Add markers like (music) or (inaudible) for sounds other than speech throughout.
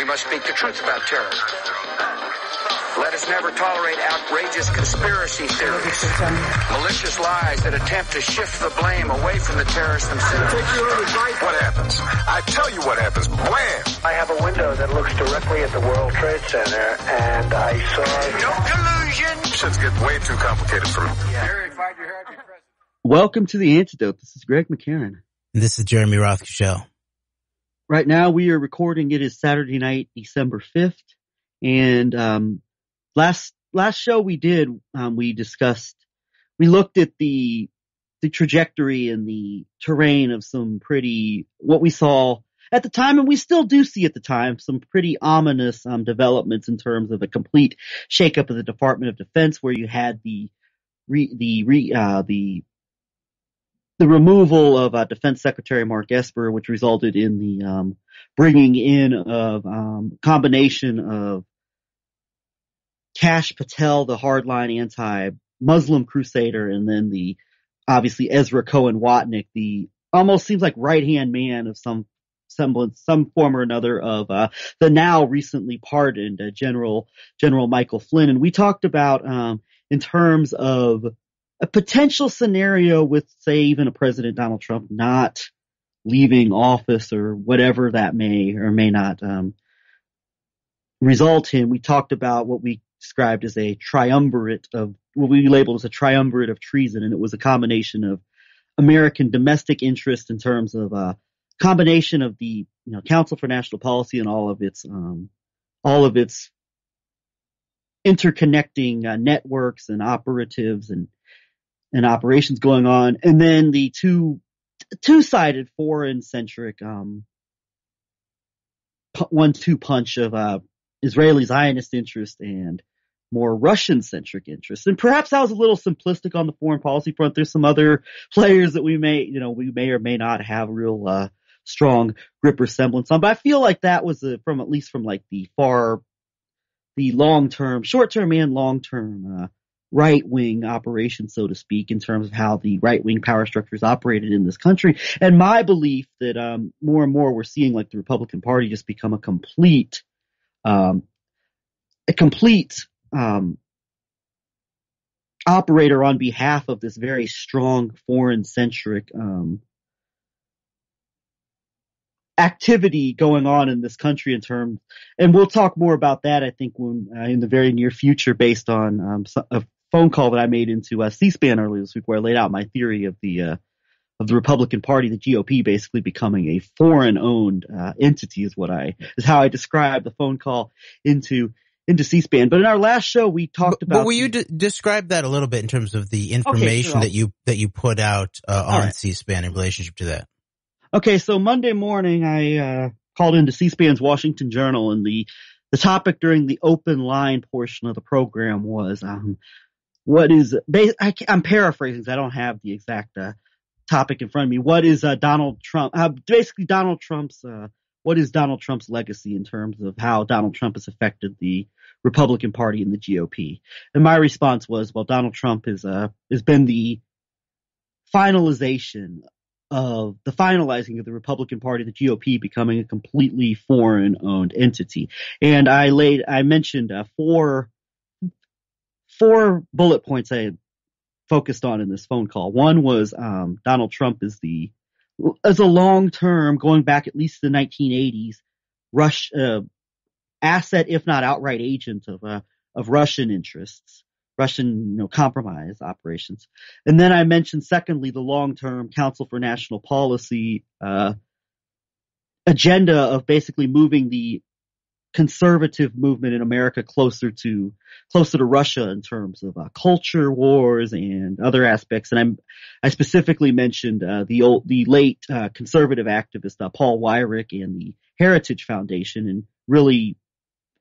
We must speak the truth about terror. Let us never tolerate outrageous conspiracy theories, malicious lies that attempt to shift the blame away from the terrorists themselves. What happens? I tell you what happens. Blam! I have a window that looks directly at the World Trade Center, and I saw. No collusion. Shit's getting way too complicated for me. Welcome to the Antidote. This is Greg McCarran. And this is Jeremy Rothe-Kushel. Right now we are recording. It is Saturday night, December 5th. And, um, last, last show we did, um, we discussed, we looked at the, the trajectory and the terrain of some pretty, what we saw at the time, and we still do see at the time, some pretty ominous, um, developments in terms of a complete shakeup of the Department of Defense where you had the, re, the, re, uh, the the removal of uh, Defense Secretary Mark Esper, which resulted in the um, bringing in of um, combination of Kash Patel, the hardline anti-Muslim crusader, and then the obviously Ezra Cohen Watnick, the almost seems like right hand man of some semblance, some form or another of uh, the now recently pardoned uh, General General Michael Flynn, and we talked about um, in terms of a potential scenario with, say, even a President Donald Trump not leaving office or whatever that may or may not um, result in. We talked about what we described as a triumvirate of what we labeled as a triumvirate of treason, and it was a combination of American domestic interest in terms of a uh, combination of the you know Council for National Policy and all of its um, all of its interconnecting uh, networks and operatives and and operations going on, and then the two two-sided foreign-centric um, one-two punch of uh, Israeli Zionist interest and more Russian-centric interest. And perhaps I was a little simplistic on the foreign policy front. There's some other (laughs) players that we may, you know, we may or may not have real uh, strong grip or semblance on. But I feel like that was a, from at least from like the far, the long-term, short-term and long-term uh, right wing operation, so to speak, in terms of how the right wing power structures operated in this country. And my belief that um, more and more we're seeing like the Republican Party just become a complete, um, a complete um, operator on behalf of this very strong foreign centric um, activity going on in this country in terms, and we'll talk more about that, I think, when uh, in the very near future, based on um, a phone call that I made into uh, C-SPAN earlier this week, where I laid out my theory of the uh, of the Republican Party, the GOP, basically becoming a foreign-owned uh, entity, is what I is how I described the phone call into into C-SPAN. But in our last show, we talked but, about. But will you de- describe that a little bit in terms of the information okay, sure, that you that you put out uh, on right. C-SPAN in relationship to that? Okay, so Monday morning, I uh, called into C-SPAN's Washington Journal, and the the topic during the open line portion of the program was um, what is I, am paraphrasing. I don't have the exact uh, topic in front of me. What is uh, Donald Trump? Uh, basically, Donald Trump's. Uh, what is Donald Trump's legacy in terms of how Donald Trump has affected the Republican Party and the GOP? And my response was, well, Donald Trump has uh, has been the finalization of the finalizing of the Republican Party, the GOP becoming a completely foreign owned entity. And I laid, I mentioned uh, four four bullet points I focused on in this phone call. One was um, Donald Trump is the as a long term, going back at least the 1980s, Rush uh, asset, if not outright agent of uh, of Russian interests, Russian you know compromise operations. And then I mentioned secondly the long term Council for National Policy uh, agenda of basically moving the conservative movement in America closer to closer to Russia in terms of uh, culture wars and other aspects. And I'm I specifically mentioned uh, the old the late uh, conservative activist uh, Paul Weyrich and the Heritage Foundation, and really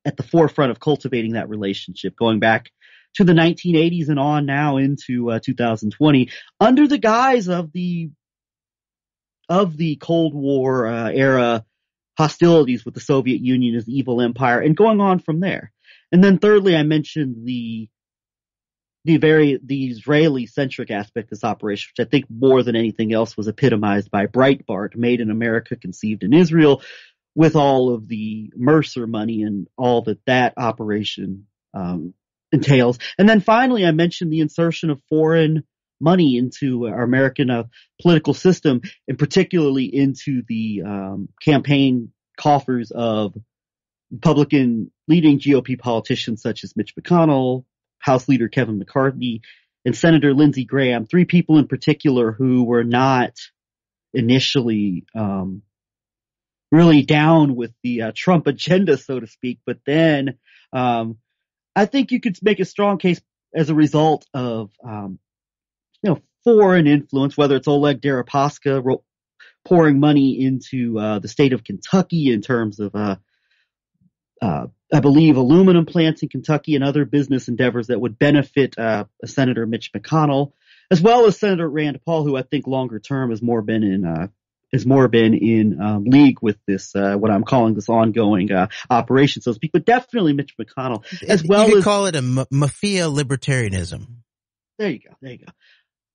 at the forefront of cultivating that relationship, going back to the 1980s and on now into uh, 2020, under the guise of the of the Cold War uh, era hostilities with the Soviet Union as the evil empire and going on from there. And then thirdly, I mentioned the the very the Israeli centric aspect of this operation, which I think more than anything else was epitomized by Breitbart, made in America, conceived in Israel, with all of the Mercer money and all that that operation um, entails. And then finally, I mentioned the insertion of foreign money into our American uh, political system, and particularly into the um, campaign coffers of Republican leading GOP politicians such as Mitch McConnell, House Leader Kevin McCarthy, and Senator Lindsey Graham, three people in particular who were not initially um, really down with the uh, Trump agenda, so to speak, but then um, I think you could make a strong case as a result of um, you know foreign influence, whether it's Oleg Deripaska ro- pouring money into uh, the state of Kentucky in terms of uh, uh, I believe aluminum plants in Kentucky and other business endeavors that would benefit uh, Senator Mitch McConnell, as well as Senator Rand Paul, who I think longer term has more been in uh, has more been in um, league with this uh, what I'm calling this ongoing uh, operation, so to speak. But definitely Mitch McConnell, as well you could as call it a m- mafia libertarianism. There you go. There you go.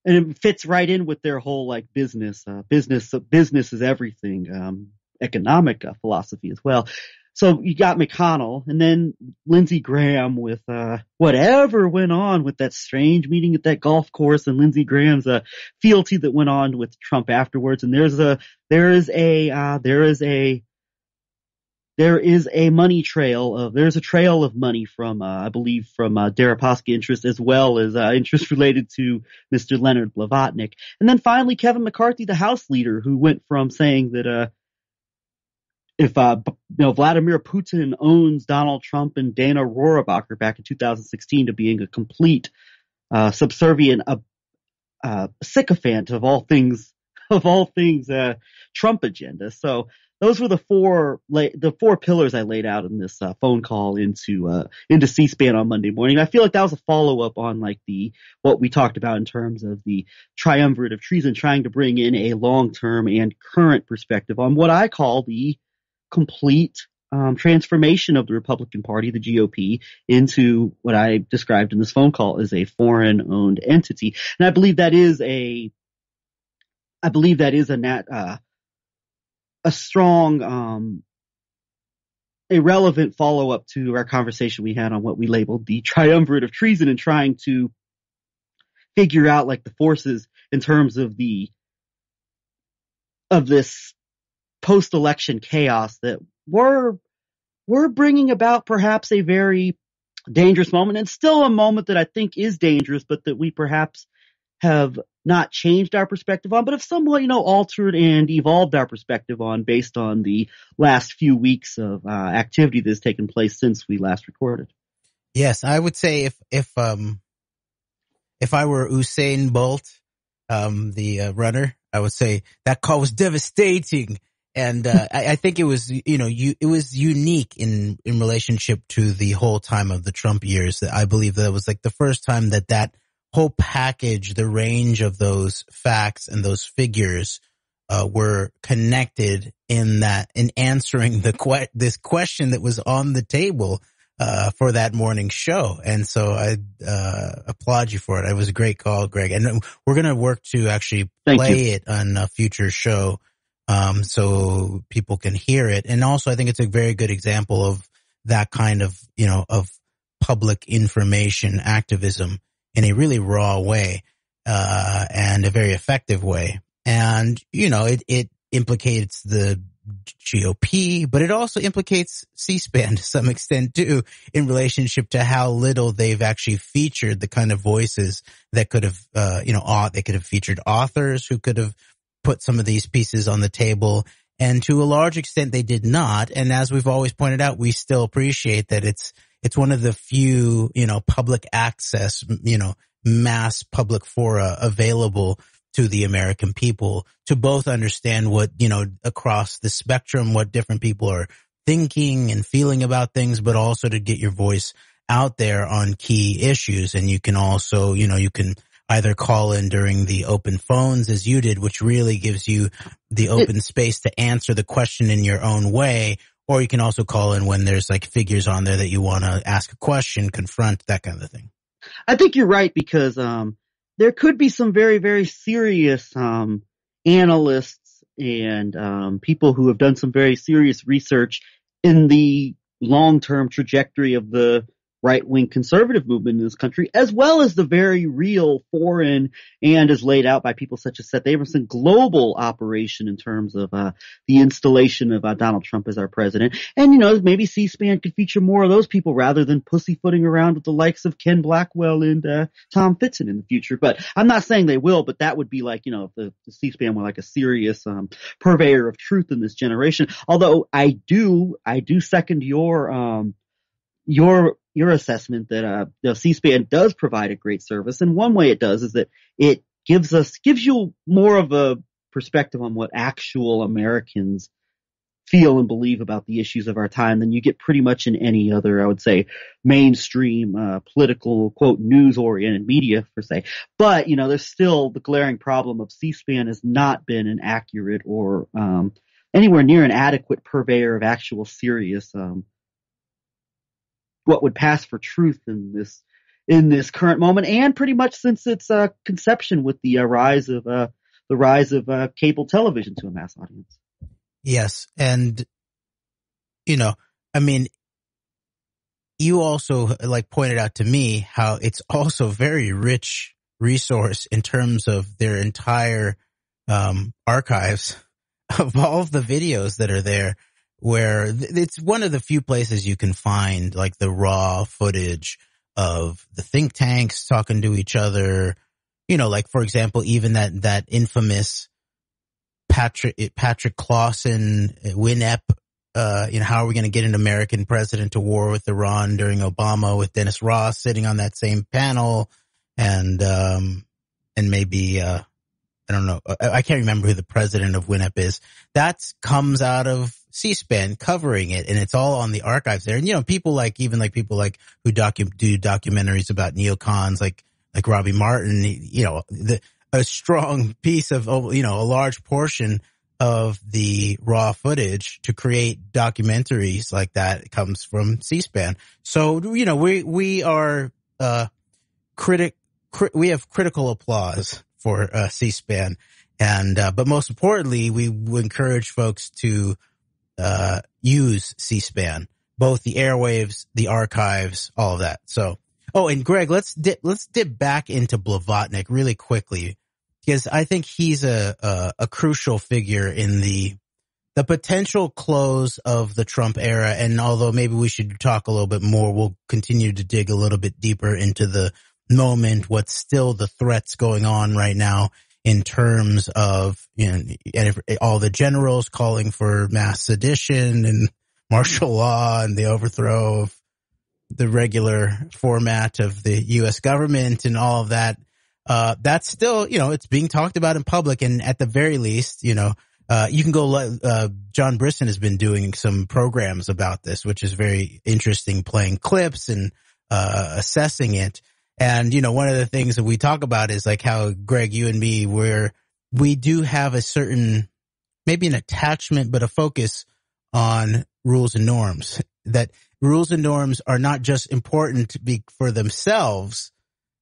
And it fits right in with their whole like business, uh, business, business is everything, um, economic uh, philosophy as well. So you got McConnell and then Lindsey Graham with, uh, whatever went on with that strange meeting at that golf course and Lindsey Graham's, uh, fealty that went on with Trump afterwards. And there's a, there is a, uh, there is a, there is a money trail of, there's a trail of money from, uh, I believe from, uh, Deripaska interest as well as, uh, (laughs) interest related to Mr. Leonard Blavatnik. And then finally Kevin McCarthy, the House leader who went from saying that, uh, if uh, you know Vladimir Putin owns Donald Trump and Dana Rohrabacher back in 2016 to being a complete uh, subservient, uh, uh, sycophant of all things (laughs) of all things uh, Trump agenda. So those were the four the four pillars I laid out in this uh, phone call into uh, into C-SPAN on Monday morning. I feel like that was a follow up on like the what we talked about in terms of the triumvirate of treason, trying to bring in a long term and current perspective on what I call the complete um, transformation of the Republican Party, the GOP, into what I described in this phone call as a foreign owned entity. And I believe that is a, I believe that is a nat, uh, a strong, um, a relevant follow up to our conversation we had on what we labeled the triumvirate of treason and trying to figure out like the forces in terms of the, of this post-election chaos that we're we're bringing about perhaps a very dangerous moment and still a moment that I think is dangerous, but that we perhaps have not changed our perspective on, but have somewhat, you know, altered and evolved our perspective on based on the last few weeks of uh, activity that has taken place since we last recorded. Yes, I would say if if um if I were Usain Bolt, um the uh, runner, I would say that call was devastating and uh, (laughs) I, I, think it was you know you it was unique in in relationship to the whole time of the Trump years. That I believe that was like the first time that that whole package, the range of those facts and those figures uh, were connected in that in answering the que- this question that was on the table uh, for that morning show. And so I uh, applaud you for it. It was a great call, Greg. And we're going to work to actually play it on a future show um, so people can hear it. And also, I think it's a very good example of that kind of, you know, of public information activism in a really raw way, uh, and a very effective way. And, you know, it, it implicates the GOP, but it also implicates C-SPAN to some extent too, in relationship to how little they've actually featured the kind of voices that could have, uh, you know, they could have featured authors who could have put some of these pieces on the table. And to a large extent, they did not. And as we've always pointed out, we still appreciate that it's, it's one of the few, you know, public access, you know, mass public fora available to the American people to both understand what, you know, across the spectrum, what different people are thinking and feeling about things, but also to get your voice out there on key issues. And you can also, you know, you can either call in during the open phones as you did, which really gives you the open space to answer the question in your own way. Or you can also call in when there's like figures on there that you want to ask a question, confront, that kind of thing. I think you're right because, um, there could be some very, very serious, um, analysts and um, people who have done some very serious research in the long-term trajectory of the right-wing conservative movement in this country, as well as the very real foreign and as laid out by people such as Seth Abramson global operation in terms of uh, the installation of uh, Donald Trump as our president. And you know, maybe C-SPAN could feature more of those people rather than pussyfooting around with the likes of Ken Blackwell and uh, Tom Fitton in the future. But I'm not saying they will, but that would be like you know, if the, the C-SPAN were like a serious um, purveyor of truth in this generation. Although I do, I do second your um, your your assessment that uh, the C-SPAN does provide a great service, and one way it does is that it gives us gives you more of a perspective on what actual Americans feel and believe about the issues of our time than you get pretty much in any other, I would say, mainstream uh, political quote news oriented media per se. But you know, there's still the glaring problem of C-SPAN has not been an accurate or um, anywhere near an adequate purveyor of actual serious um, what would pass for truth in this in this current moment, and pretty much since its uh, conception with the uh, rise of uh, the rise of uh, cable television to a mass audience. Yes, and you know, I mean, you also like pointed out to me how it's also very rich resource in terms of their entire um, archives (laughs) of all of the videos that are there where it's one of the few places you can find like the raw footage of the think tanks talking to each other. You know, like for example, even that, that infamous Patrick, Patrick Clawson, WINEP, uh, you know, how are we going to get an American president to war with Iran during Obama with Dennis Ross sitting on that same panel and, um, and maybe, uh, I don't know. I, can't remember who the president of WINEP is. That comes out of C-SPAN covering it, and it's all on the archives there. And you know, people like even like people like who docu- do documentaries about neocons, like like Robbie Martin. You know, the, a strong piece of oh, you know a large portion of the raw footage to create documentaries like that comes from C-SPAN. So you know, we we are uh, critic. Cri- we have critical applause for uh, C-SPAN. And, uh, but most importantly, we encourage folks to, uh, use C-SPAN, both the airwaves, the archives, all of that. So, oh, and Greg, let's dip, let's dip back into Blavatnik really quickly because I think he's a, a, a crucial figure in the, the potential close of the Trump era. And although maybe we should talk a little bit more, we'll continue to dig a little bit deeper into the moment, what's still the threats going on right now in terms of you know, all the generals calling for mass sedition and (laughs) martial law and the overthrow of the regular format of the U.S. government and all of that. Uh, that's still, you know, it's being talked about in public. And at the very least, you know, uh, you can go, uh, John Brisson has been doing some programs about this, which is very interesting, playing clips and, uh, assessing it. And, you know, one of the things that we talk about is like how Greg, you and me, where we do have a certain, maybe an attachment, but a focus on rules and norms that rules and norms are not just important be, for themselves,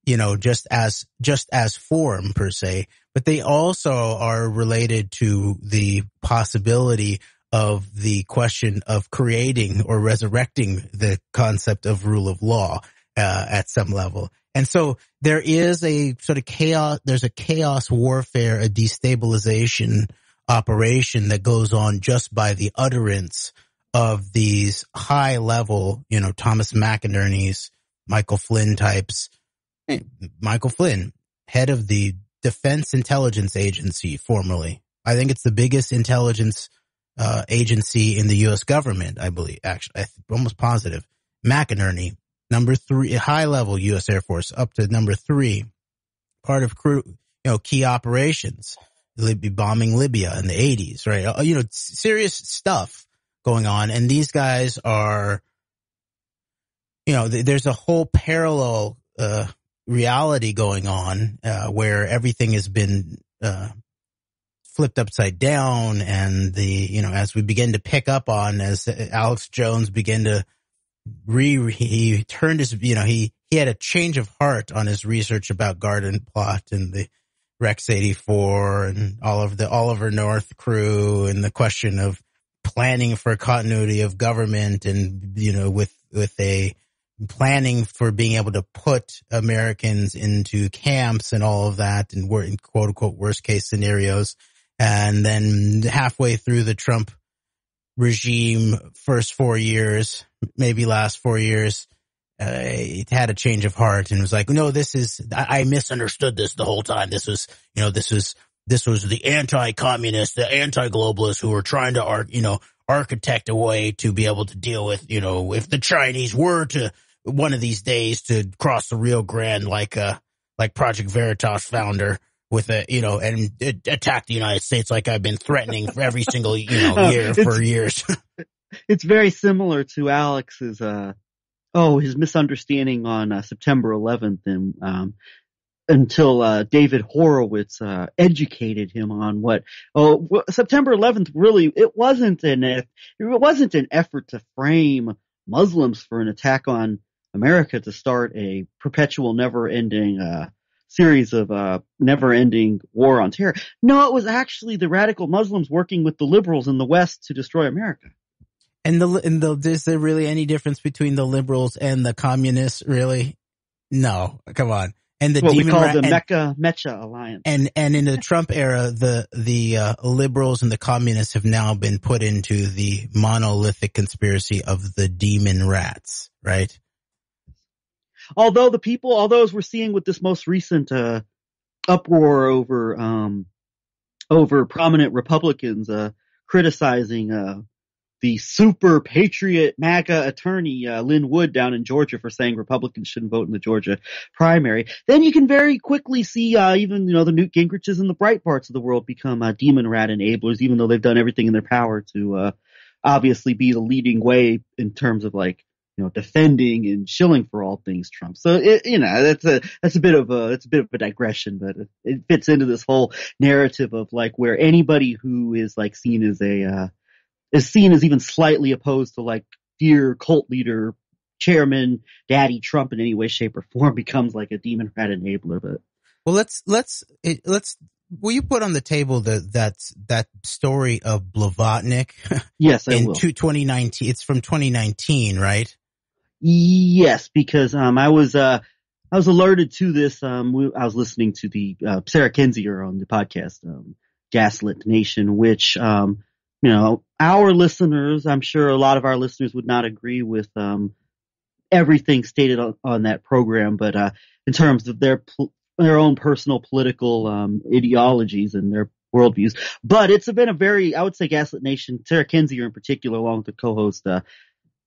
you know, just as, just as form per se, but they also are related to the possibility of the question of creating or resurrecting the concept of rule of law uh, at some level. And so there is a sort of chaos, there's a chaos warfare, a destabilization operation that goes on just by the utterance of these high level, you know, Thomas McInerney's, Michael Flynn types. Michael Flynn, head of the Defense Intelligence Agency, formerly. I think it's the biggest intelligence uh, agency in the U.S. government, I believe, actually, I'm almost positive. McInerney, number three, high level U.S. Air Force up to number three, part of crew, you know, key operations, Libya, bombing Libya in the eighties, right? Uh, you know, serious stuff going on. And these guys are, you know, there's a whole parallel, uh, reality going on, uh, where everything has been, uh, flipped upside down and the, you know, as we begin to pick up on, as Alex Jones began to re he turned his you know he he had a change of heart on his research about garden plot and the Rex 84 and all of the Oliver North crew and the question of planning for continuity of government and, you know, with, with a planning for being able to put Americans into camps and all of that and we're in quote unquote worst case scenarios. And then halfway through the Trump regime, first four years, maybe last four years, uh, it had a change of heart and was like, no, this is, I, I misunderstood this the whole time. This was, you know, this was, this was the anti-communist, the anti-globalists who were trying to, art, you know, architect a way to be able to deal with, you know, if the Chinese were to one of these days to cross the Rio Grande like uh like Project Veritas founder with a you know and attack the United States like I've been threatening for every single you know (laughs) year for years. (laughs) it's very similar to Alex's uh oh his misunderstanding on uh, September 11th and um until uh, David Horowitz uh, educated him on what oh September 11th really it wasn't an it wasn't an effort to frame Muslims for an attack on America to start a perpetual never-ending uh, series of uh, never-ending war on terror. No, it was actually the radical Muslims working with the liberals in the West to destroy America. And the and the is there really any difference between the liberals and the communists? Really? No, come on. And the what demon we call ra- the and, Mecca Mecha alliance. and and in the Trump era, the the uh, liberals and the communists have now been put into the monolithic conspiracy of the demon rats, right? although the people, although as we're seeing with this most recent uh, uproar over um, over prominent Republicans uh, criticizing uh, the super patriot MAGA attorney uh, Lin Wood down in Georgia for saying Republicans shouldn't vote in the Georgia primary, then you can very quickly see uh, even you know the Newt Gingriches and the Breitbarts of the world become uh, demon rat enablers, even though they've done everything in their power to uh, obviously be the leading way in terms of like you know, defending and shilling for all things Trump. So it, you know, that's a, that's a bit of a, it's a bit of a digression, but it fits into this whole narrative of like where anybody who is like seen as a, uh, is seen as even slightly opposed to like dear cult leader, chairman, daddy Trump in any way, shape or form (laughs) becomes like a demon rat enabler. But Well, let's let's let's. Will you put on the table the that that story of Blavatnik (laughs) yes, I in will. 2019? It's from 2019, right? Yes, because um, I was uh, I was alerted to this. Um, we, I was listening to the uh, Sarah Kendzior on the podcast um, Gaslit Nation, which um, you know our listeners, I'm sure a lot of our listeners would not agree with um, everything stated on, on that program, but uh, in terms of their their own personal political um, ideologies and their worldviews. But it's been a very, I would say, Gaslit Nation, Sarah Kendzior in particular, along with the co-host uh,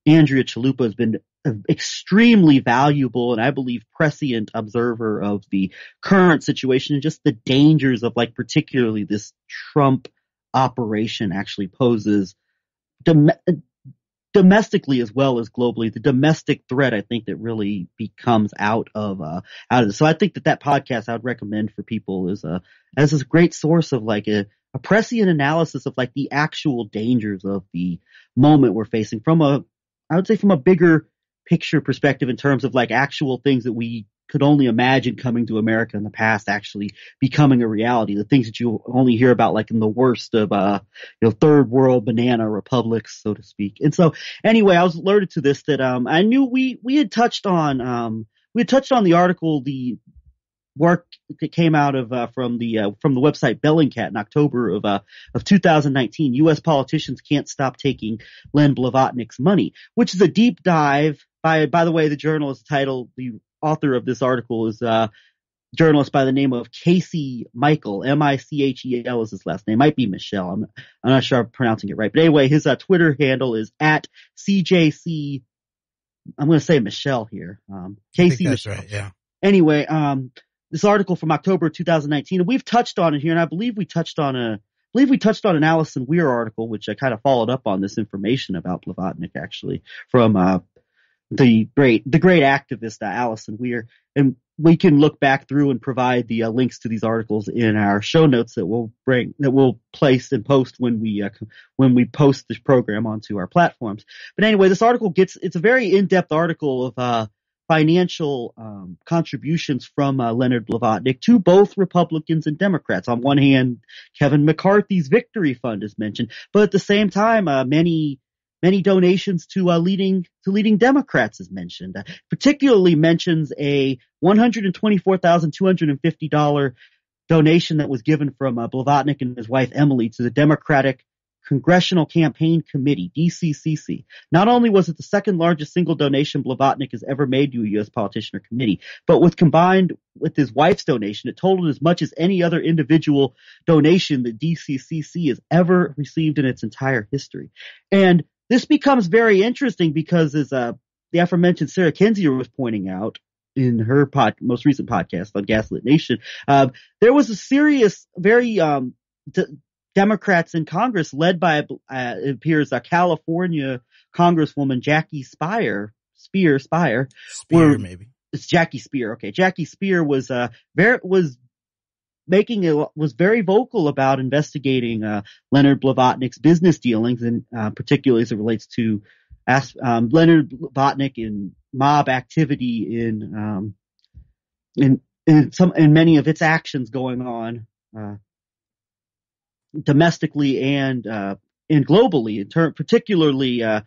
Andrea Chalupa, has been an extremely valuable and I believe prescient observer of the current situation and just the dangers of like particularly this Trump operation actually poses dom- domestically as well as globally. The domestic threat, I think, that really becomes out of uh, out of this. So I think that that podcast I would recommend for people is a as a great source of like a, a prescient analysis of like the actual dangers of the moment we're facing from a I would say from a bigger picture perspective in terms of like actual things that we could only imagine coming to America in the past actually becoming a reality. The things that you only hear about like in the worst of uh you know third world banana republics, so to speak. And so anyway, I was alerted to this that um I knew we we had touched on um we had touched on the article the work that came out of uh, from the uh, from the website Bellingcat in October of uh, of 2019. U.S. politicians can't stop taking Len Blavatnik's money, which is a deep dive. By by the way, the journal is titled the author of this article is a journalist by the name of Casey Michael, M-I-C-H-E-L is his last name. Might be Michelle. I'm, I'm not sure I'm pronouncing it right. But anyway, his uh, Twitter handle is at CJC. I'm going to say Michelle here. Um, I Casey Michelle right. Yeah. anyway, um, this article from October 2019, and we've touched on it here, and I believe we touched on a, I believe we touched on an Allison Weir article, which I kind of followed up on this information about Blavatnik actually from, uh, the great, the great activist, uh, Allison Weir, and we can look back through and provide the uh, links to these articles in our show notes that we'll bring, that we'll place and post when we, uh, when we post this program onto our platforms. But anyway, this article gets, it's a very in-depth article of, uh, financial um, contributions from uh, Leonard Blavatnik to both Republicans and Democrats. On one hand, Kevin McCarthy's Victory Fund is mentioned, but at the same time, uh, many many donations to uh, leading to leading Democrats is mentioned. Uh, particularly mentions a one hundred and twenty four thousand two hundred and fifty dollar donation that was given from uh, Blavatnik and his wife Emily to the Democratic Congressional Campaign Committee, DCCC. Not only was it the second largest single donation Blavatnik has ever made to a U.S. politician or committee, but with combined with his wife's donation, it totaled as much as any other individual donation that DCCC has ever received in its entire history. And this becomes very interesting because as uh, the aforementioned Sarah Kendzior was pointing out, in her pod, most recent podcast on Gaslit Nation, uh, there was a serious, very um, d- Democrats in Congress, led by, uh, it appears, a California Congresswoman Jackie Speier, Spear, Speier, Spear, were- maybe. it's Jackie Spear. Okay, Jackie Spear was uh very was making a, was very vocal about investigating uh, Leonard Blavatnik's business dealings, and uh, particularly as it relates to um, Leonard Blavatnik and mob activity in um, in in some in many of its actions going on uh, domestically and uh, and globally, in turn, particularly uh,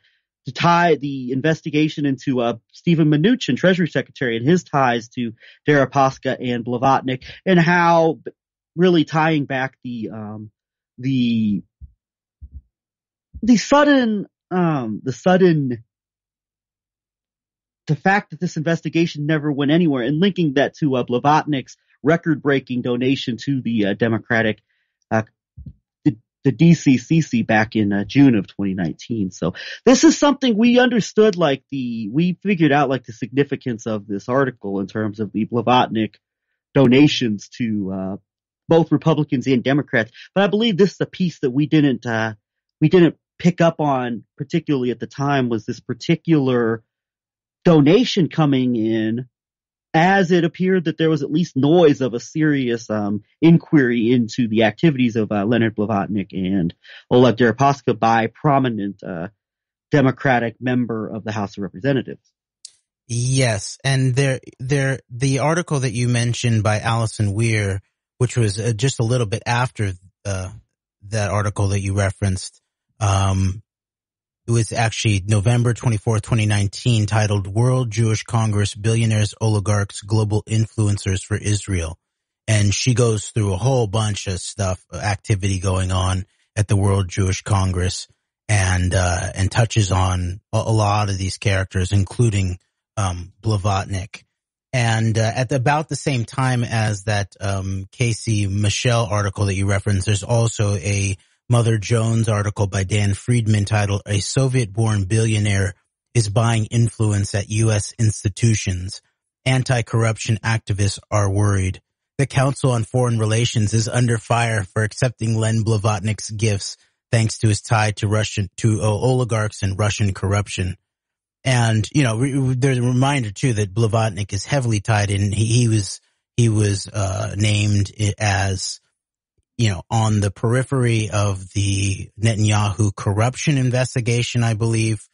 to tie the investigation into uh, Steven Mnuchin, Treasury Secretary, and his ties to Deripaska and Blavatnik, and how really tying back the um, the the sudden um, the sudden the fact that this investigation never went anywhere, and linking that to uh, Blavatnik's record-breaking donation to the uh, Democratic the, DCCC back in uh, June of 2019. So this is something we understood, like the we figured out like the significance of this article in terms of the Blavatnik donations to uh, both Republicans and Democrats. But I believe this is a piece that we didn't uh, we didn't pick up on, particularly at the time, was this particular donation coming in as it appeared that there was at least noise of a serious um, inquiry into the activities of uh, Leonard Blavatnik and Oleg Deripaska by prominent uh, Democratic member of the House of Representatives. Yes, and there, there, the article that you mentioned by Allison Weir, which was uh, just a little bit after uh, that article that you referenced, um, it was actually November 24th, 2019, titled World Jewish Congress Billionaires, Oligarchs, Global Influencers for Israel. And she goes through a whole bunch of stuff, uh, activity going on at the World Jewish Congress and, uh, and touches on a, a lot of these characters, including, um, Blavatnik. And, uh, at the, about the same time as that, um, Casey Michelle article that you referenced, there's also a Mother Jones article by Dan Friedman titled A Soviet born billionaire is buying influence at U.S. institutions. Anti-corruption activists are worried. The Council on Foreign Relations is under fire for accepting Len Blavatnik's gifts thanks to his tie to Russian, to oligarchs and Russian corruption. And, you know, re- there's a reminder too that Blavatnik is heavily tied in. He, he was, he was, uh, named as, you know, on the periphery of the Netanyahu corruption investigation, I believe.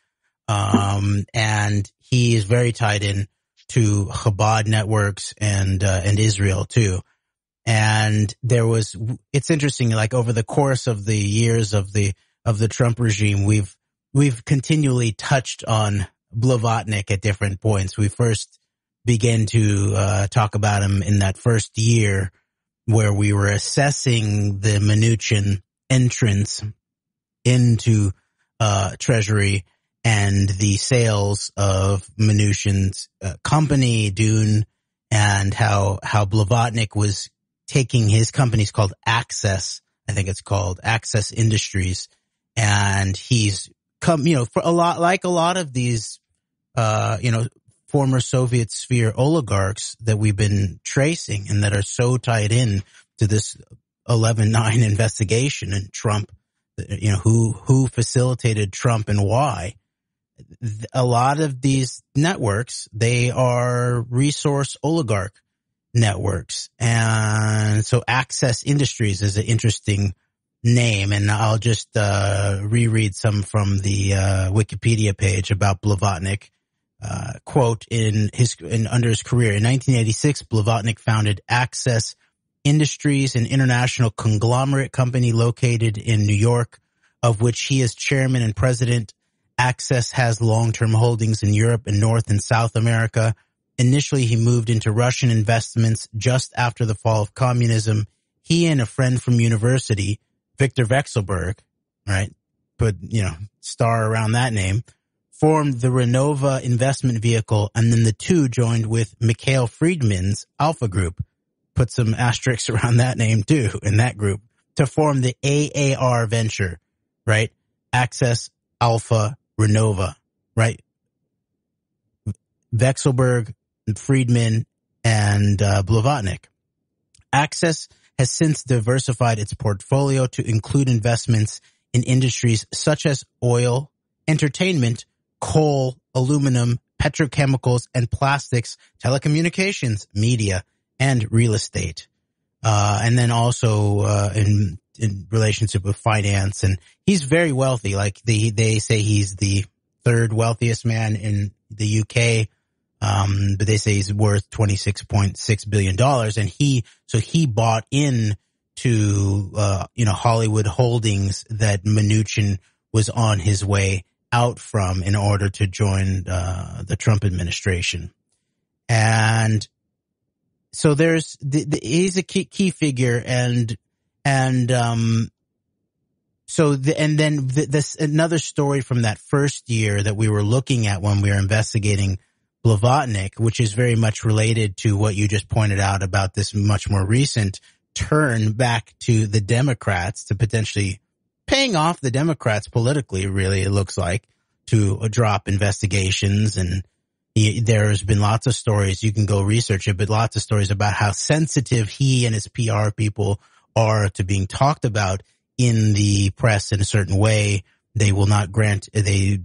Um, and he is very tied in to Chabad networks and, uh, and Israel too. And there was, it's interesting, like over the course of the years of the, of the Trump regime, we've, we've continually touched on Blavatnik at different points. We first began to, uh, talk about him in that first year where we were assessing the Mnuchin entrance into uh, Treasury and the sales of Mnuchin's uh, company, Dune, and how how Blavatnik was taking his company's called Access, I think it's called Access Industries, and he's come, you know, for a lot like a lot of these, uh, you know, former Soviet sphere oligarchs that we've been tracing and that are so tied in to this 11-9 (laughs) investigation and Trump, you know, who, who facilitated Trump and why. A lot of these networks, they are resource oligarch networks. And so Access Industries is an interesting name. And I'll just, uh, reread some from the, uh, Wikipedia page about Blavatnik. Uh, quote in his in under his career in 1986, Blavatnik founded Access Industries, an international conglomerate company located in New York, of which he is chairman and president. Access has long-term holdings in Europe and North and South America. Initially, he moved into Russian investments just after the fall of communism. He and a friend from university, Victor Vekselberg, right, put, you know, star around that name, formed the Renova investment vehicle, and then the two joined with Mikhail Fridman's Alfa Group, put some asterisks (laughs) around that name too in that group, to form the AAR venture, right? Access Alfa Renova, right? Vekselberg, Friedman, and uh, Blavatnik. Access has since diversified its portfolio to include investments in industries such as oil, entertainment, coal, aluminum, petrochemicals, and plastics, telecommunications, media, and real estate. Uh, and then also uh, in in relationship with finance, and he's very wealthy. Like they they say he's the third wealthiest man in the UK. Um, but they say he's worth twenty six point six billion dollars, and he so he bought in to uh, you know Hollywood Holdings that Mnuchin was on his way out from in order to join uh, the Trump administration, and so there's the, the, he's a key, key figure, and and um, so the, and then the, this another story from that first year that we were looking at when we were investigating Blavatnik, which is very much related to what you just pointed out about this much more recent turn back to the Democrats to potentially paying off the Democrats politically, really, it looks like, to drop investigations. And he, there's been lots of stories. You can go research it, but lots of stories about how sensitive he and his PR people are to being talked about in the press in a certain way. They will not grant, they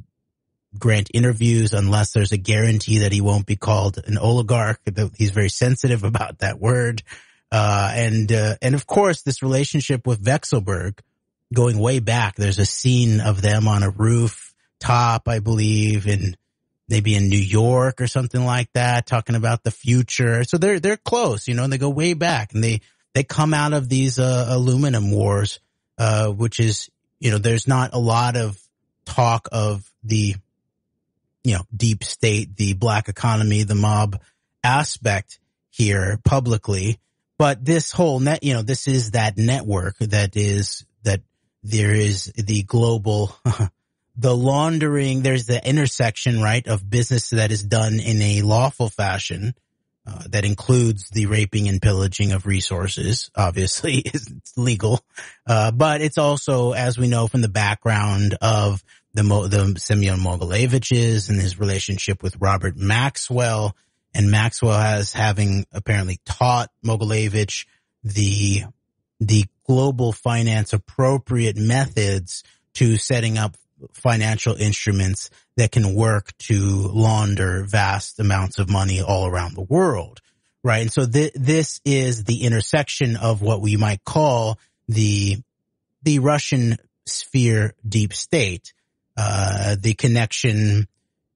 grant interviews unless there's a guarantee that he won't be called an oligarch. He's very sensitive (laughs) about that word. Uh, and, uh, and of course, this relationship with Vekselberg going way back, there's a scene of them on a roof top, I believe, in maybe in New York or something like that, talking about the future. So they're, they're close, you know, and they go way back and they, they come out of these, uh, aluminum wars, uh, which is, you know, there's not a lot of talk of the, you know, deep state, the black economy, the mob aspect here publicly. But this whole net, you know, this is that network that is, that there is the global, (laughs) the laundering, there's the intersection, right, of business that is done in a lawful fashion. Uh, that includes the raping and pillaging of resources. Obviously, (laughs) it's legal, uh, but it's also, as we know from the background of the the Semyon Mogilevich and his relationship with Robert Maxwell, and Maxwell has having apparently taught Mogilevich the the global finance appropriate methods to setting up financial instruments that can work to launder vast amounts of money all around the world. Right. And so th- this is the intersection of what we might call the, the Russian sphere deep state, uh, the connection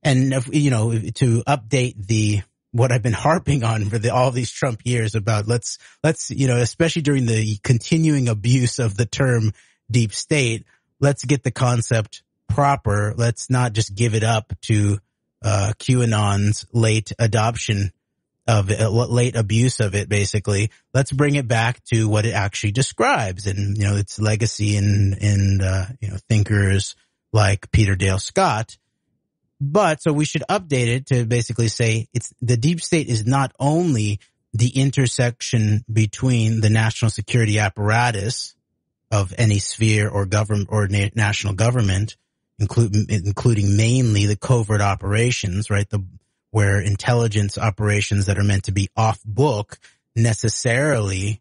and, you know, to update the, what I've been harping on for the, all these Trump years about let's, let's, you know, especially during the continuing abuse of the term deep state, let's get the concept proper. Let's not just give it up to, uh, QAnon's late adoption of it, late abuse of it, basically. Let's bring it back to what it actually describes and, you know, its legacy in, in, uh, you know, thinkers like Peter Dale Scott but so we should update it to basically say it's the deep state is not only the intersection between the national security apparatus of any sphere or government or na- national government, including including mainly the covert operations, right? The where intelligence operations that are meant to be off book necessarily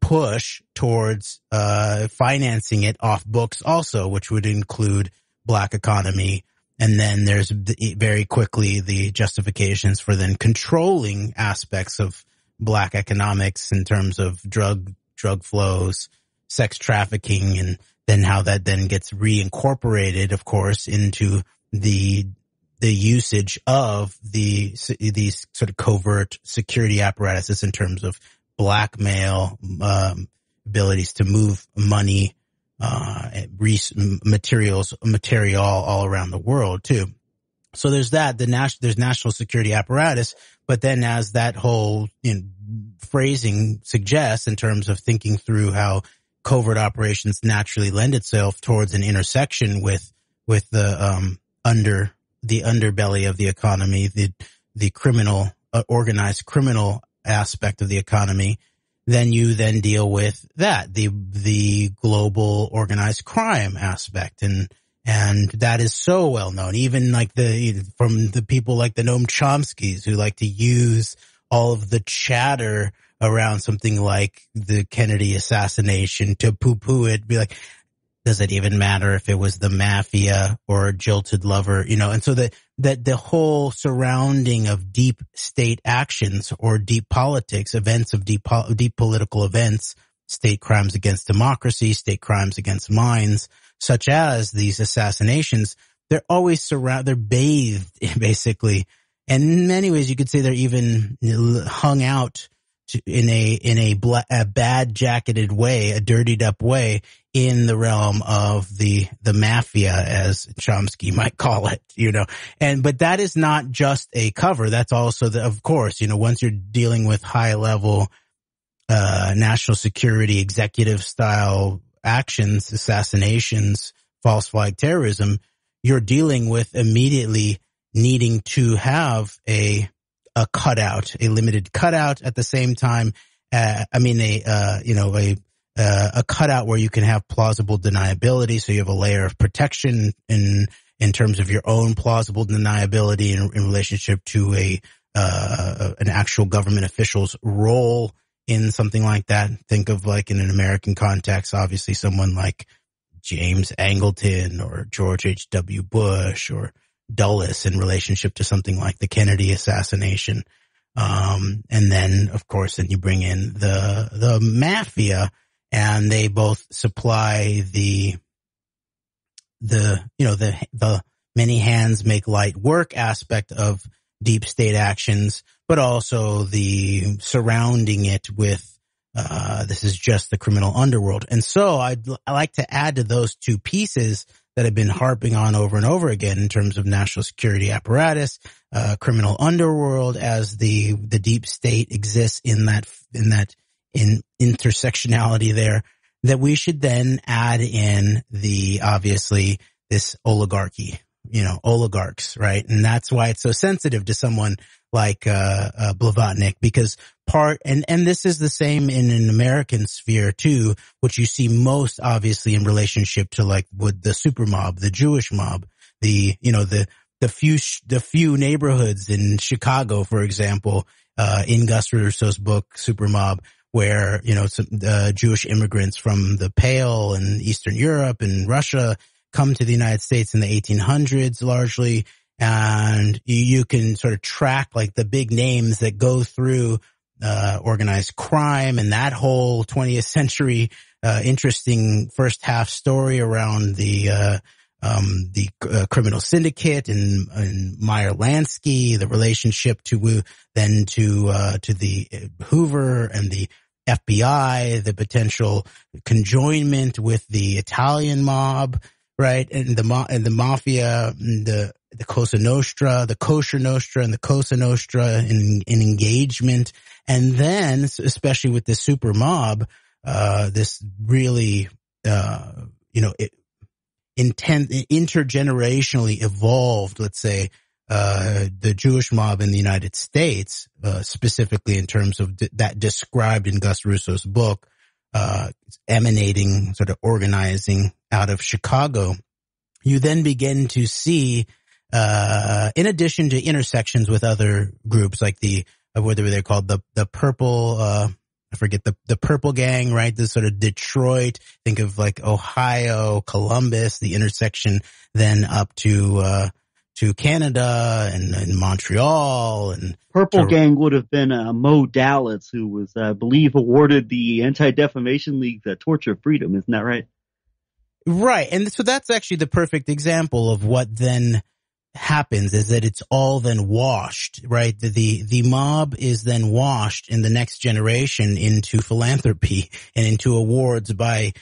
push towards uh, financing it off books also, which would include black economy, and then there's very quickly the justifications for then controlling aspects of black economics in terms of drug, drug flows, sex trafficking, and then how that then gets reincorporated, of course, into the, the usage of the these sort of covert security apparatuses in terms of blackmail, um, abilities to move money, uh, materials, material all around the world too. So there's that, the national, there's national security apparatus, but then as that whole you know, phrasing suggests in terms of thinking through how covert operations naturally lend itself towards an intersection with, with the, um, under, the underbelly of the economy, the, the criminal, uh, organized criminal aspect of the economy, then you then deal with that, the, the global organized crime aspect. And, and that is so well known, even like the, from the people like the Noam Chomsky's who like to use all of the chatter around something like the Kennedy assassination to poo poo it, be like, does it even matter if it was the mafia or a jilted lover, you know? And so that, that the whole surrounding of deep state actions or deep politics, events of deep, deep political events, state crimes against democracy, state crimes against minds, such as these assassinations, they're always surround, they're bathed (laughs) basically. And in many ways, you could say they're even hung out in a in a, bla- a bad jacketed way, a dirtied up way in the realm of the the mafia, as Chomsky might call it, you know. And but that is not just a cover. That's also the, of course, you know, once you're dealing with high level uh, national security executive style actions, assassinations, false flag terrorism, you're dealing with immediately needing to have a a cutout, a limited cutout at the same time. Uh, I mean, a, uh, you know, a, uh, a cutout where you can have plausible deniability. So you have a layer of protection in, in terms of your own plausible deniability in, in relationship to a, uh, an actual government official's role in something like that. Think of like in an American context, obviously someone like James Angleton or George H.W. Bush or Dulles in relationship to something like the Kennedy assassination. Um, and then of course, then you bring in the, the mafia and they both supply the, the, you know, the, the many hands make light work aspect of deep state actions, but also the surrounding it with, uh, this is just the criminal underworld. And so I'd I like to add to those two pieces that have been harping on over and over again in terms of national security apparatus, uh, criminal underworld as the, the deep state exists in that, in that, in intersectionality there, that we should then add in the, obviously, this oligarchy, you know, oligarchs, right? And that's why it's so sensitive to someone like, uh, uh Blavatnik because part, and, and this is the same in an American sphere too, which you see most obviously in relationship to like with the super mob, the Jewish mob, the, you know, the, the few, the few neighborhoods in Chicago, for example, uh, in Gus Russo's book, Super Mob, where, you know, some, uh, Jewish immigrants from the Pale and Eastern Europe and Russia come to the United States in the 1800s largely. And you, you can sort of track like the big names that go through uh, organized crime and that whole 20th century uh, interesting first half story around the uh, um, the uh, criminal syndicate and, and Meyer Lansky, the relationship to then to uh, to the uh, Hoover and the FBI, the potential conjoinment with the Italian mob, right, and the and the mafia, the the Cosa Nostra, the Kosher Nostra, and the Cosa Nostra in in engagement. And then, especially with this super mob, uh, this really, uh, you know, it, intent, intergenerationally evolved, let's say, uh, the Jewish mob in the United States, uh, specifically in terms of th- that described in Gus Russo's book, uh, emanating, sort of organizing out of Chicago, you then begin to see, uh, in addition to intersections with other groups like the of whether they're called the the purple uh I forget the the purple gang, right? The sort of Detroit, think of like Ohio, Columbus, the intersection then up to uh to Canada and, and Montreal and Purple to, Gang would have been uh, Moe Dalitz, who was, uh, I believe, awarded the Anti Defamation League the Torch of Freedom. Isn't that right? Right, and so that's actually the perfect example of what then happens is that it's all then washed, right? The, the, the mob is then washed in the next generation into philanthropy and into awards by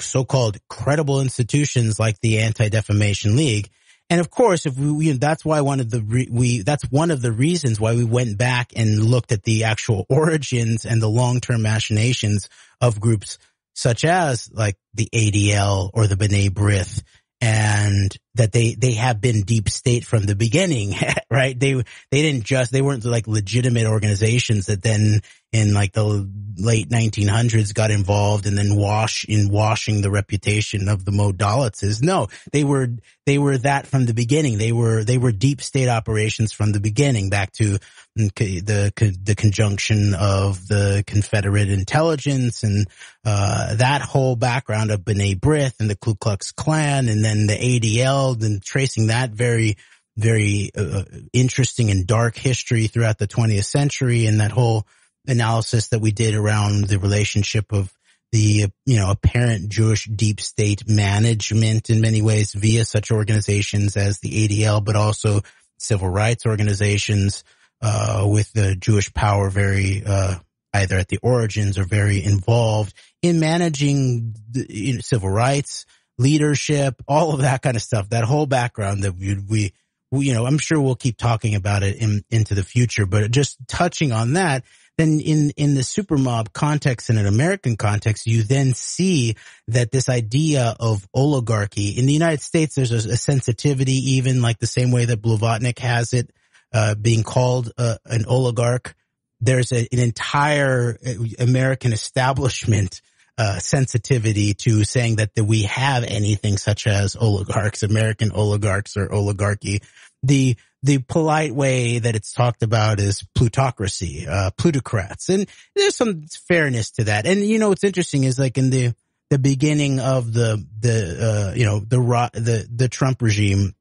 so-called credible institutions like the Anti-Defamation League. And of course, if we, that's why one of the, re, we, that's one of the reasons why we went back and looked at the actual (laughs) origins and the long-term machinations of groups such as like the ADL or the B'nai B'rith and that they they have been deep state from the beginning, (laughs) right? They they didn't just they weren't like legitimate organizations that then in like the late 1900s got involved and then wash in washing the reputation of the modalities. No, they were they were that from the beginning. They were they were deep state operations from the beginning, back to the the conjunction of the Confederate intelligence and uh, that whole background of B'nai B'rith and the Ku Klux Klan, and then the ADL, and tracing that very very uh, interesting and dark history throughout the 20th century, and that whole analysis that we did around the relationship of the, you know, apparent Jewish deep state management in many ways via such organizations as the ADL, but also civil rights organizations, uh, with the Jewish power very, uh, either at the origins or very involved in managing the, you know, civil rights, leadership, all of that kind of stuff. That whole background that we, we, we you know, I'm sure we'll keep talking about it in, into the future, but just touching on that, then in, in the super mob context in an American context, you then see that this idea of oligarchy in the United States, there's a, a sensitivity, even like the same way that Blavatnik has it, uh, being called uh, an oligarch. There's a, an entire uh, American establishment uh, sensitivity to saying that, that we have anything such as oligarchs, American oligarchs or oligarchy. The the polite way that it's talked about is plutocracy, uh, plutocrats. And there's some fairness to that. And, you know, what's interesting is like in the, the beginning of the, the, uh, you know, the, the, the Trump regime,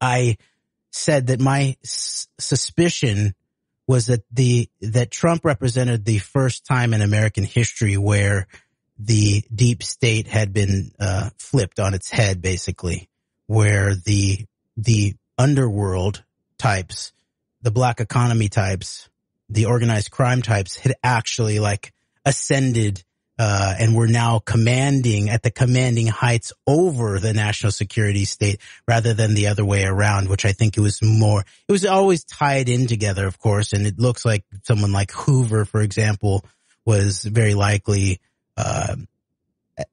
I said that my suspicion was that the, that Trump represented the first time in American history where the deep state had been, uh, flipped on its head, basically, where the, the underworld types, the black economy types, the organized crime types had actually like ascended uh, and were now commanding at the commanding heights over the national security state rather than the other way around, which I think it was more, it was always tied in together, of course. And it looks like someone like Hoover, for example, was very likely, uh,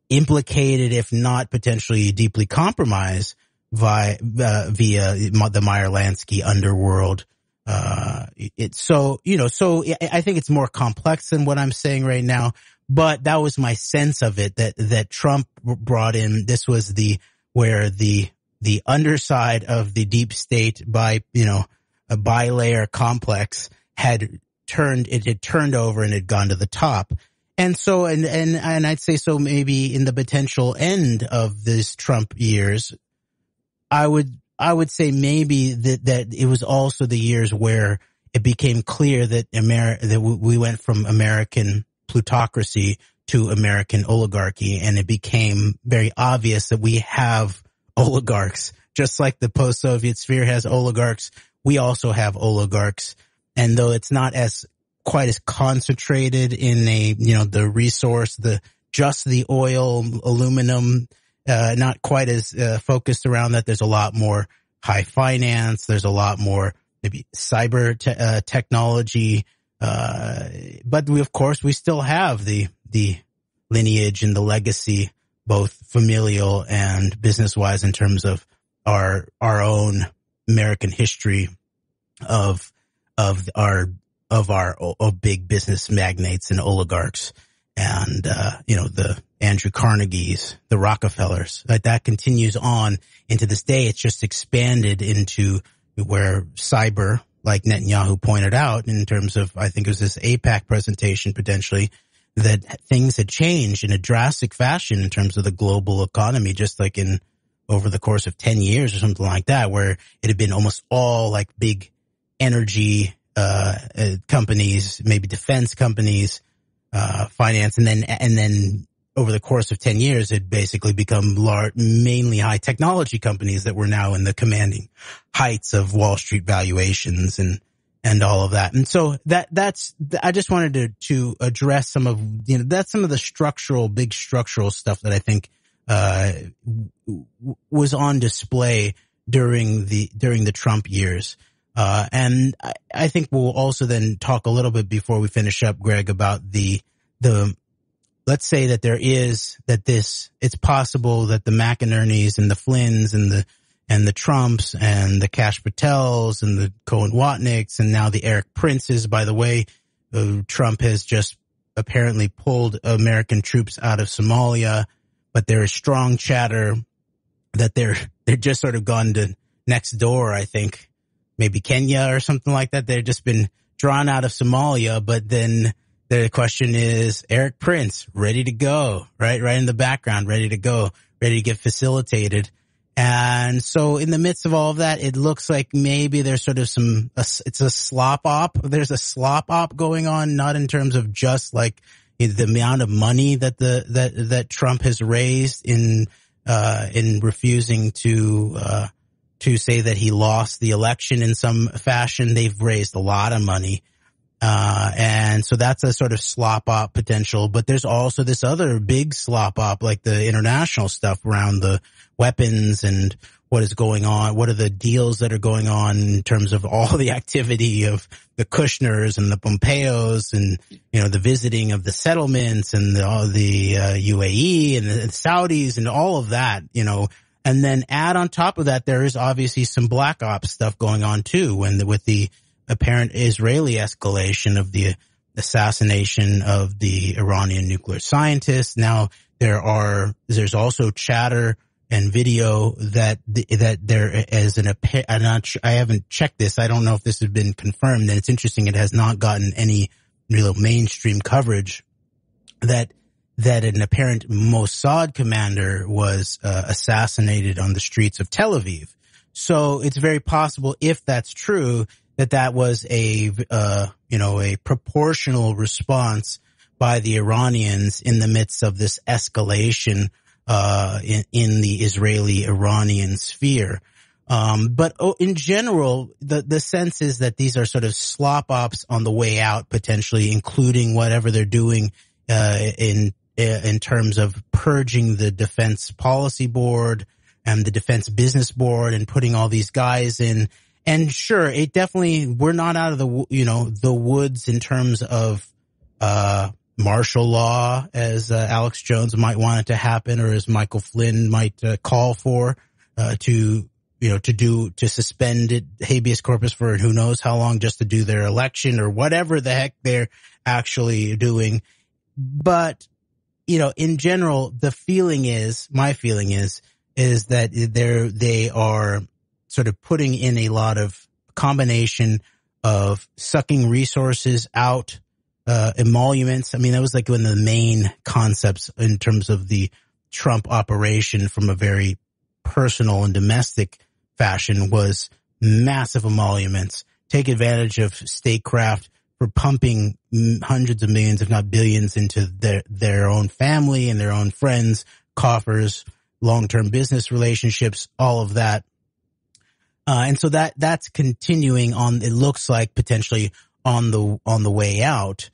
implicated, if not potentially deeply compromised via, uh, via the Meyer Lansky underworld. Uh, it's so, you know, so I think it's more complex than what I'm saying right now, but that was my sense of it that, that Trump brought in. This was the, where the, the underside of the deep state by, you know, a bilayer complex had turned, it had turned over and had gone to the top. And so, and, and, and I'd say so maybe in the potential end of this Trump years, I would I would say maybe that that it was also the years where it became clear that Ameri- that we went from American plutocracy to American oligarchy, and it became very obvious that we have oligarchs, just like the post-Soviet sphere has oligarchs. We also have oligarchs, and though it's not as quite as concentrated in a you know the resource, the just the oil, aluminum, uh, not quite as uh, focused around that. There's a lot more high finance. There's a lot more maybe cyber te- uh, technology. Uh, but we, of course, we still have the, the lineage and the legacy, both familial and business wise in terms of our, our own American history of, of our, of our, of big business magnates and oligarchs and, uh, you know, the Andrew Carnegie's, the Rockefellers, like that continues on into this day. It's just expanded into where cyber, like Netanyahu pointed out in terms of, I think it was this AIPAC presentation potentially, that things had changed in a drastic fashion in terms of the global economy, just like in over the course of 10 years or something like that, where it had been almost all like big energy, uh, uh companies, maybe defense companies, uh, finance and then, and then over the course of 10 years had basically become large, mainly high technology companies that were now in the commanding heights of Wall Street valuations and, and all of that. And so that, that's, I just wanted to, to address some of, you know, that's some of the structural, big structural stuff that I think, uh, was on display during the, during the Trump years. Uh, and I, I think we'll also then talk a little bit before we finish up, Greg, about the, the, let's say that there is that this it's possible that the McInerneys and the Flynn's and the and the Trumps and the Cash Patels and the Cohen Watnicks and now the Eric Princes. By the way, uh, Trump has just apparently pulled American troops out of Somalia, but there is strong chatter that they're they're just sort of gone to next door. I think maybe Kenya or something like that. They've just been drawn out of Somalia, but then the question is Eric Prince ready to go, right? Right in the background, ready to go, ready to get facilitated. And so in the midst of all of that, it looks like maybe there's sort of some, it's a slop op. There's a slop op going on, not in terms of just like the amount of money that the, that, that Trump has raised in, uh, in refusing to, uh, to say that he lost the election in some fashion. They've raised a lot of money. Uh, and so that's a sort of slop op potential, but there's also this other big slop op, like the international stuff around the weapons and what is going on. What are the deals that are going on in terms of all the activity of the Kushners and the Pompeos and, you know, the visiting of the settlements and the, all the uh, UAE and the Saudis and all of that, you know, and then add on top of that, there is obviously some black ops stuff going on too, when with the apparent Israeli escalation of the assassination of the Iranian nuclear scientist. Now there are, there's also chatter and video that, that there is an, I'm not I haven't checked this. I don't know if this has been confirmed and it's interesting. It has not gotten any real mainstream coverage that, that an apparent Mossad commander was uh, assassinated on the streets of Tel Aviv. So it's very possible if that's true that that was a, uh, you know, a proportional response by the Iranians in the midst of this escalation, uh, in, in the Israeli-Iranian sphere. Um, but oh, in general, the, the sense is that these are sort of slop ops on the way out, potentially, including whatever they're doing, uh, in, in terms of purging the defense policy board and the defense business board and putting all these guys in and sure, it definitely, we're not out of the, you know, the woods in terms of, uh, martial law as uh, Alex Jones might want it to happen or as Michael Flynn might uh, call for, uh, to, you know, to do, to suspend it, habeas corpus for who knows how long just to do their election or whatever the heck they're actually doing. But, you know, in general, the feeling is, my feeling is, is that they're, they are sort of putting in a lot of combination of sucking resources out, uh, emoluments. I mean, that was like one of the main concepts in terms of the Trump operation from a very personal and domestic fashion was massive emoluments, take advantage of statecraft for pumping hundreds of millions, if not billions into their, their own family and their own friends, coffers, long-term business relationships, all of that. Uh, and so that, that's continuing on, it looks like potentially on the, on the way out.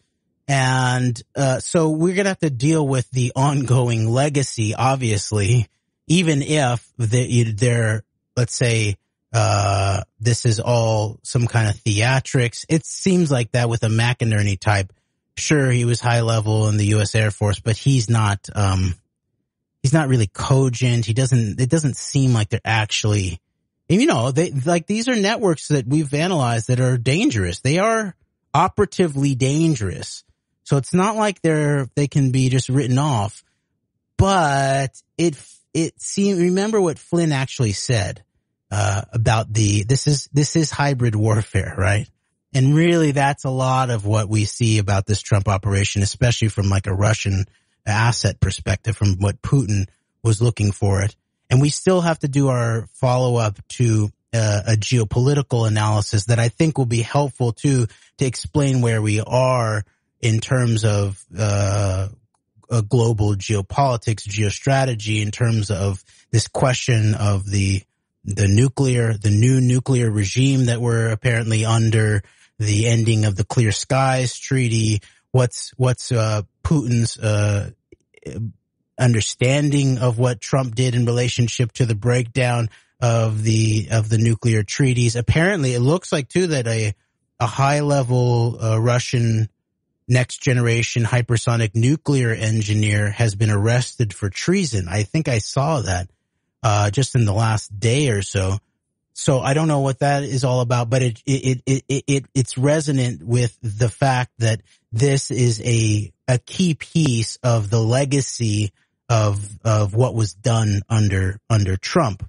And, uh, so we're going to have to deal with the ongoing legacy, obviously, even if the, they're, let's say, uh, this is all some kind of theatrics. It seems like that with a McInerney type. Sure, he was high level in the U.S. Air Force, but he's not, um, he's not really cogent. He doesn't, it doesn't seem like they're actually and you know, they like these are networks that we've analyzed that are dangerous. They are operatively dangerous. So it's not like they're they can be just written off. But it it seemed remember what Flynn actually said uh, about the this is this is hybrid warfare, right? And really, that's a lot of what we see about this Trump operation, especially from like a Russian asset perspective, from what Putin was looking for it and we still have to do our follow up to uh, a geopolitical analysis that I think will be helpful too to explain where we are in terms of uh, uh, global geopolitics, geostrategy in terms of this question of the the nuclear, the new nuclear regime that we're apparently under, the ending of the Clear Skies Treaty. What's what's uh, Putin's uh, understanding of what Trump did in relationship to the breakdown of the of the nuclear treaties? Apparently, it looks like too that a a high level uh, Russian next generation hypersonic nuclear engineer has been arrested for treason. I think I saw that uh, just in the last day or so. So I don't know what that is all about, but it, it, it, it, it, it's resonant with the fact that this is a, a key piece of the legacy of, of what was done under, under Trump.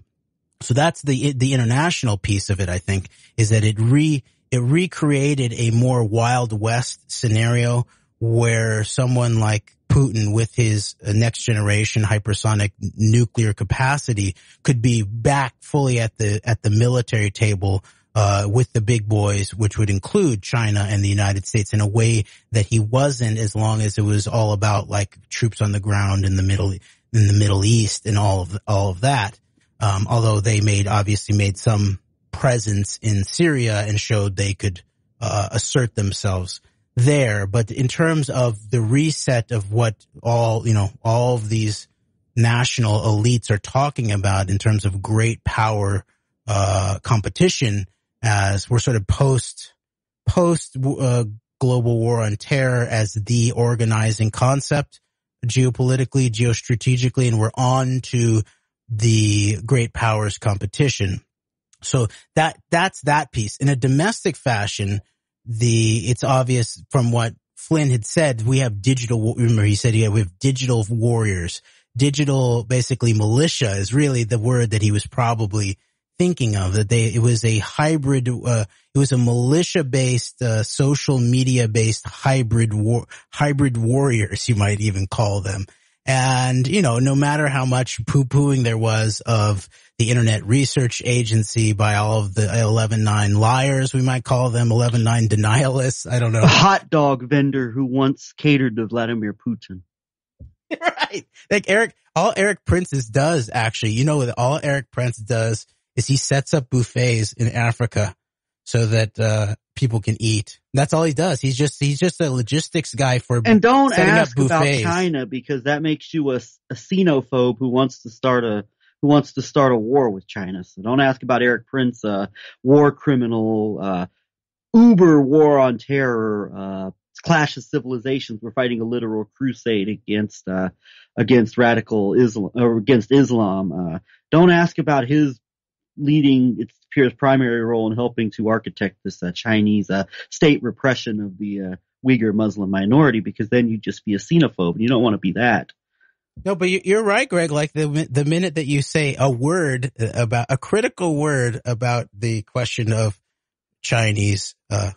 So that's the, the international piece of it, I think, is that it re, it recreated a more Wild West scenario where someone like Putin with his uh, next generation hypersonic nuclear capacity could be back fully at the at the military table uh, with the big boys, which would include China and the United States in a way that he wasn't as long as it was all about like troops on the ground in the middle in the Middle East and all of all of that. Um, although they made obviously made some presence in Syria and showed they could uh, assert themselves there. But in terms of the reset of what all, you know, all of these national elites are talking about in terms of great power, uh, competition as we're sort of post, post, uh, global war on terror as the organizing concept geopolitically, geostrategically, and we're on to the great powers competition. So that, that's that piece. In a domestic fashion, the, it's obvious from what Flynn had said, we have digital, remember he said, yeah, we have digital warriors. Digital, basically militia is really the word that he was probably thinking of that they, it was a hybrid, uh, it was a militia based, uh, social media based hybrid war, hybrid warriors, you might even call them. And, you know, no matter how much poo pooing there was of the Internet Research Agency by all of the 11.9 liars, we might call them 11.9 denialists. I don't know. A hot dog vendor who once catered to Vladimir Putin. (laughs) right. Like Eric, all Eric Princes does actually, you know, all Eric Prince does is he sets up buffets in Africa so that, uh, people can eat. That's all he does. He's just he's just a logistics guy for and don't ask about China because that makes you a, a xenophobe who wants to start a who wants to start a war with China. So don't ask about Eric Prince, uh, war criminal, uh, uber war on terror, uh, clash of civilizations. We're fighting a literal crusade against uh, against radical Islam or against Islam. Uh, don't ask about his leading its appears primary role in helping to architect this uh, Chinese uh, state repression of the uh, Uyghur Muslim minority, because then you'd just be a xenophobe, and you don't want to be that. No, but you're right, Greg. Like the the minute that you say a word about a critical word about the question of Chinese uh,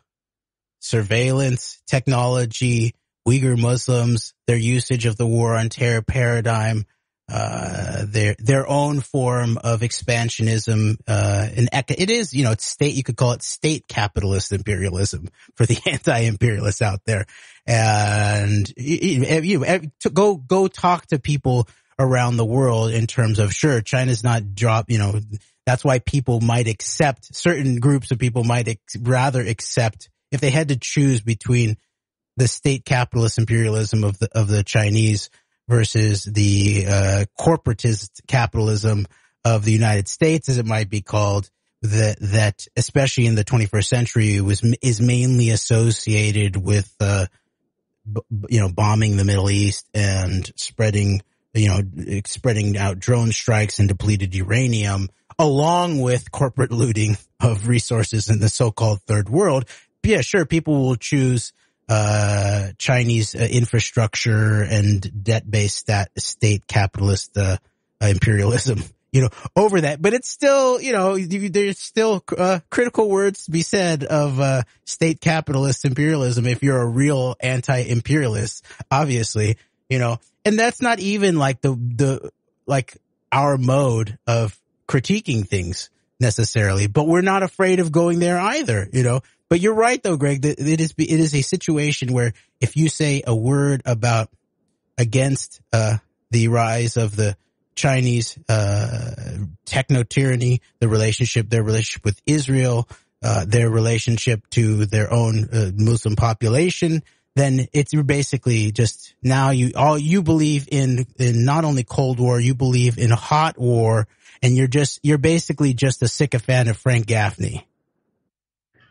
surveillance technology, Uyghur Muslims, their usage of the war on terror paradigm, uh, their their own form of expansionism. Uh, and it is, you know, it's state. You could call it state capitalist imperialism for the (laughs) anti-imperialists out there. And you, you, go go talk to people around the world in terms of sure, China's not drop. You know, that's why people might accept certain groups of people might ex- rather accept if they had to choose between the state capitalist imperialism of the of the Chinese versus the uh, corporatist capitalism of the United States, as it might be called, that that especially in the 21st century was is mainly associated with uh, b- you know bombing the Middle East and spreading you know spreading out drone strikes and depleted uranium, along with corporate looting of resources in the so-called third world. Yeah, sure, people will choose uh, Chinese uh, infrastructure and debt-based stat, state capitalist uh, imperialism, (laughs) you know, over that. But it's still, you know, there's still uh, critical words to be said of uh, state capitalist imperialism if you're a real anti-imperialist, obviously, you know. And that's not even like the the like our mode of critiquing things necessarily, but we're not afraid of going there either, you know. But you're right though, Greg, that it is, it is a situation where if you say a word about against uh, the rise of the Chinese uh, techno tyranny, the relationship, their relationship with Israel, uh, their relationship to their own uh, Muslim population, then it's basically just now you all you believe in in not only Cold War, you believe in hot war, and you're just you're basically just a sycophant of Frank Gaffney.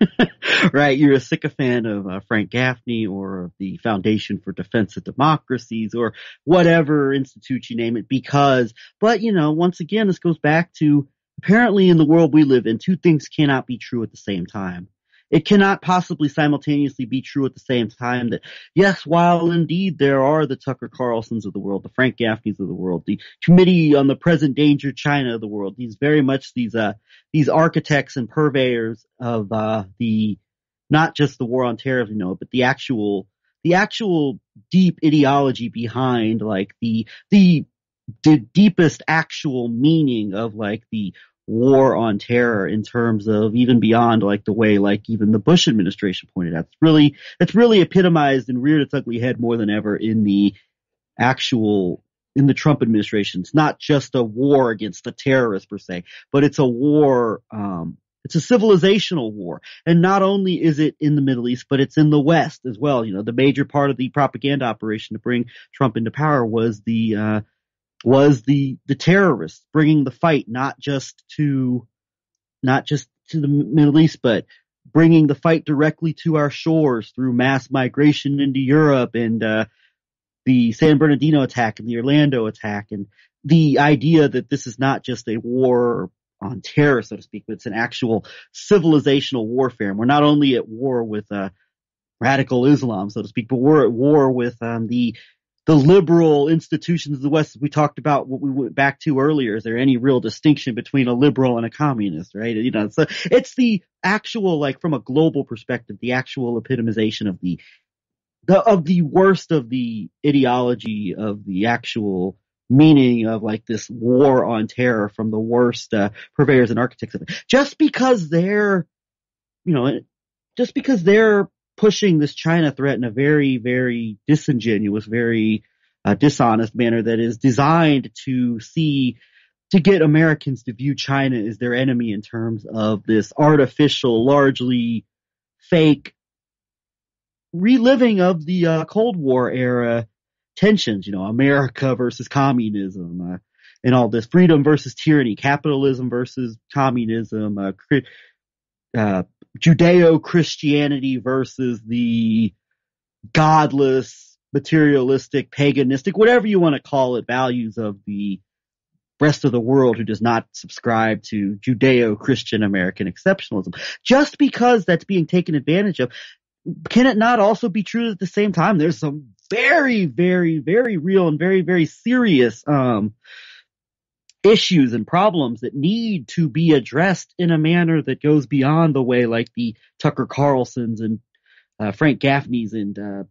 (laughs) right, you're a sycophant of uh, Frank Gaffney or of the Foundation for Defense of Democracies or whatever institute you name it because, but you know, once again, this goes back to apparently in the world we live in, two things cannot be true at the same time. It cannot possibly simultaneously be true at the same time that, yes, while indeed there are the Tucker Carlsons of the world, the Frank Gaffneys of the world, the Committee on the Present Danger China of the world, these very much these, uh, these architects and purveyors of, uh, the, not just the war on terror, you know, but the actual, the actual deep ideology behind like the, the, the deepest actual meaning of like the war on terror in terms of even beyond like the way like even the Bush administration pointed out. It's really it's really epitomized and reared its ugly head more than ever in the actual in the Trump administration. It's not just a war against the terrorists per se, but it's a war um it's a civilizational war. And not only is it in the Middle East, but it's in the West as well. You know, the major part of the propaganda operation to bring Trump into power was the uh was the the terrorists bringing the fight not just to not just to the Middle East, but bringing the fight directly to our shores through mass migration into Europe and uh, the San Bernardino attack and the Orlando attack, and the idea that this is not just a war on terror, so to speak, but it's an actual civilizational warfare. And we're not only at war with uh, radical Islam, so to speak, but we're at war with um, the the liberal institutions of the West. We talked about what we went back to earlier. Is there any real distinction between a liberal and a communist, right? You know, so it's the actual, like from a global perspective, the actual epitomization of the, the, of the worst of the ideology of the actual meaning of like this war on terror from the worst uh, purveyors and architects of it. Just because they're, you know, just because they're pushing this China threat in a very, very disingenuous, very uh, dishonest manner that is designed to see to get Americans to view China as their enemy in terms of this artificial, largely fake reliving of the uh, Cold War era tensions, you know, America versus communism, uh, and all this freedom versus tyranny, capitalism versus communism, uh, uh Judeo-Christianity versus the godless, materialistic, paganistic, whatever you want to call it, values of the rest of the world who does not subscribe to Judeo-Christian American exceptionalism. Just because that's being taken advantage of, can it not also be true at the same time there's some very, very, very real and very, very serious, um, issues and problems that need to be addressed in a manner that goes beyond the way like the Tucker Carlsons and uh, Frank Gaffney's and uh,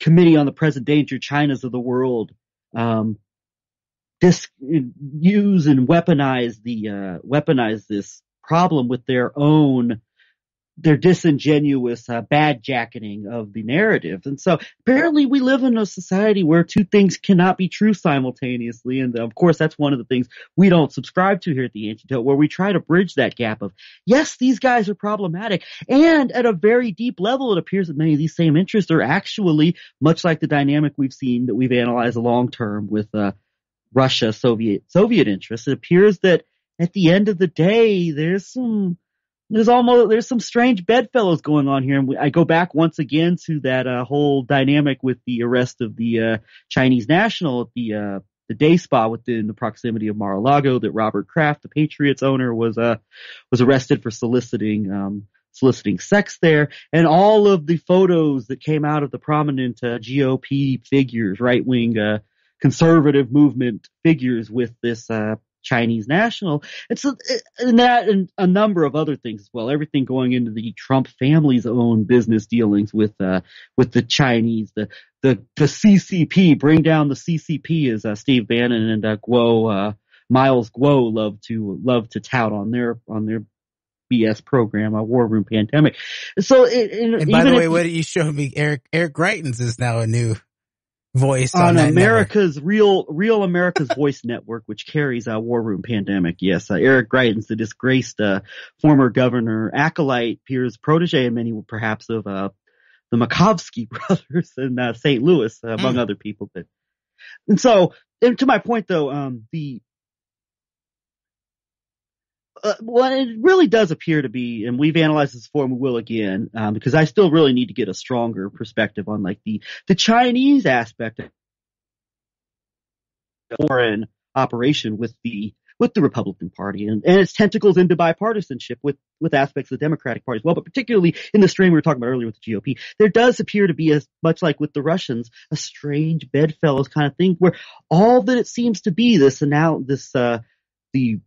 Committee on the Present Danger Chinas of the world um, this use and weaponize the uh, weaponize this problem with their own their disingenuous uh, bad jacketing of the narrative. And so apparently we live in a society where two things cannot be true simultaneously. And of course, that's one of the things we don't subscribe to here at the Antidote, where we try to bridge that gap of, yes, these guys are problematic. And at a very deep level, it appears that many of these same interests are actually much like the dynamic we've seen that we've analyzed long term with, uh, Russia, Soviet, Soviet interests. It appears that at the end of the day, there's some, there's almost there's some strange bedfellows going on here, and I go back once again to that uh, whole dynamic with the arrest of the uh, Chinese national at the uh, the day spa within the proximity of Mar-a-Lago. That Robert Kraft, the Patriots owner, was uh was arrested for soliciting um, soliciting sex there, and all of the photos that came out of the prominent uh, GOP figures, right wing uh, conservative movement figures with this uh, Chinese national. It's a, and that and a number of other things as well. Everything going into the Trump family's own business dealings with uh with the Chinese, the the the CCP, bring down the CCP as uh, Steve Bannon and uh, Guo uh, Miles Guo love to love to tout on their on their BS program, a war room pandemic. So, it, and by the way, what did you showed me, Eric Eric Greitens is now a new voice on, on, that America's real, real America's (laughs) Voice Network, which carries a War Room Pandemic. Yes, uh, Eric Greitens, the disgraced uh, former governor, acolyte, peers, protege, and many perhaps of uh, the Makovsky (laughs) brothers in uh, St. Louis, uh, among Mm. other people. But and so, and to my point though, um, the uh, well, it really does appear to be, and we've analyzed this before, and we will again, um, because I still really need to get a stronger perspective on like the the Chinese aspect of foreign operation with the with the Republican Party and, and its tentacles into bipartisanship with with aspects of the Democratic Party as well, but particularly in the strain we were talking about earlier with the GOP, there does appear to be as much like with the Russians, a strange bedfellows kind of thing where all that it seems to be this now this uh the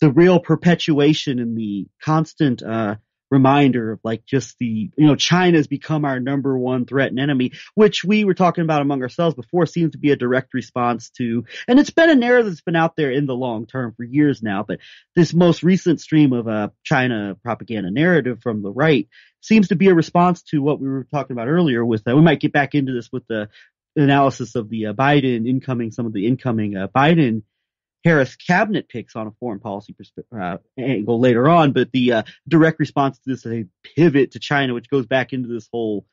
the real perpetuation and the constant uh reminder of like just the you know China's become our number one threat and enemy, which we were talking about among ourselves before seems to be a direct response to and it's been a narrative that's been out there in the long term for years now, but this most recent stream of uh China propaganda narrative from the right seems to be a response to what we were talking about earlier with uh, we might get back into this with the analysis of the uh, Biden incoming some of the incoming uh, Biden Harris cabinet picks on a foreign policy uh, angle later on, but the uh, direct response to this is a pivot to China, which goes back into this whole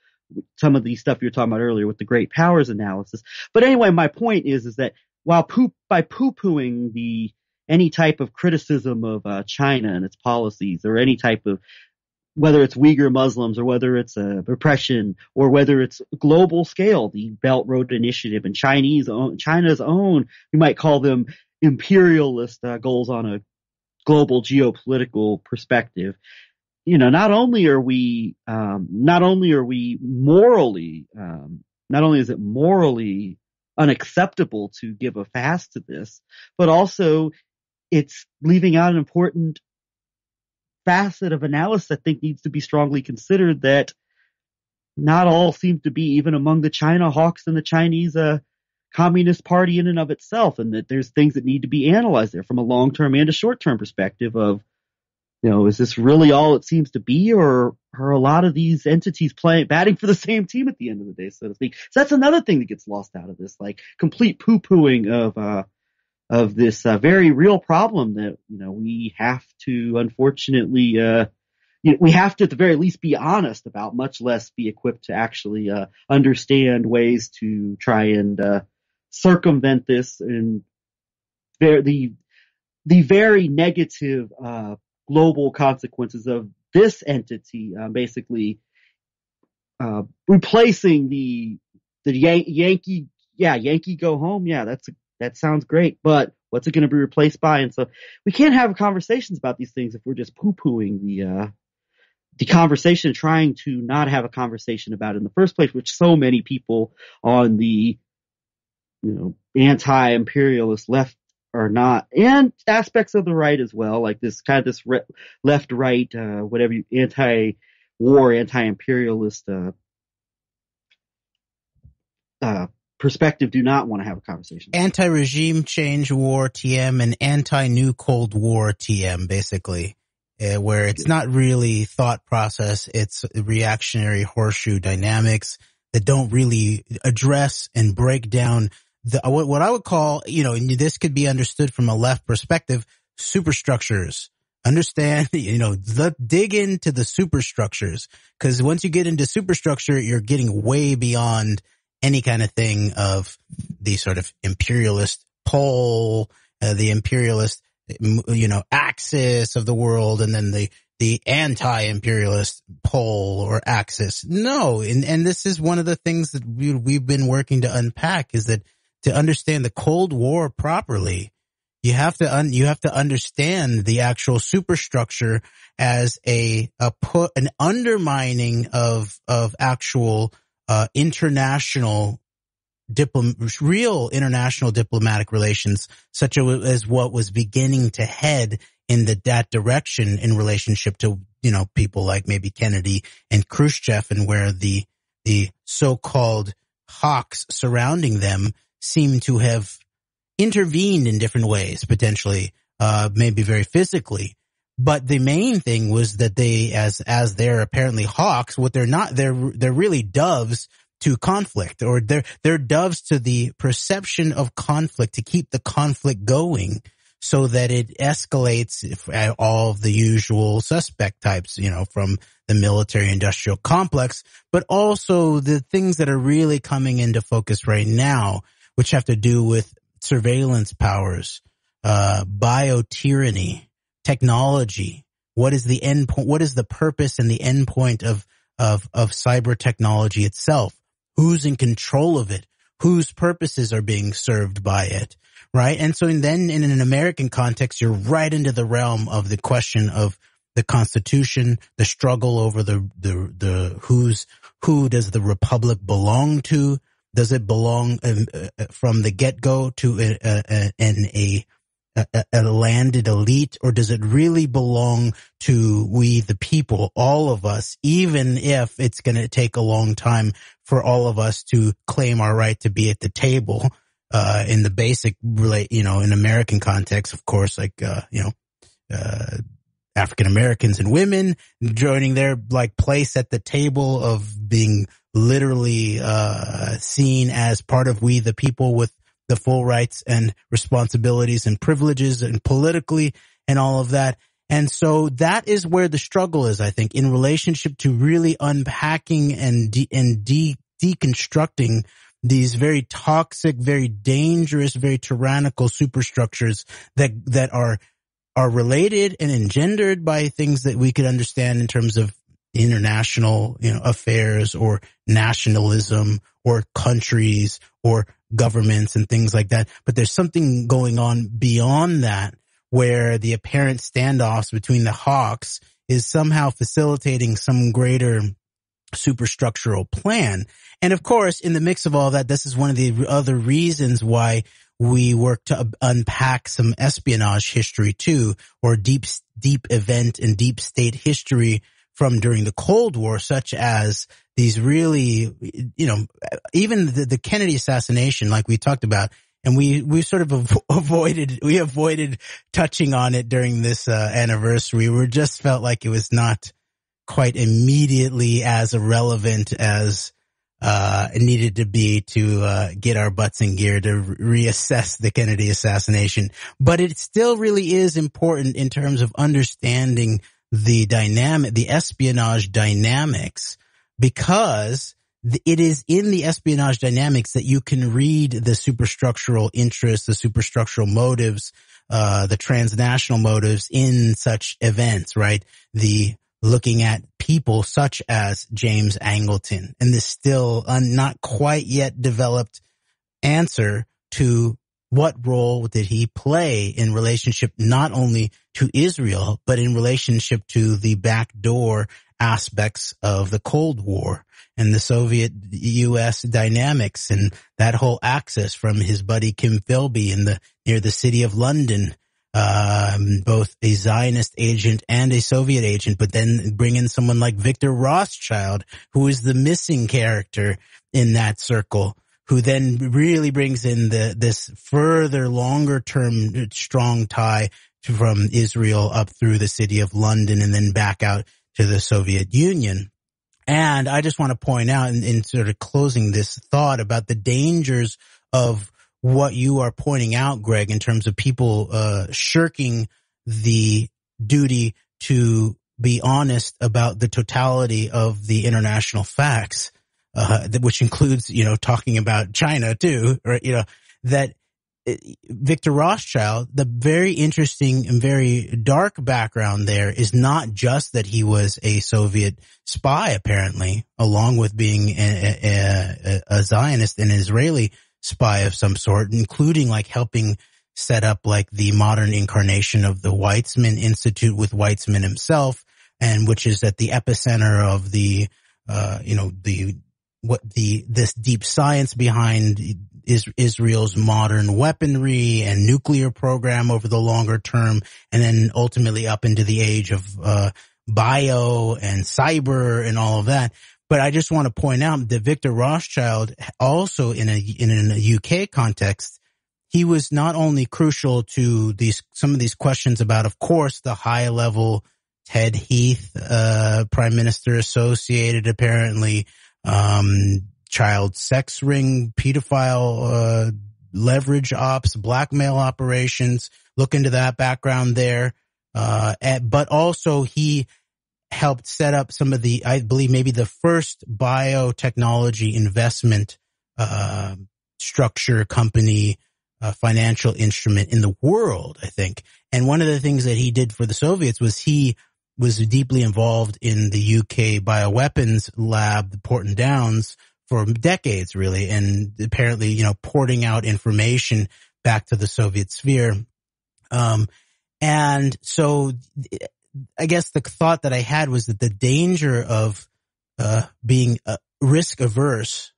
some of the stuff you were talking about earlier with the great powers analysis. But anyway, my point is is that while poop by poo pooing the any type of criticism of uh, China and its policies or any type of whether it's Uyghur Muslims or whether it's uh, repression or whether it's global scale, the Belt Road Initiative and Chinese own, China's own, you might call them imperialist uh, goals on a global geopolitical perspective. You know, not only are we, um, not only are we morally, um, not only is it morally unacceptable to give a fast to this, but also it's leaving out an important facet of analysis I think needs to be strongly considered that not all seem to be even among the China hawks and the Chinese uh, Communist Party in and of itself, and that there's things that need to be analyzed there from a long term and a short term perspective of, you know, is this really all it seems to be, or are a lot of these entities playing batting for the same team at the end of the day, so to speak? So that's another thing that gets lost out of this, like complete poo pooing of uh, of this uh, very real problem that you know we have to unfortunately uh, you know, we have to at the very least be honest about, much less be equipped to actually uh, understand ways to try and uh, circumvent this and ver- the the very negative uh, global consequences of this entity, uh, basically uh, replacing the the Yan- Yankee, yeah, Yankee go home, yeah, that's a, that sounds great, but what's it going to be replaced by? And so we can't have conversations about these things if we're just poo pooing the uh, the conversation, trying to not have a conversation about it in the first place, which so many people on the you know anti-imperialist left are not, and aspects of the right as well, like this kind of this re- left-right, uh, whatever you, anti-war, anti-imperialist uh, uh, perspective, do not want to have a conversation. anti-regime change war TM and anti-new Cold War TM, basically, uh, where it's not really thought process, it's reactionary horseshoe dynamics that don't really address and break down the what, I would call, you know, and this could be understood from a left perspective, superstructures. Understand, (laughs) you know, the, dig into the superstructures because once you get into superstructure, you're getting way beyond any kind of thing of the sort of imperialist pole, uh, the imperialist, you know, axis of the world, and then the the anti-imperialist pole or axis. No, and and this is one of the things that we we've been working to unpack is that to understand the Cold War properly, you have to un, you have to understand the actual superstructure as a a put an undermining of of actual uh, international diplom- real international diplomatic relations, such as what was beginning to head in the, that direction in relationship to, you know, people like maybe Kennedy and Khrushchev and where the, the so-called hawks surrounding them seem to have intervened in different ways, potentially, uh, maybe very physically. But the main thing was that they, as, as they're apparently hawks, what they're not, they're, they're really doves to conflict or they're, they're doves to the perception of conflict to keep the conflict going so that it escalates all of the usual suspect types, you know, from the military industrial complex, but also the things that are really coming into focus right now, which have to do with surveillance powers, uh, biotyranny, technology. What is the end point? What is the purpose and the end point of, of, of cyber technology itself? Who's in control of it? Whose purposes are being served by it? Right. And so then in an American context, you're right into the realm of the question of the Constitution, the struggle over the, the, the who's, who does the Republic belong to? Does it belong uh, uh, from the get go to a, a, a, a, a landed elite or does it really belong to we the people, all of us, even if it's going to take a long time for all of us to claim our right to be at the table? Uh, in the basic you know, in American context, of course, like, uh, you know, uh, African Americans and women joining their like place at the table of being literally, uh, seen as part of we the people with the full rights and responsibilities and privileges and politically and all of that. And so that is where the struggle is, I think, in relationship to really unpacking and de- and de- deconstructing these very toxic, very dangerous, very tyrannical superstructures that that are are related and engendered by things that we could understand in terms of international, you know, affairs or nationalism or countries or governments and things like that. But there's something going on beyond that where the apparent standoffs between the hawks is somehow facilitating some greater superstructural plan. And of course, in the mix of all that, this is one of the other reasons why we work to unpack some espionage history too, or deep, deep event and deep state history from during the Cold War, such as these really, you know, even the, the Kennedy assassination, like we talked about, and we we sort of (laughs) avoided we avoided touching on it during this uh, anniversary. We just felt like it was not quite immediately as relevant as uh, it needed to be to uh, get our butts in gear to reassess the Kennedy assassination. But it still really is important in terms of understanding the dynamic, the espionage dynamics, because it is in the espionage dynamics that you can read the superstructural interests, the superstructural motives, uh, the transnational motives in such events, right? The looking at people such as James Angleton and this still un, not quite yet developed answer to what role did he play in relationship not only to Israel, but in relationship to the backdoor aspects of the Cold War and the Soviet U.S. dynamics and that whole axis from his buddy Kim Philby in the near the city of London, um, both a Zionist agent and a Soviet agent, but then bring in someone like Victor Rothschild, who is the missing character in that circle who then really brings in the this further longer term strong tie from Israel up through the city of London and then back out to the Soviet Union. And I just want to point out in, in sort of closing this thought about the dangers of what you are pointing out, Greg, in terms of people uh, shirking the duty to be honest about the totality of the international facts uh, which includes, you know, talking about China too, or, you know, that Victor Rothschild, the very interesting and very dark background there is not just that he was a Soviet spy, apparently, along with being a, a, a Zionist and Israeli spy of some sort, including like helping set up like the modern incarnation of the Weizmann Institute with Weizmann himself, and which is at the epicenter of the, uh, you know, the what the this deep science behind Israel's modern weaponry and nuclear program over the longer term, and then ultimately up into the age of uh, bio and cyber and all of that. But I just want to point out that Victor Rothschild also in a in a UK context, he was not only crucial to these some of these questions about, of course, the high level Ted Heath, uh, prime minister associated apparently um, child sex ring, pedophile, uh, leverage ops, blackmail operations. Look into that background there. Uh, at, but also he helped set up some of the, I believe maybe the first biotechnology investment, uh, structure company, uh, financial instrument in the world, I think. And one of the things that he did for the Soviets was he was deeply involved in the UK bioweapons lab, the Porton Downs, for decades, really, and apparently, you know, porting out information back to the Soviet sphere. Um, and so I guess the thought that I had was that the danger of, uh, being uh, risk averse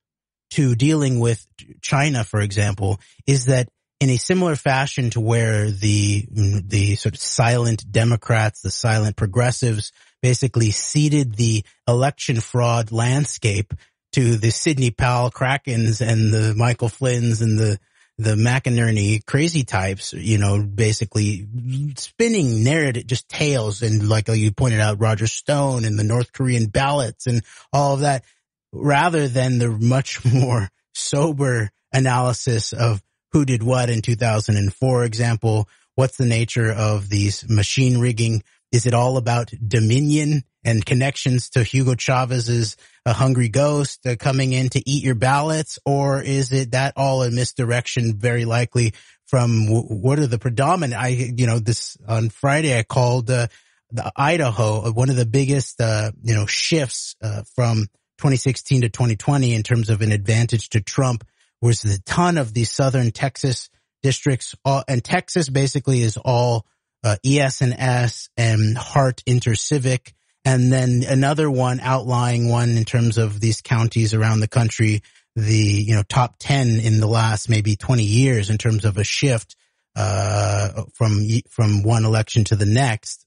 to dealing with China, for example, is that in a similar fashion to where the the sort of silent Democrats, the silent progressives, basically ceded the election fraud landscape to the Sidney Powell Krakens and the Michael Flynn's and the the McInerney crazy types, you know, basically spinning narrative, just tales and like you pointed out, Roger Stone and the North Korean ballots and all of that, rather than the much (laughs) more sober analysis of who did what in 2004 example. What's the nature of these machine rigging? Is it all about dominion and connections to Hugo Chavez's a hungry ghost uh, coming in to eat your ballots, or is it that all a misdirection? Very likely from w- what are the predominant? I you know this on Friday I called uh, the Idaho uh, one of the biggest uh, you know shifts uh, from 2016 to 2020 in terms of an advantage to Trump was the ton of these southern Texas districts, all, and Texas basically is all uh, ES&S and Hart Intercivic and then another one outlying one in terms of these counties around the country, the, you know, top 10 in the last maybe 20 years in terms of a shift, uh, from, from one election to the next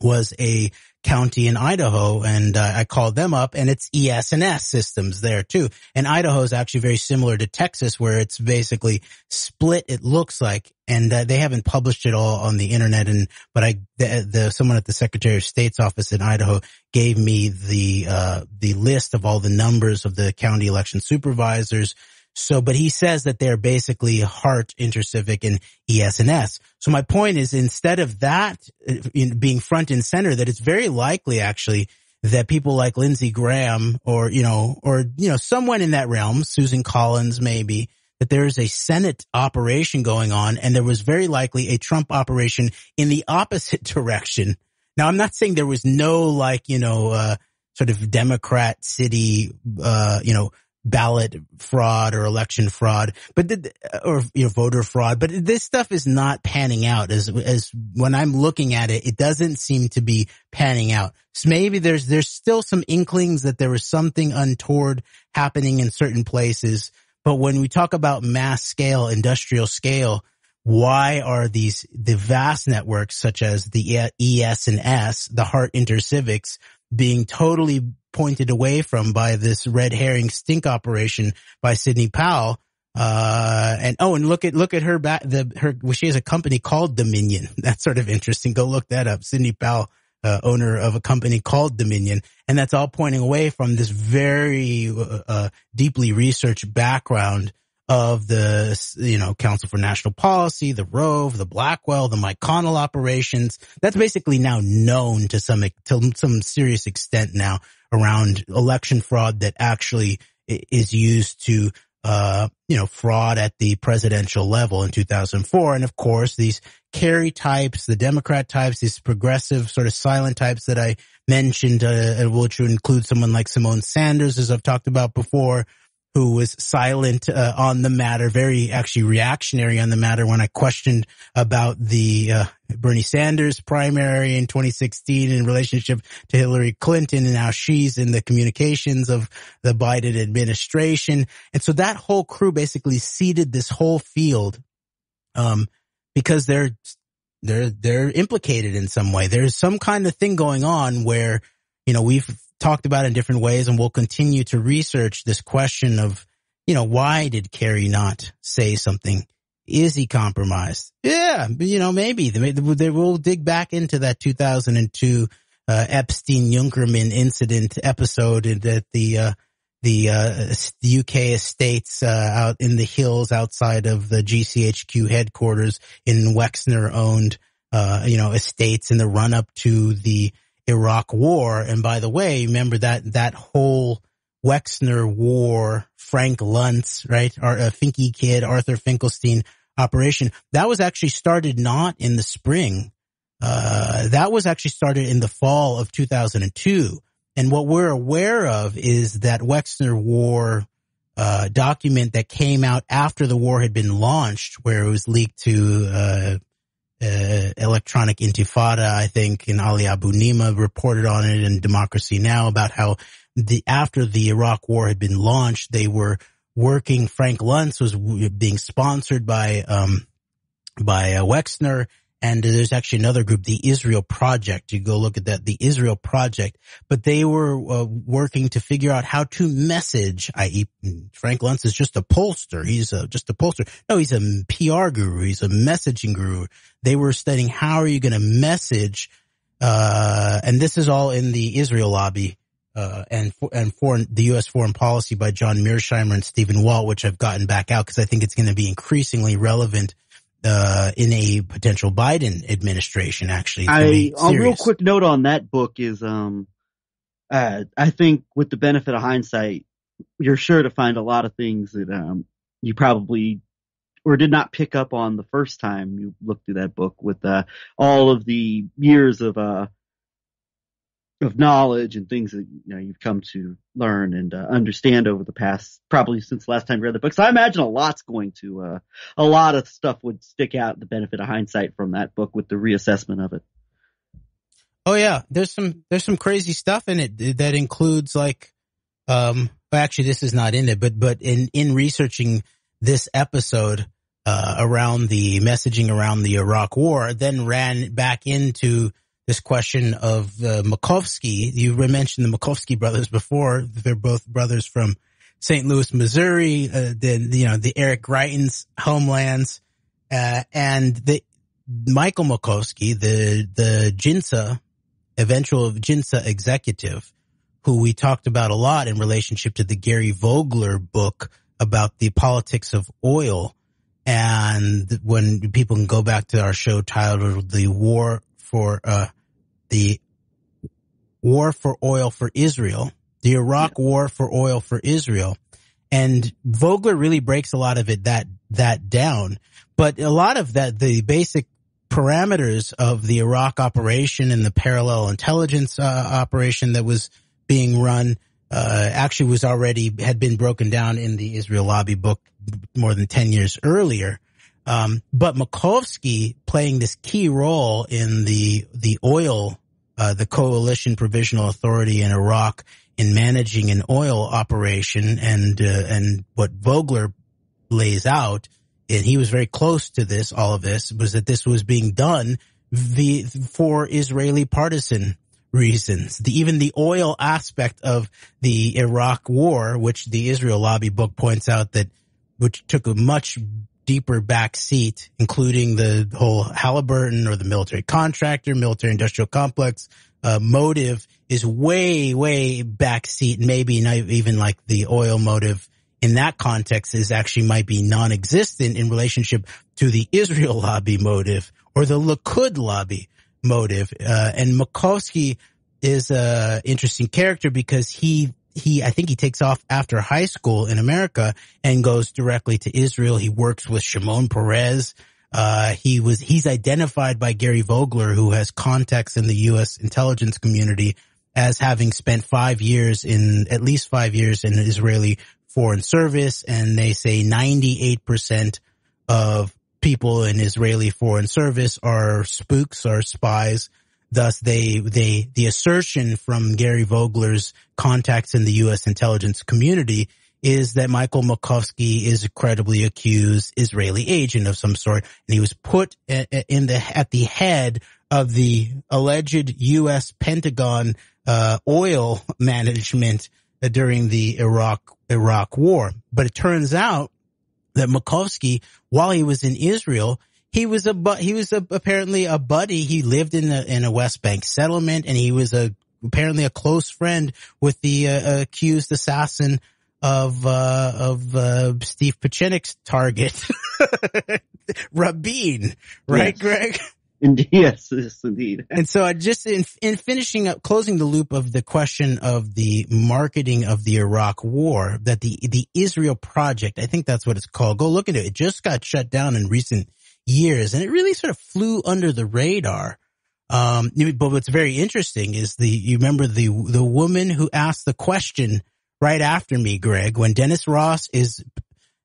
was a county in Idaho and uh, I called them up and it's ES&S systems there too. And Idaho is actually very similar to Texas where it's basically split it looks like and uh, they haven't published it all on the internet and but I the, the someone at the Secretary of State's office in Idaho gave me the uh the list of all the numbers of the county election supervisors so, but he says that they're basically Hart, Intercivic, and ES&S. So my point is instead of that uh, being front and center, that it's very likely actually that people like Lindsey Graham or, you know, or, you know, someone in that realm, Susan Collins maybe, that there is a Senate operation going on and there was very likely a Trump operation in the opposite (laughs) direction. Now I'm not saying there was no like, you know, uh, sort of Democrat city, uh, you know, ballot fraud or election fraud, but the, or you know voter fraud. But this stuff is not panning out as as when I'm looking at it, it doesn't seem to be panning out. So maybe there's there's still some inklings that there was something untoward happening in certain places. But when we talk about mass scale, industrial scale, why are these the vast networks such as the ES and S, the Hart Intercivics, being totally pointed away from by this red herring stink operation by Sidney Powell. Uh, and oh, and look at, look at her back, the, her, well, she has a company called Dominion. (laughs) That's sort of interesting. Go look that up. Sidney Powell, uh, owner of a company called Dominion. And that's all pointing away from this very, uh, uh deeply researched background of the, you know, Council for National Policy, the Rove, the Blackwell, the McConnell operations. That's basically now known to some, to some serious extent now around election fraud that actually is used to, uh, you know, fraud at the presidential level in 2004. And of course, these Kerry types, the Democrat types, these progressive sort of silent types that I mentioned, uh, which would include someone like Symone Sanders, as I've talked about before, who was silent uh, on the matter, very actually reactionary on the matter when I questioned about the uh, Bernie Sanders primary in 2016 in relationship to Hillary Clinton and how she's in the communications of the Biden administration. And so that whole crew basically seeded this whole field um, because they're they're they're implicated in some way. There's some kind of thing going on where you know we've talked about in different ways and we'll continue to research this question of, you know, why did Kerry not say something? Is he compromised? Yeah, you know, maybe they, will dig back into that 2002 uh, Epstein Junkermann incident episode that the uh, the, uh, UK estates, uh, out in the hills outside of the GCHQ headquarters in Wexner owned, uh, you know, estates in the run up to the Iraq war. And by the way, remember that, that whole Wexner war, Frank Luntz, right? Our uh, Finky kid, Arthur Finkelstein operation. That was actually started not in the spring. Uh, that was actually started in the fall of 2002. And what we're aware of is that Wexner War uh, document that came out after the war had been launched, where it was leaked to uh, Electronic Intifada, I think, and Ali Abunimah reported on it in Democracy Now about how the after the Iraq War had been launched, they were working. Frank Luntz was being sponsored by um, by uh, Wexner, and there's actually another group, the Israel Project. You go look at that, the Israel Project. But they were uh, working to figure out how to message. I.e., Frank Luntz is just a pollster. He's a, just a pollster. No, he's a PR guru. He's a messaging guru. They were studying how are you going to message. Uh, and this is all in the Israel lobby uh, and and foreign the U.S. foreign policy by John Mearsheimer and Stephen Walt, which I've gotten back out because I think it's going to be increasingly relevant uh, in a potential Biden administration. Actually, I a real quick note on that book is, um, uh, I think with the benefit of hindsight, you're sure to find a lot of things that um, you probably or did not pick up on the first time you looked through that book with uh, all of the years of uh, of knowledge and things that you know you've come to learn and uh, understand over the past probably since last time you read the book. So I imagine a lot's going to uh, a lot of stuff would stick out the benefit of hindsight from that book with the reassessment of it. Oh yeah, there's some there's some crazy stuff in it that includes like um actually this is not in it but but in in researching this episode uh around the messaging around the Iraq war then ran back into this question of uh, Makovsky. You mentioned the Makovsky brothers before. They're both brothers from St. Louis, Missouri. Uh, the you know the Eric Greitens homelands, uh, and the Michael Makovsky, the the JINSA eventual JINSA executive, who we talked about a lot in relationship to the Gary Vogler book about the politics of oil. And when people can go back to our show titled "The War for uh, the war for oil for Israel, the Iraq yeah. war for oil for Israel. And Vogler really breaks a lot of it that, that down. But a lot of that, the basic parameters of the Iraq operation and the parallel intelligence uh, operation that was being run, uh, actually was already, had been broken down in the Israel lobby book more than 10 years earlier. Um, but Makovsky playing this key role in the the oil, uh, the coalition provisional authority in Iraq in managing an oil operation, and uh, and what Vogler lays out, and he was very close to this. All of this was that this was being done via, for Israeli partisan reasons. The, even the oil aspect of the Iraq war, which the Israel lobby book points out that, which took a much deeper back seat, including the whole Halliburton or the military contractor, military industrial complex uh, motive is way, way back seat. Maybe not even like the oil motive in that context is actually might be non-existent in relationship to the Israel (laughs) lobby motive or the Likud lobby motive. Uh, and Makovsky is a interesting character because he he, I think he takes off after high school in America and goes directly to Israel. He works with Shimon Peres. Uh, he was, he's identified by Gary Vogler, who has contacts in the U.S. intelligence community as having spent five years in, at least five years in Israeli foreign service. And they say 98% of people in Israeli foreign service are spooks or spies. Thus, they, they, the assertion from Gary Vogler's contacts in the U.S. intelligence community is that Michael Makovsky is a credibly accused Israeli agent of some sort, and he was put in the at the head of the alleged U.S. Pentagon uh, oil (laughs) management during the Iraq Iraq War. But it turns out that Makovsky, while he was in Israel, he was a but he was a, apparently a buddy. He lived in a in a West Bank settlement, and he was a apparently a close friend with the uh, accused assassin of uh, of uh, Steve Pieczenik's target, (laughs) Rabin, right, Yes. Greg? (laughs) Indeed, yes, yes, indeed. And so I just in in finishing up closing the loop of the question of the marketing of the Iraq war that the the Israel project I think that's what it's called go look at it it just got shut down in recent years and it really sort of flew under the radar. Um but what's very interesting is the you remember the the woman who asked the question right after me Greg when Dennis Ross is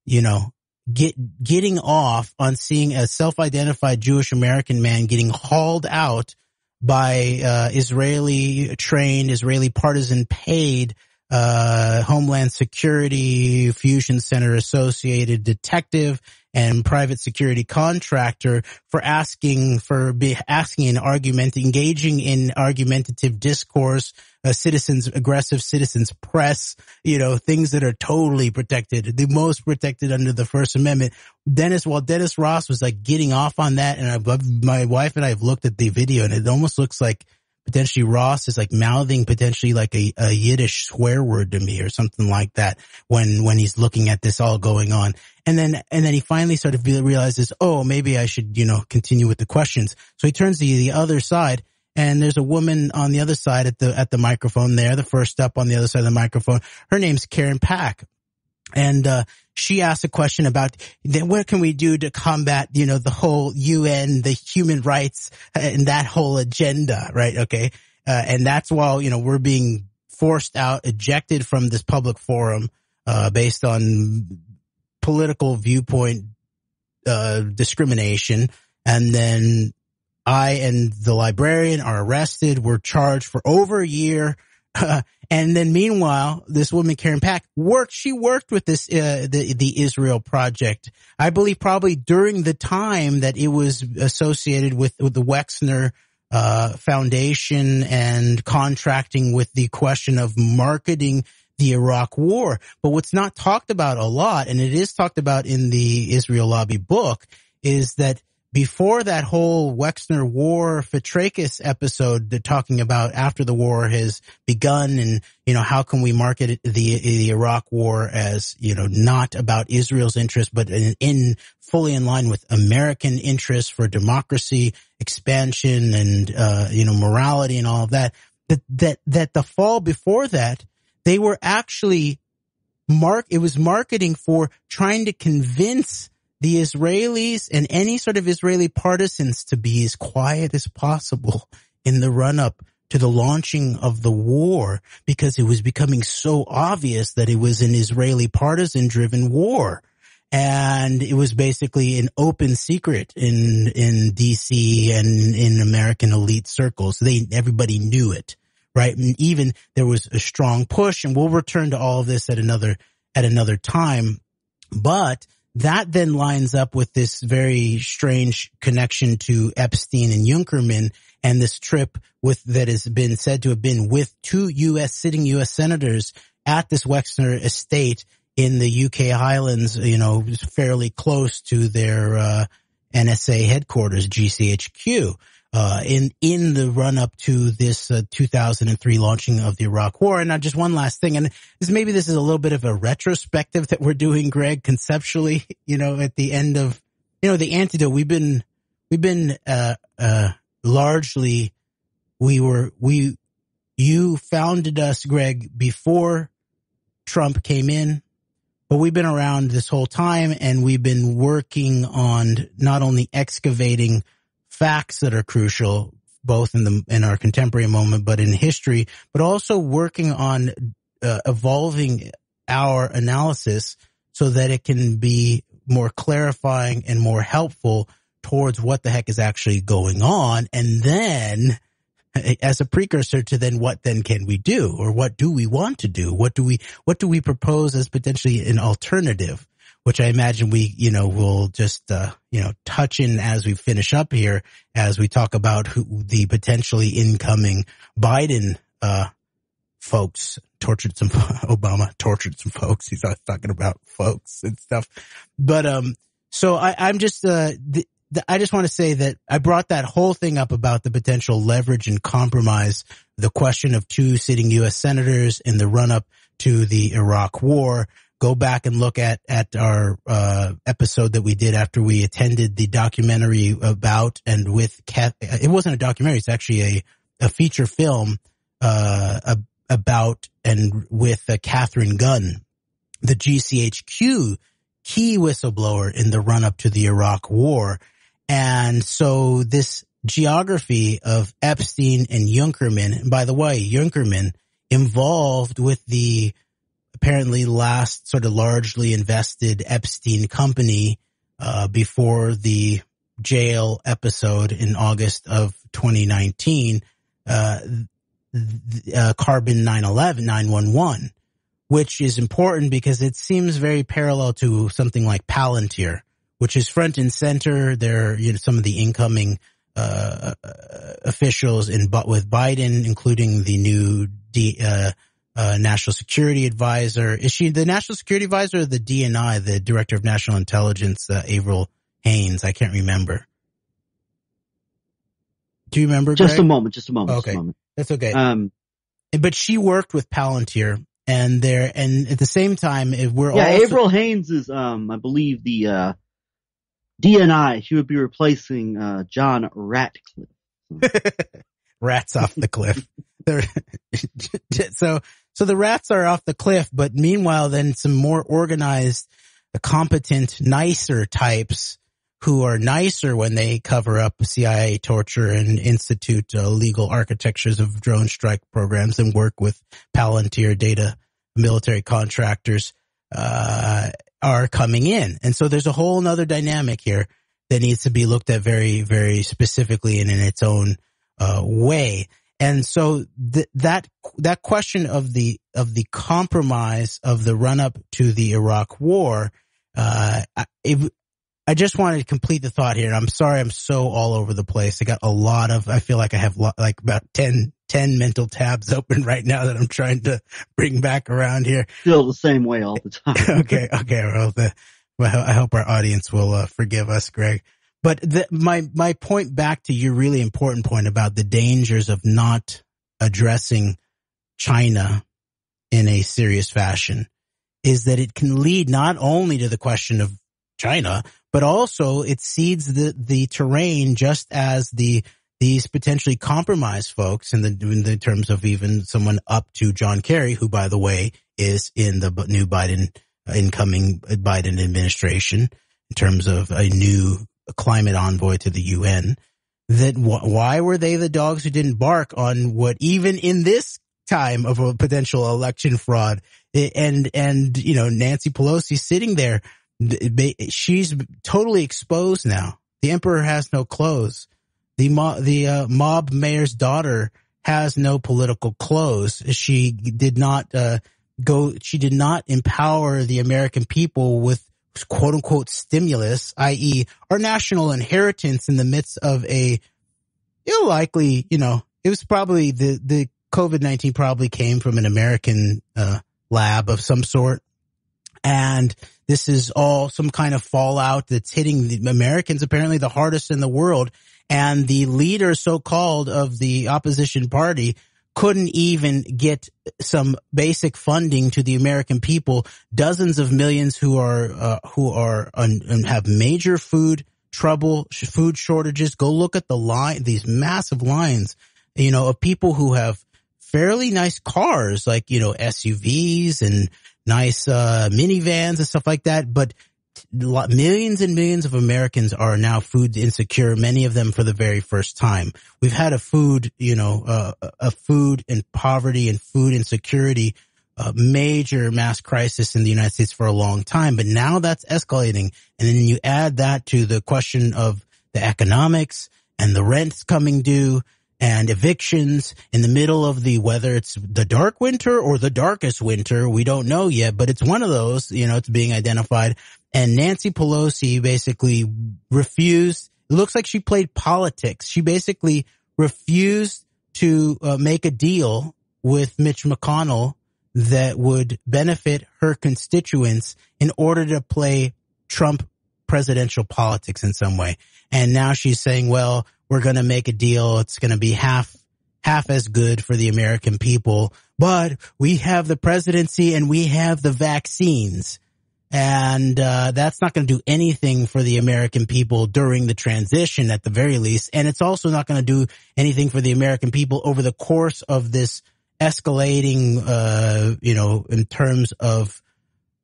you know get getting off on seeing a self-identified Jewish American man getting hauled out by uh, Israeli trained, Israeli partisan paid uh, Homeland Security Fusion Center associated detective and private security contractor for asking for be asking an argument, engaging in argumentative discourse, uh, citizens, aggressive citizens press, you know, things that are totally protected, the most protected under the First Amendment. Dennis, while Dennis Ross was like getting off on that, and I, my wife and I have looked at the video, and it almost looks like potentially Ross is like mouthing potentially like a, a Yiddish swear word to me or something like that when when he's looking at this all going on. And then and then he finally sort of realizes, oh, maybe I should you know continue with the questions. So he turns to the other side. And there's a woman on the other side at the at the microphone there, the first up on the other side of the microphone. Her name's Karen Pack and uh, she asked a question about then what can we do to combat, you know, the whole UN, the human rights, uh, and that whole agenda, right? Okay, uh, and that's while you know we're being forced out, ejected from this public forum uh, based on political viewpoint uh, discrimination, and then I and the librarian are arrested. We're charged for over a year. (laughs) and then meanwhile, this woman, Karen Pack, worked, she worked with this, uh, the, the Israel project. I believe probably during the time that it was associated with, with the Wexner, uh, foundation and contracting with the question of marketing the Iraq war. But what's not talked about a lot, and it is talked about in the Israel lobby book, is that before that whole Wexner war Fitrakis episode, they're talking about after the war has begun and, you know, how can we market the, the Iraq war as, you know, not about Israel's interest, but in, in fully in line with American interests for democracy, expansion and, uh, you know, morality and all of that, that, that, that the fall before that, they were actually mark, it was marketing for trying to convince the Israelis and any sort of Israeli partisans to be as quiet as possible in the run up to the launching of the war because it was becoming so obvious that it was an Israeli partisan driven war. And it was basically an open secret in, in DC and in American elite circles. They, everybody knew it, right? And even there was a strong push and we'll return to all of this at another, at another time. But that then lines up with this very strange connection to Epstein and Junkermann and this trip with that has been said to have been with two U.S. sitting U.S. senators at this Wexner estate in the UK Highlands, you know, fairly close to their uh, NSA headquarters, GCHQ. Uh, in in the run up to this uh, 2003 launching of the Iraq War, and just one last thing, and this maybe this is a little bit of a retrospective that we're doing, Greg, conceptually. (laughs) You know, at the end of you know the antidote, we've been we've been uh, uh, largely we were we you founded us, Greg, before Trump came in, but we've been around this whole time, and we've been working on not only excavating facts that are crucial both in the in our contemporary moment but in history but also working on uh, evolving our analysis so that it can be more clarifying and more helpful towards what the heck is actually going on. And then (laughs) as a precursor to then what then can we do or what do we want to do? What do we what do we propose as potentially an alternative which I imagine we, you know, will just, uh, you know, touch in as we finish up here, as we talk about who the potentially incoming Biden, uh, folks tortured some, (laughs) Obama tortured some folks. He's always talking about folks and stuff. But, um, so I, I'm just, uh, th- th- I just want to say that I brought that whole thing up about the potential leverage and compromise, the question of two sitting U.S. senators in the run up to the Iraq war. Go back and look at, at our, uh, episode that we did after we attended the documentary about and with Kath, it wasn't a documentary. It's actually a, a feature film, uh, about and with uh, Katharine Gun, the GCHQ key whistleblower in the run up to the Iraq war. And so this geography of Epstein and Junkermann, and by the way, Junkermann involved with the apparently last sort of largely invested Epstein company, uh, before the jail episode in August of 2019, uh, uh, Carbyne 911, 911 which is important because it seems very parallel to something like Palantir, which is front and center. There, you know, some of the incoming uh, uh officials in with Biden, including the new D, uh, national security advisor. Is she the national security advisor or the DNI, the director of national intelligence, uh, Avril Haines? I can't remember. Do you remember? Just Greg? a moment. Just a moment. Okay, a moment. that's okay. Um, but she worked with Palantir and there, and at the same time, if we're yeah, also, Avril Haines is, um, I believe the, uh, DNI. She would be replacing, uh, John Ratcliffe. (laughs) rats off the cliff. (laughs) (laughs) So, so the rats are off the cliff, but meanwhile, then some more organized, competent, nicer types who are nicer when they cover up CIA torture and institute uh, legal architectures of drone strike programs and work with Palantir data military contractors, uh, are coming in. And so there's a whole nother dynamic here that needs to be looked at very, very specifically and in its own, uh, way. And so th- that, that question of the, of the compromise of the run up to the Iraq war, uh, it, I just wanted to complete the thought here. I'm sorry I'm so all over the place. I got a lot of, I feel like I have lo- like about 10, 10 mental tabs (laughs) open right now that I'm trying to bring back around here. Still the same way all the (laughs) time. okay. Okay. Well, the, well, I hope our audience will uh, forgive us, Greg. But the, my, my point back to your really important point about the dangers of not addressing China in a serious fashion is that it can lead not only to the question of China, but also it seeds the, the terrain just as the, these potentially compromised folks in the, in the terms of even someone up to John Kerry, who by the way is in the new Biden, uh, incoming Biden administration in terms of a new climate envoy to the UN. That wh- why were they the dogs who didn't bark on what even in this time of a potential election fraud and, and, you know, Nancy Pelosi sitting there she's totally exposed now. The emperor has no clothes. The mo- the uh, mob mayor's daughter has no political clothes. She did not uh, go. She did not empower the American people with quote unquote stimulus, i.e., our national inheritance in the midst of a ill likely. You know, it was probably the the COVID nineteen probably came from an American uh, lab of some sort, and this is all some kind of fallout that's hitting the Americans apparently the hardest in the world. And the leader so-called of the opposition party couldn't even get some basic funding to the American people. Dozens of millions who are, uh, who are, and have major food trouble, food shortages. Go look at the line, these massive lines, you know, of people who have fairly nice cars, like, you know, SUVs and nice uh, minivans and stuff like that. But millions and millions of Americans are now food insecure. Many of them for the very first time. We've had a food, you know, uh, a food and poverty and food insecurity. Uh, major mass crisis in the United States for a long time, but now that's escalating. And then you add that to the question of the economics and the rents coming due and evictions in the middle of the, whether it's the dark winter or the darkest winter, we don't know yet, but it's one of those, you know, it's being identified. And Nancy Pelosi basically refused, it looks like she played politics. She basically refused to uh, make a deal with Mitch McConnell that would benefit her constituents in order to play Trump presidential politics in some way. And now she's saying, well, we're going to make a deal. It's going to be half, half as good for the American people, but we have the presidency and we have the vaccines. And, uh, that's not going to do anything for the American people during the transition at the very least. And it's also not going to do anything for the American people over the course of this escalating, uh, you know, in terms of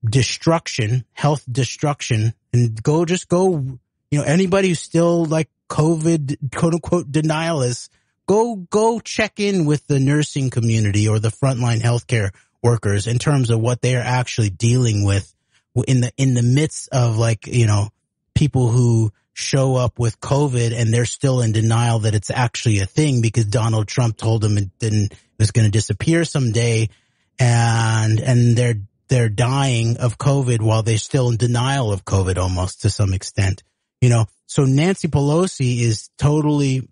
destruction, health destruction, and go just go, you know, anybody who's still like COVID quote unquote denialists, go go check in with the nursing community or the frontline healthcare workers in terms of what they are actually dealing with in the in the midst of like you know people who show up with COVID and they're still in denial that it's actually a thing because Donald Trump told them it didn't it was going to disappear someday and and they're they're dying of COVID while they're still in denial of COVID almost to some extent. You know, so Nancy Pelosi is totally,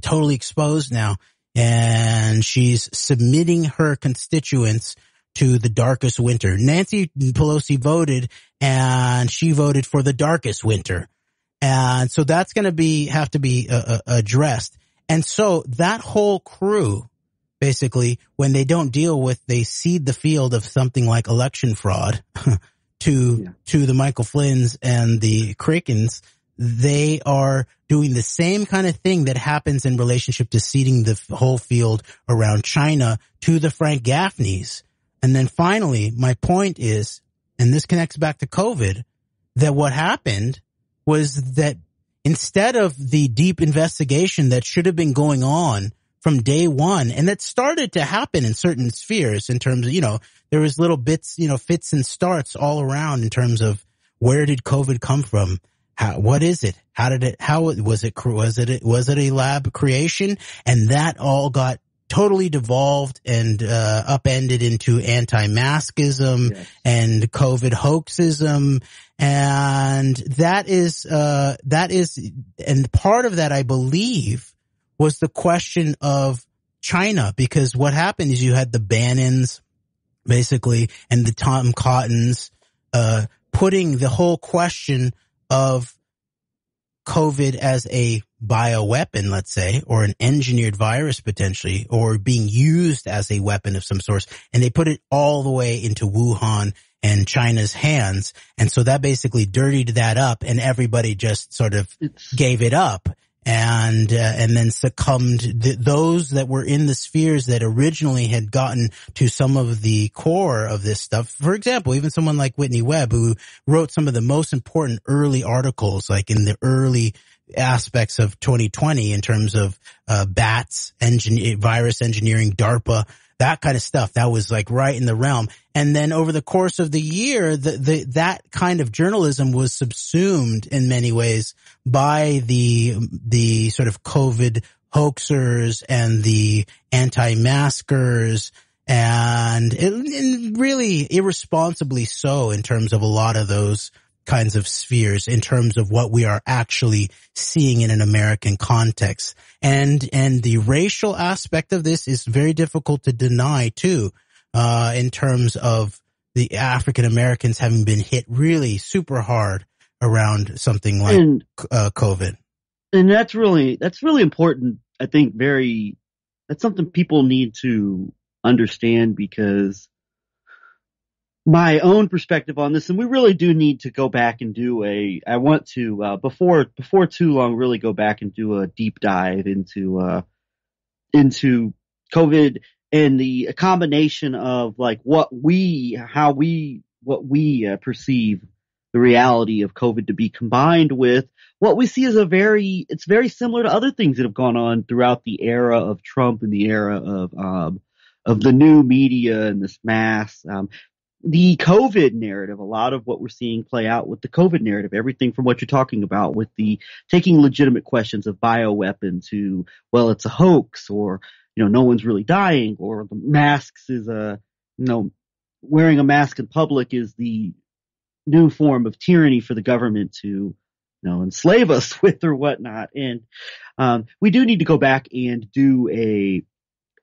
totally exposed now and she's submitting her constituents to the darkest winter. Nancy Pelosi voted and she voted for the darkest winter. And so that's going to be, have to be uh, uh, addressed. And so that whole crew basically when they don't deal with they seed the field of something like election fraud (laughs) to yeah. to the Michael Flynn's and the Krakens. they are doing the same kind of thing that happens in relationship to seeding the whole field around China to the Frank Gaffneys. And then finally, my point is, and this connects back to COVID, that what happened was that instead of the deep investigation that should have been going on from day one. And that started to happen in certain spheres in terms of, you know, there was little bits, you know, fits and starts all around in terms of where did COVID come from? How, what is it? How did it, how was it, was it, was it a lab creation? And that all got totally devolved and uh, upended into anti-maskism yes. and COVID hoaxism, and that is uh, that is, and part of that I believe was the question of China because what happened is you had the Bannons basically and the Tom Cottons uh, putting the whole question of COVID as a bioweapon, let's say, or an engineered virus potentially, or being used as a weapon of some sort. And they put it all the way into Wuhan and China's hands. And so that basically dirtied that up and everybody just sort of it's, gave it up and uh, and then succumbed th- those that were in the spheres that originally had gotten to some of the core of this stuff for example even someone like Whitney Webb who wrote some of the most important early articles like in the early aspects of 2020 in terms of uh, bats virus engineering DARPA that kind of stuff. That was like right in the realm. And then over the course of the year, the, the, that kind of journalism was subsumed in many ways by the, the sort of COVID hoaxers and the anti-maskers and, it, and really irresponsibly so in terms of a lot of those kinds of spheres in terms of what we are actually seeing in an American context. And, and the racial aspect of this is very difficult to deny too, uh, in terms of the African Americans having been hit really super hard around something like and, uh, COVID. And that's really, that's really important. I think very, that's something people need to understand because my own perspective on this, and we really do need to go back and do a. I want to uh, before before too long, really go back and do a deep dive into uh, into COVID and the combination of like what we, how we, what we uh, perceive the reality of COVID to be combined with what we see as a very, it's very similar to other things that have gone on throughout the era of Trump and the era of, um, of the new media and this mass. Um, the COVID narrative, a lot of what we're seeing play out with the COVID narrative, everything from what you're talking about with the taking legitimate questions of bioweapon to, well, it's a hoax or, you know, no one's really dying or the masks is a, you know, wearing a mask in public is the new form of tyranny for the government to, you know, enslave us (laughs) with or whatnot. And, um, we do need to go back and do a,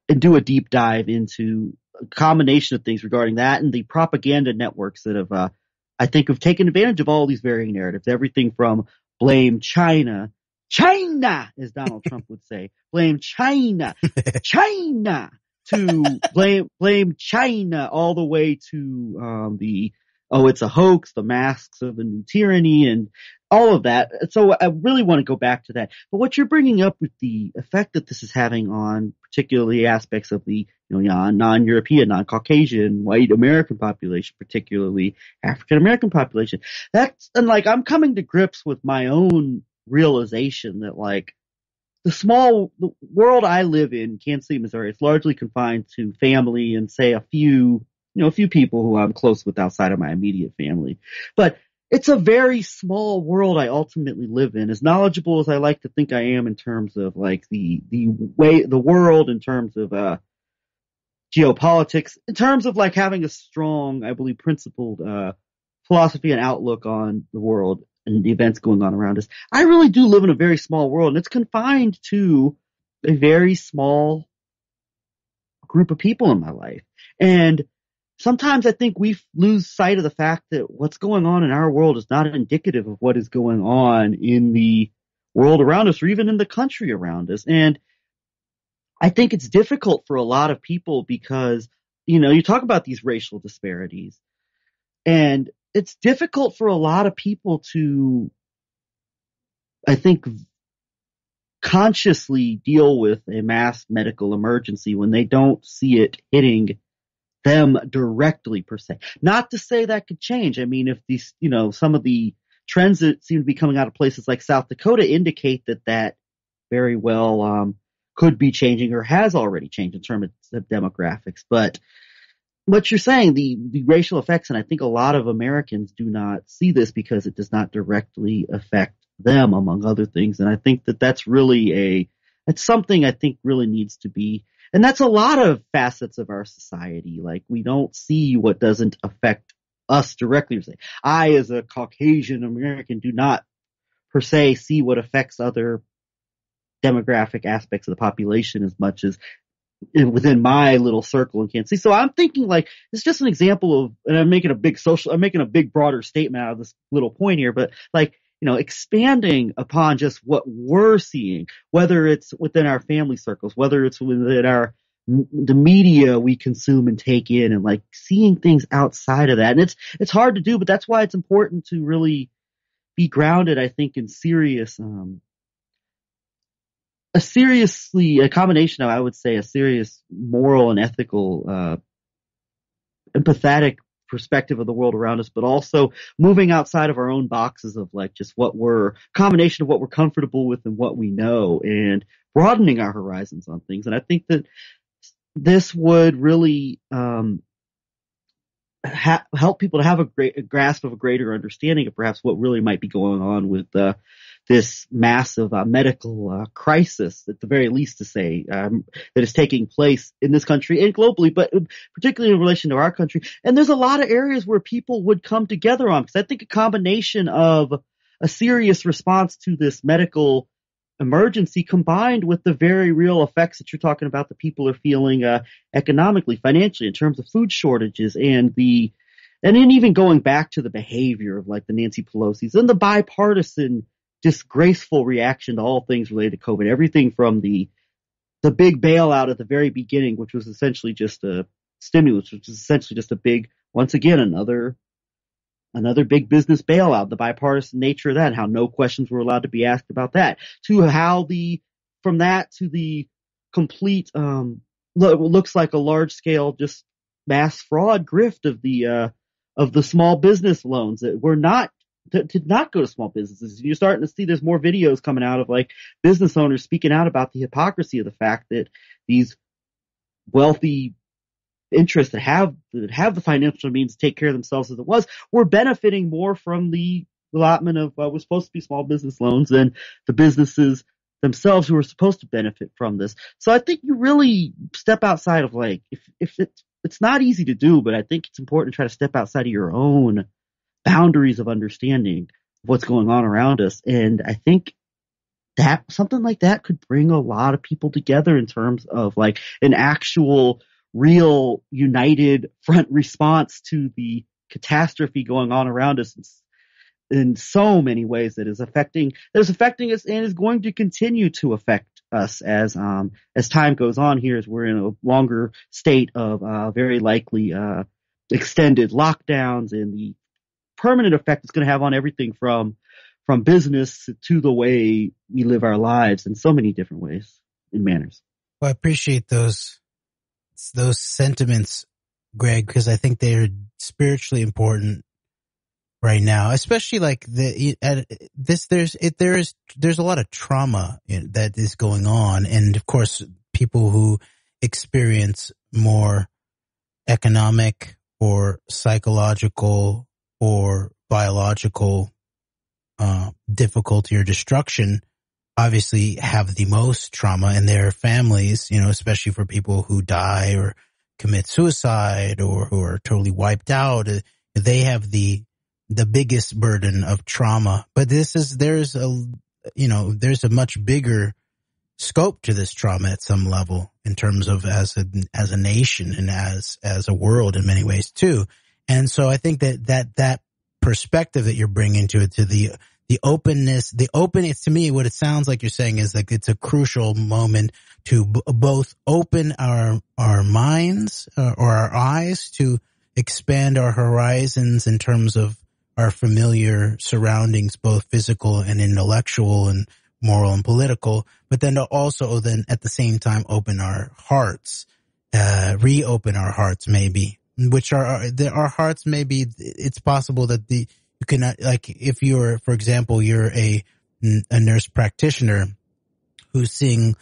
and do a deep dive into combination of things regarding that and the propaganda networks that have uh, I think have taken advantage of all these varying narratives, everything from blame China, China, as Donald (laughs) Trump would say, blame China, (laughs) China, to blame blame China all the way to um, the oh it's a hoax, the masks of the new tyranny, and all of that. So I really want to go back to that. But what you're bringing up with the effect that this is having on particularly aspects of the you know non-European, non-Caucasian, white American population, particularly African American population. That's and like I'm coming to grips with my own realization that like the small the world I live in, Kansas City, Missouri, it's largely confined to family and say a few, you know, a few people who I'm close with outside of my immediate family. But it's a very small world I ultimately live in. As knowledgeable as I like to think I am in terms of like the the way the world, in terms of uh geopolitics, in terms of like having a strong, I believe, principled uh philosophy and outlook on the world and the events going on around us. I really do live in a very small world and it's confined to a very small group of people in my life. And sometimes I think we lose sight of the fact that what's going on in our world is not indicative of what is going on in the world around us or even in the country around us. And I think it's difficult for a lot of people because, you know, you talk about these racial disparities and it's difficult for a lot of people to, I think, consciously deal with a mass medical emergency when they don't see it hitting them directly per se. Not to say that could change. I mean, if these, you know, some of the trends that seem to be coming out of places like South Dakota indicate that that very well um, could be changing or has already changed in terms of demographics. But what you're saying, the, the racial effects, and I think a lot of Americans do not see this because it does not directly affect them, among other things. And I think that that's really a, it's something I think really needs to be, and that's a lot of facets of our society. Like we don't see what doesn't affect us directly. I, as a Caucasian American, do not per se see what affects other demographic aspects of the population as much as within my little circle in Kansas City. So I'm thinking like it's just an example of, and I'm making a big social, I'm making a big broader statement out of this little point here, but like you know, expanding upon just what we're seeing, whether it's within our family circles, whether it's within our the media we consume and take in, and like seeing things outside of that. And it's it's hard to do, but that's why it's important to really be grounded, I think, in serious um, a seriously a combination of I would say a serious moral and ethical uh, empathetic perspective of the world around us, but also moving outside of our own boxes of like just what we're combination of what we're comfortable with and what we know and broadening our horizons on things. And I think that this would really um, ha- help people to have a great a grasp of a greater understanding of perhaps what really might be going on with uh, this massive uh, medical uh, crisis, at the very least, to say um, that is taking place in this country and globally, but particularly in relation to our country. And there's a lot of areas where people would come together on because I think a combination of a serious response to this medical emergency combined with the very real effects that you're talking about that people are feeling uh, economically, financially, in terms of food shortages and the and then even going back to the behavior of like the Nancy Pelosi's and the bipartisan disgraceful reaction to all things related to COVID. Everything from the the big bailout at the very beginning, which was essentially just a stimulus, which was essentially just a big, once again, another another big business bailout, the bipartisan nature of that, how no questions were allowed to be asked about that, to how the from that to the complete um looks like a large scale just mass fraud grift of the uh of the small business loans that were not to, to not go to small businesses. You're starting to see there's more videos coming out of like business owners speaking out about the hypocrisy of the fact that these wealthy interests that have that have the financial means to take care of themselves as it was were benefiting more from the allotment of what was supposed to be small business loans than the businesses themselves who were supposed to benefit from this. So I think you really step outside of like if if it's it's not easy to do, but I think it's important to try to step outside of your own boundaries of understanding what's going on around us. And I think that something like that could bring a lot of people together in terms of like an actual real united front response to the catastrophe going on around us in so many ways that is affecting that is affecting us and is going to continue to affect us as um as time goes on here as we're in a longer state of uh very likely uh extended lockdowns and the permanent effect it's going to have on everything from from business to the way we live our lives in so many different ways and manners. Well, I appreciate those those sentiments, Greg, because I think they're spiritually important right now, especially like the at this. There's it. There is there's a lot of trauma that is going on, and of course, people who experience more economic or psychological or biological uh, difficulty or destruction obviously have the most trauma in their families, you know, especially for people who die or commit suicide or who are totally wiped out. They have the, the biggest burden of trauma. But this is, there's a, you know, there's a much bigger scope to this trauma at some level in terms of as a, as a nation and as, as a world in many ways too. And so I think that, that, that perspective that you're bringing to it, to the, the openness, the open, it's to me, what it sounds like you're saying is like it's a crucial moment to b- both open our, our minds uh, or our eyes to expand our horizons in terms of our familiar surroundings, both physical and intellectual and moral and political, but then to also then at the same time open our hearts, uh, reopen our hearts maybe, which are, our hearts maybe, it's possible that the, you can uh, like if you're for example you're a a nurse practitioner who's seeing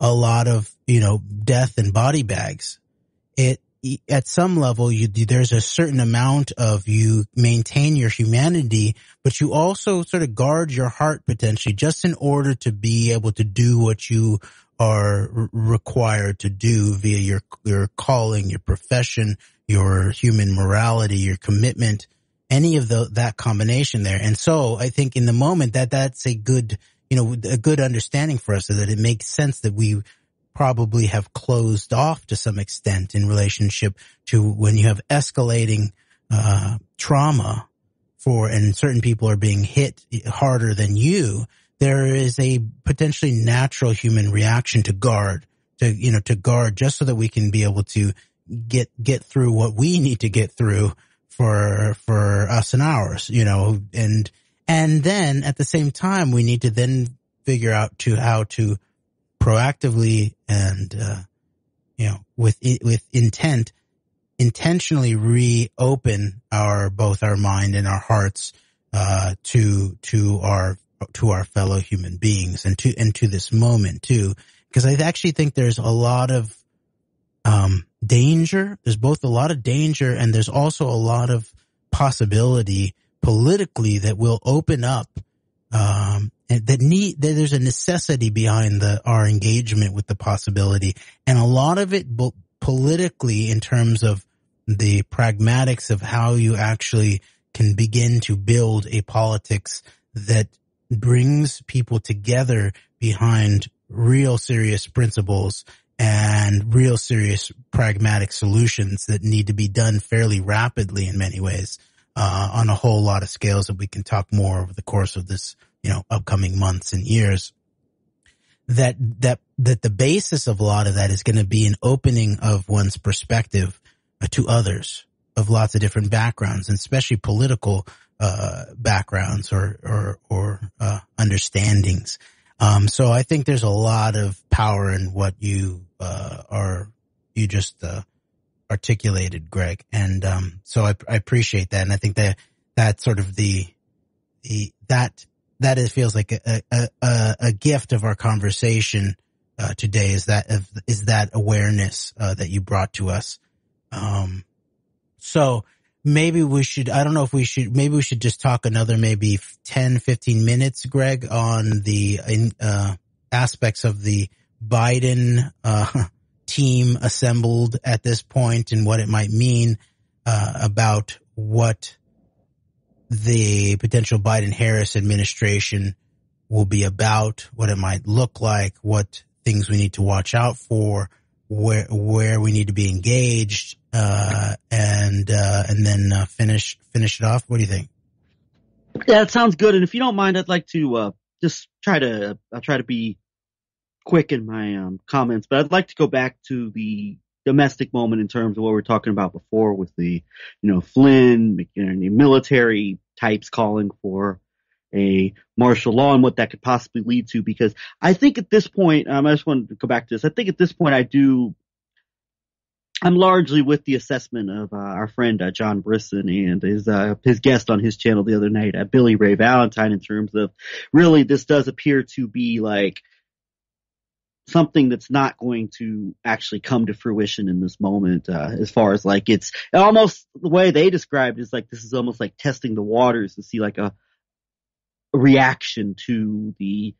a lot of you know death and body bags it at some level you there's a certain amount of you maintain your humanity but you also sort of guard your heart potentially just in order to be able to do what you are required to do via your your calling your profession your human morality your commitment any of the, that combination there. And so I think in the moment that that's a good, you know, a good understanding for us so that it makes sense that we probably have closed off to some extent in relationship to when you have escalating, uh, trauma for, and certain people are being hit harder than you. There is a potentially natural human reaction to guard, to, you know, to guard just so that we can be able to get, get through what we need to get through for for us and ours, you know, and and then at the same time we need to then figure out to how to proactively and uh, you know with with intent intentionally reopen our both our mind and our hearts uh, to to our to our fellow human beings and to and to this moment too. Because I actually think there's a lot of um, danger. There's both a lot of danger and there's also a lot of possibility politically that will open up um, and that need that there's a necessity behind the our engagement with the possibility and a lot of it politically in terms of the pragmatics of how you actually can begin to build a politics that brings people together behind real serious principles and real serious pragmatic solutions that need to be done fairly rapidly in many ways uh, on a whole lot of scales that we can talk more over the course of this you know upcoming months and years. That that that the basis of a lot of that is going to be an opening of one's perspective uh, to others of lots of different backgrounds and especially political uh, backgrounds or or or uh, understandings um, so I think there's a lot of power in what you uh, are you just uh, articulated, Greg, and um, so I, I, appreciate that, and I think that that sort of the the that that it feels like a, a, a, a gift of our conversation uh, today is that is that awareness uh, that you brought to us. Um, so maybe we should, I don't know if we should, maybe we should just talk another maybe 10, 15 minutes, Greg, on the uh, aspects of the Biden uh, (laughs) team assembled at this point and what it might mean uh, about what the potential Biden Harris administration will be about, what it might look like, what things we need to watch out for, where where we need to be engaged, uh, and uh, and then uh, finish finish it off. What do you think? Yeah, it sounds good. And if you don't mind, I'd like to uh, just try to I'll try to be quick in my um, comments, but I'd like to go back to the domestic moment in terms of what we are talking about before with the, you know, Flynn, McInerney, military types calling for a martial law and what that could possibly lead to. Because I think at this point, um, I just wanted to go back to this. I think at this point, I do. I'm largely with the assessment of uh, our friend uh, John Brisson and his uh, his guest on his channel the other night, uh, Billy Ray Valentine, in terms of really this does appear to be like something that's not going to actually come to fruition in this moment uh, as far as like it's almost the way they described is like this is almost like testing the waters to see like a reaction to the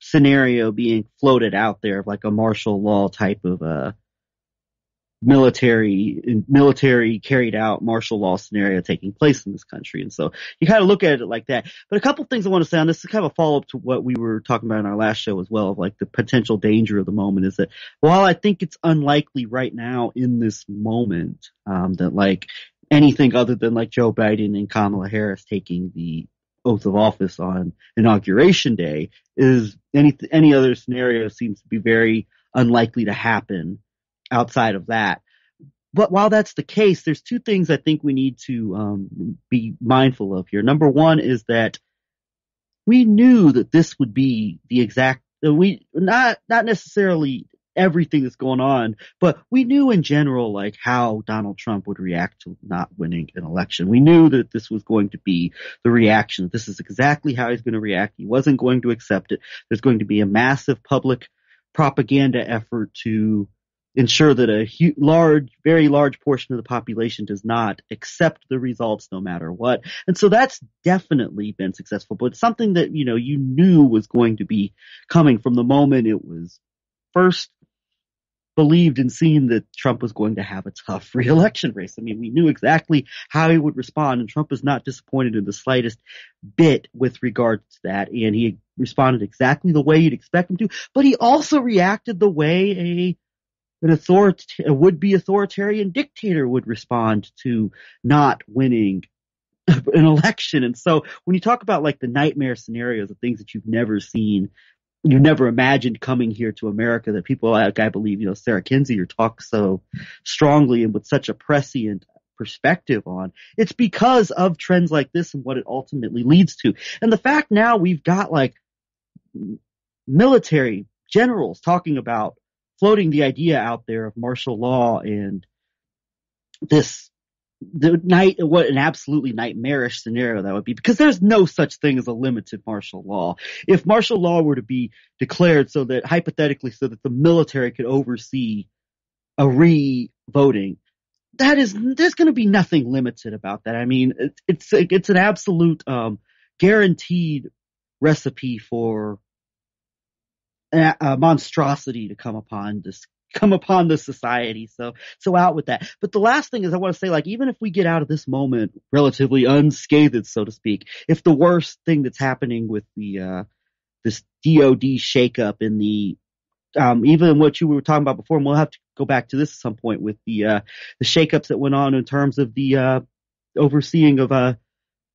scenario being floated out there of like a martial law type of uh military military carried out martial law scenario taking place in this country. And so you kind of look at it like that. But a couple things i want to say on this is kind of a follow-up to what we were talking about in our last show as well of like the potential danger of the moment is that while i think it's unlikely right now in this moment um that like anything other than like joe biden and kamala harris taking the oath of office on inauguration day is any any other scenario seems to be very unlikely to happen outside of that. But while that's the case, there's two things I think we need to um, be mindful of here. Number one is that we knew that this would be the exact we not not necessarily everything that's going on, but we knew in general like how Donald Trump would react to not winning an election. We knew that this was going to be the reaction. This is exactly how he's going to react. He wasn't going to accept it. There's going to be a massive public propaganda effort to ensure that a large, very large portion of the population does not accept the results no matter what. And so that's definitely been successful, but something that, you know, you knew was going to be coming from the moment it was first believed and seen that Trump was going to have a tough (laughs) reelection race. I mean, we knew exactly how he would respond and Trump was not disappointed in the slightest bit with regards to that. And he responded exactly the way you'd expect him to, but he also reacted the way a an author- a would-be authoritarian dictator would respond to not winning (laughs) an election. And so when you talk about like the nightmare scenarios of things that you've never seen, you never imagined coming here to America that people like I believe, you know, Sarah Kendzior talk so strongly and with such a prescient perspective on, it's because of trends like this and what it ultimately leads to. And the fact now we've got like military generals talking about floating the idea out there of martial law and this the night what an absolutely nightmarish scenario that would be because there's no such thing as a limited martial law. If martial law were to be declared so that hypothetically so that the military could oversee a re-voting, that is there's going to be nothing limited about that. I mean, it, it's it's an absolute um, guaranteed recipe for a, a monstrosity to come upon this come upon the society. So, so out with that. But the last thing is I want to say, like, even if we get out of this moment relatively unscathed, so to speak, if the worst thing that's happening with the, uh, this DOD shakeup in the, um, even what you were talking about before, and we'll have to go back to this at some point with the, uh, the shakeups that went on in terms of the, uh, overseeing of, uh,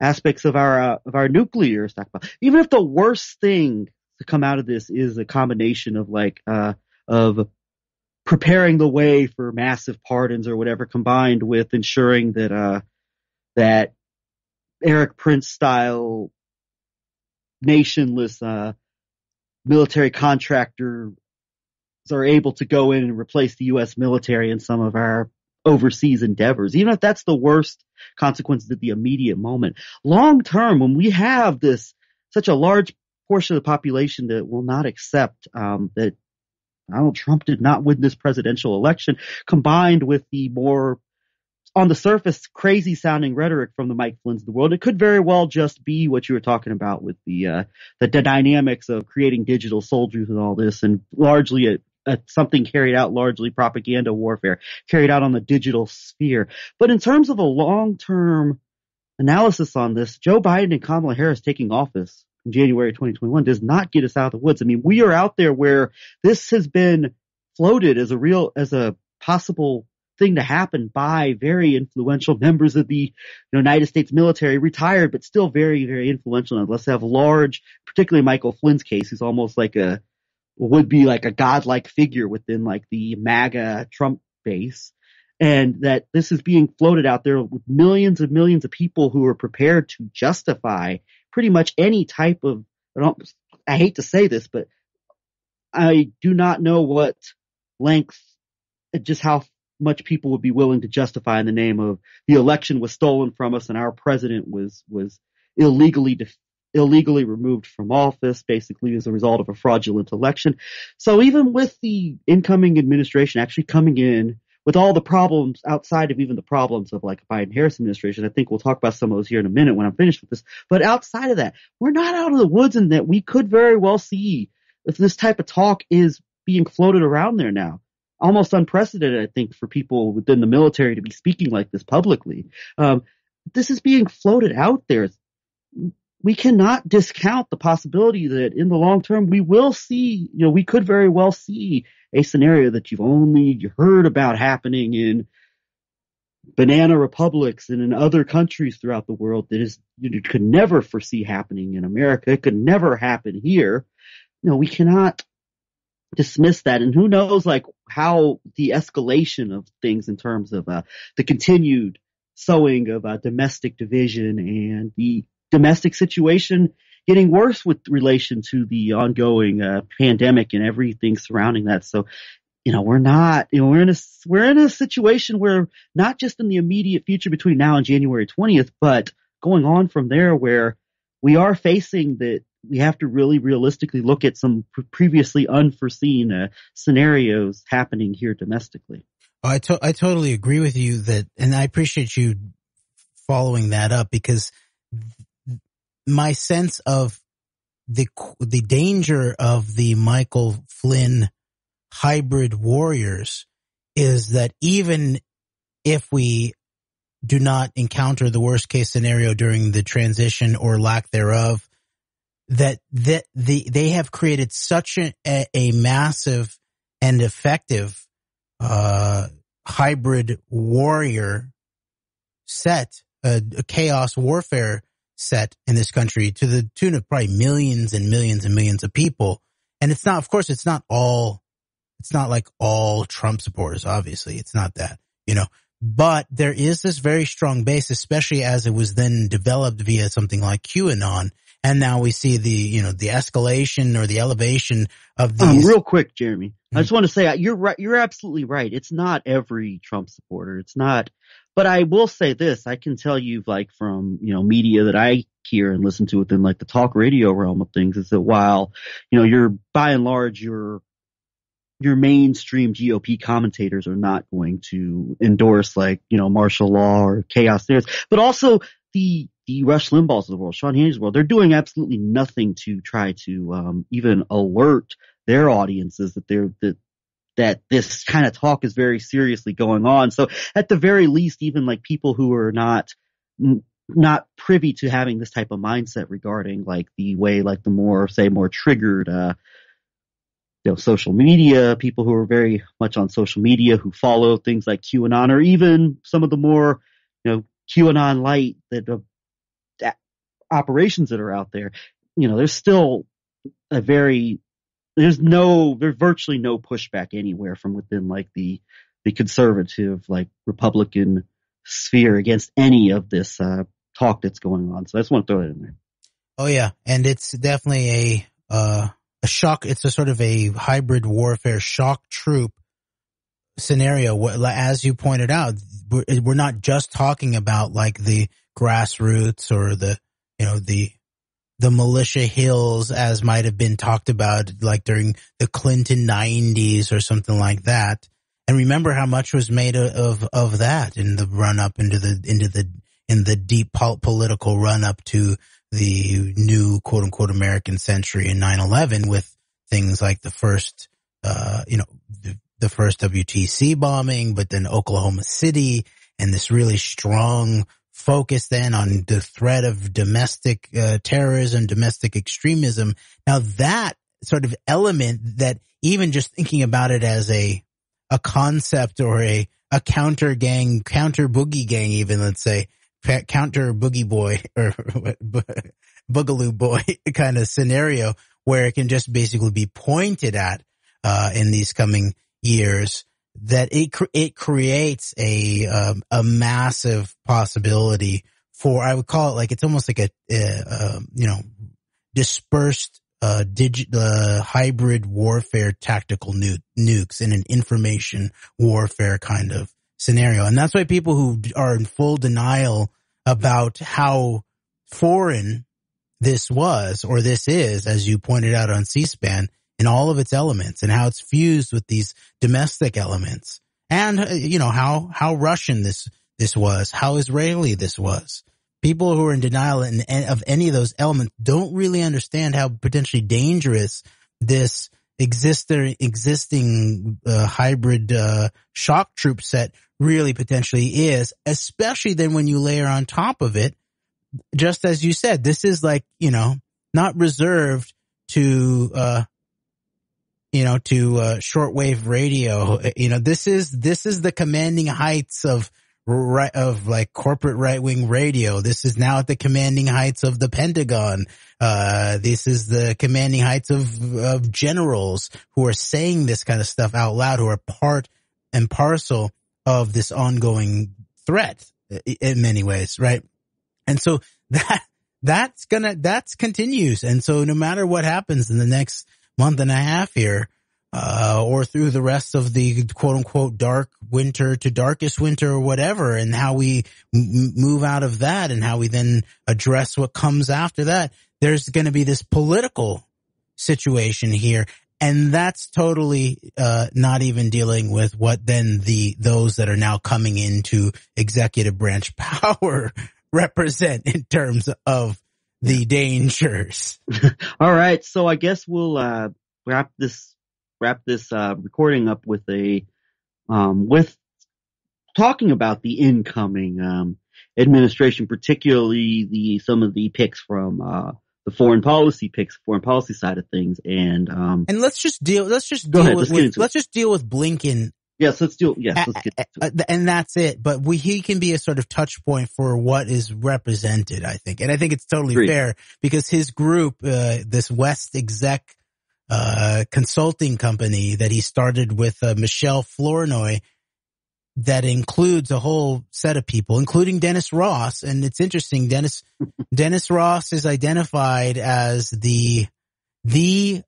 aspects of our, uh, of our nuclear stockpile. Even if the worst thing to come out of this is a combination of like, uh, of preparing the way for massive pardons or whatever combined with ensuring that, uh, that Erik Prince style nationless, uh, military contractors are able to go in and replace the U.S. military in some of our overseas endeavors, even if that's the worst consequences at the immediate moment. Long term, when we have this such a large portion of the population that will not accept um, that Donald Trump did not win this presidential election, combined with the more on the surface crazy sounding rhetoric from the Mike Flynn's of the world, it could very well just be what you were talking about with the uh, the, the dynamics of creating digital soldiers and all this, and largely a, a, something carried out largely propaganda warfare carried out on the digital sphere. But in terms of a long term analysis on this, Joe Biden and Kamala Harris taking office in January 2021 does not get us out of the woods. I mean, we are out there where this has been floated as a real, as a possible thing to happen by very influential members of the United States military, retired, but still very, very influential. Unless they have large, particularly Michael Flynn's case, who's almost like a, would be like a godlike figure within like the MAGA Trump base. And that this is being floated out there with millions and millions of people who are prepared to justify pretty much any type of, I, don't, I hate to say this, but I do not know what length, uh, just how much people would be willing to justify in the name of the election was stolen from us and our president was, was illegally def- illegally removed from office, basically as a result of a fraudulent election. So even with the incoming administration actually coming in with all the problems outside of even the problems of like Biden Harris administration, I think we'll talk about some of those here in a minute when I'm finished with this. But outside of that, we're not out of the woods in that we could very well see if this type of talk is being floated around there now. Almost unprecedented, I think, for people within the military to be speaking like this publicly. Um, this is being floated out there. We cannot discount the possibility that in the long term we will see, you know, we could very well see a scenario that you've only heard about happening in banana republics and in other countries throughout the world that is you could never foresee happening in America. It could never happen here. No, we cannot dismiss that. And who knows, like how the escalation of things in terms of uh, the continued sowing of uh, domestic division and the domestic situation getting worse with relation to the ongoing uh, pandemic and everything surrounding that. So, you know, we're not, you know, we're in a, we're in a situation where not just in the immediate future between now and January 20th, but going on from there where we are facing that we have to really realistically look at some previously unforeseen uh, scenarios happening here domestically. Oh, I to- I totally agree with you that, and I appreciate you following that up because my sense of the the danger of the Michael Flynn hybrid warriors is that even if we do not encounter the worst case scenario during the transition or lack thereof, that that the they have created such a, a massive and effective uh, hybrid warrior set, a, a chaos warfare set in this country to the tune of probably millions and millions and millions of people. And it's not, of course, it's not all, it's not like all Trump supporters, obviously. It's not that, you know, but there is this very strong base, especially as it was then developed via something like QAnon. And now we see the, you know, the escalation or the elevation of Um, real quick, Jeremy. I Mhm. just want to say uh, you're right. You're absolutely right. It's not every Trump supporter. It's not. But I will say this: I can tell you, like from you know media that I hear and listen to within like the talk radio realm of things, is that while you know you're by and large your your mainstream GOP commentators are not going to endorse like you know martial law or chaos theories, but also the the Rush Limbaughs of the world, Sean Hannity's world, they're doing absolutely nothing to try to um, even alert their audiences that they're that that this kind of talk is very seriously going on. So at the very least, even like people who are not not privy to having this type of mindset regarding like the way like the more say more triggered uh you know social media people who are very much on social media who follow things like QAnon or even some of the more you know QAnon light that uh, operations that are out there you know there's still a very there's no there's virtually no pushback anywhere from within like the the conservative like Republican sphere against any of this uh talk that's going on. So I just want to throw that in there. Oh yeah, and it's definitely a uh, a shock. It's a sort of a hybrid warfare shock troop scenario. As you pointed out, we're, we're not just talking about like the grassroots or the you know the the militia hills as might have been talked about like during the Clinton 90s or something like that. And remember how much was made of of, of that in the run up into the into the in the deep political run up to the new quote unquote American century in 9-11 with things like the first, uh, you know, the, the first WTC bombing, but then Oklahoma City and this really strong focus then on the threat of domestic uh, terrorism, domestic extremism. Now that sort of element that even just thinking about it as a, a concept or a, a counter gang, counter boogie gang, even let's say counter boogie boy (laughs) or boogaloo boy (laughs) kind of scenario where it can just basically be pointed at, uh, in these coming years that it, it creates a, um, a massive possibility for, I would call it like, it's almost like a, uh, you know, dispersed uh, digit, uh, hybrid warfare tactical nu- nukes in an information warfare kind of scenario. And that's why people who are in full denial about how foreign this was or this is, as you pointed out on C-SPAN, in all of its elements and how it's fused with these domestic elements. And, uh, you know, how, how Russian this, this was, how Israeli this was. People who are in denial of any of those elements don't really understand how potentially dangerous this exister, existing uh, hybrid uh, shock troop set really potentially is, especially then when you layer on top of it, just as you said, this is like, you know, not reserved to, uh, you know, to, uh, shortwave radio. You know, this is, this is the commanding heights of right of like corporate right wing radio. This is now at the commanding heights of the Pentagon. Uh, this is the commanding heights of, of generals who are saying this kind of stuff out loud, who are part and parcel of this ongoing threat in many ways, right? And so (laughs) that, that's gonna, that's continues. And so no matter what happens in the next month and a half here, uh, or through the rest of the quote unquote dark winter to darkest winter or whatever and how we m- move out of that and how we then address what comes after that. There's going to be this political situation here. And that's totally, uh, not even dealing with what then the, those that are now coming into executive branch (laughs) power represent in terms of the dangers. (laughs) All right. So I guess we'll, uh, wrap this wrap this uh, recording up with a um, with talking about the incoming um, administration, particularly the some of the picks from uh, the foreign policy picks, foreign policy side of things, and um, and let's just deal. Let's just deal ahead, with. Let's, with, let's just deal with Blinken. Yes, let's do. Yes, let's get and that's it. But we, he can be a sort of touch point for what is represented. I think, and I think it's totally Agreed. fair because his group, uh, this West exec uh, consulting company that he started with uh, Michelle Flournoy that includes a whole set of people, including Dennis Ross. And it's interesting, Dennis, (laughs) Dennis Ross is identified as the, the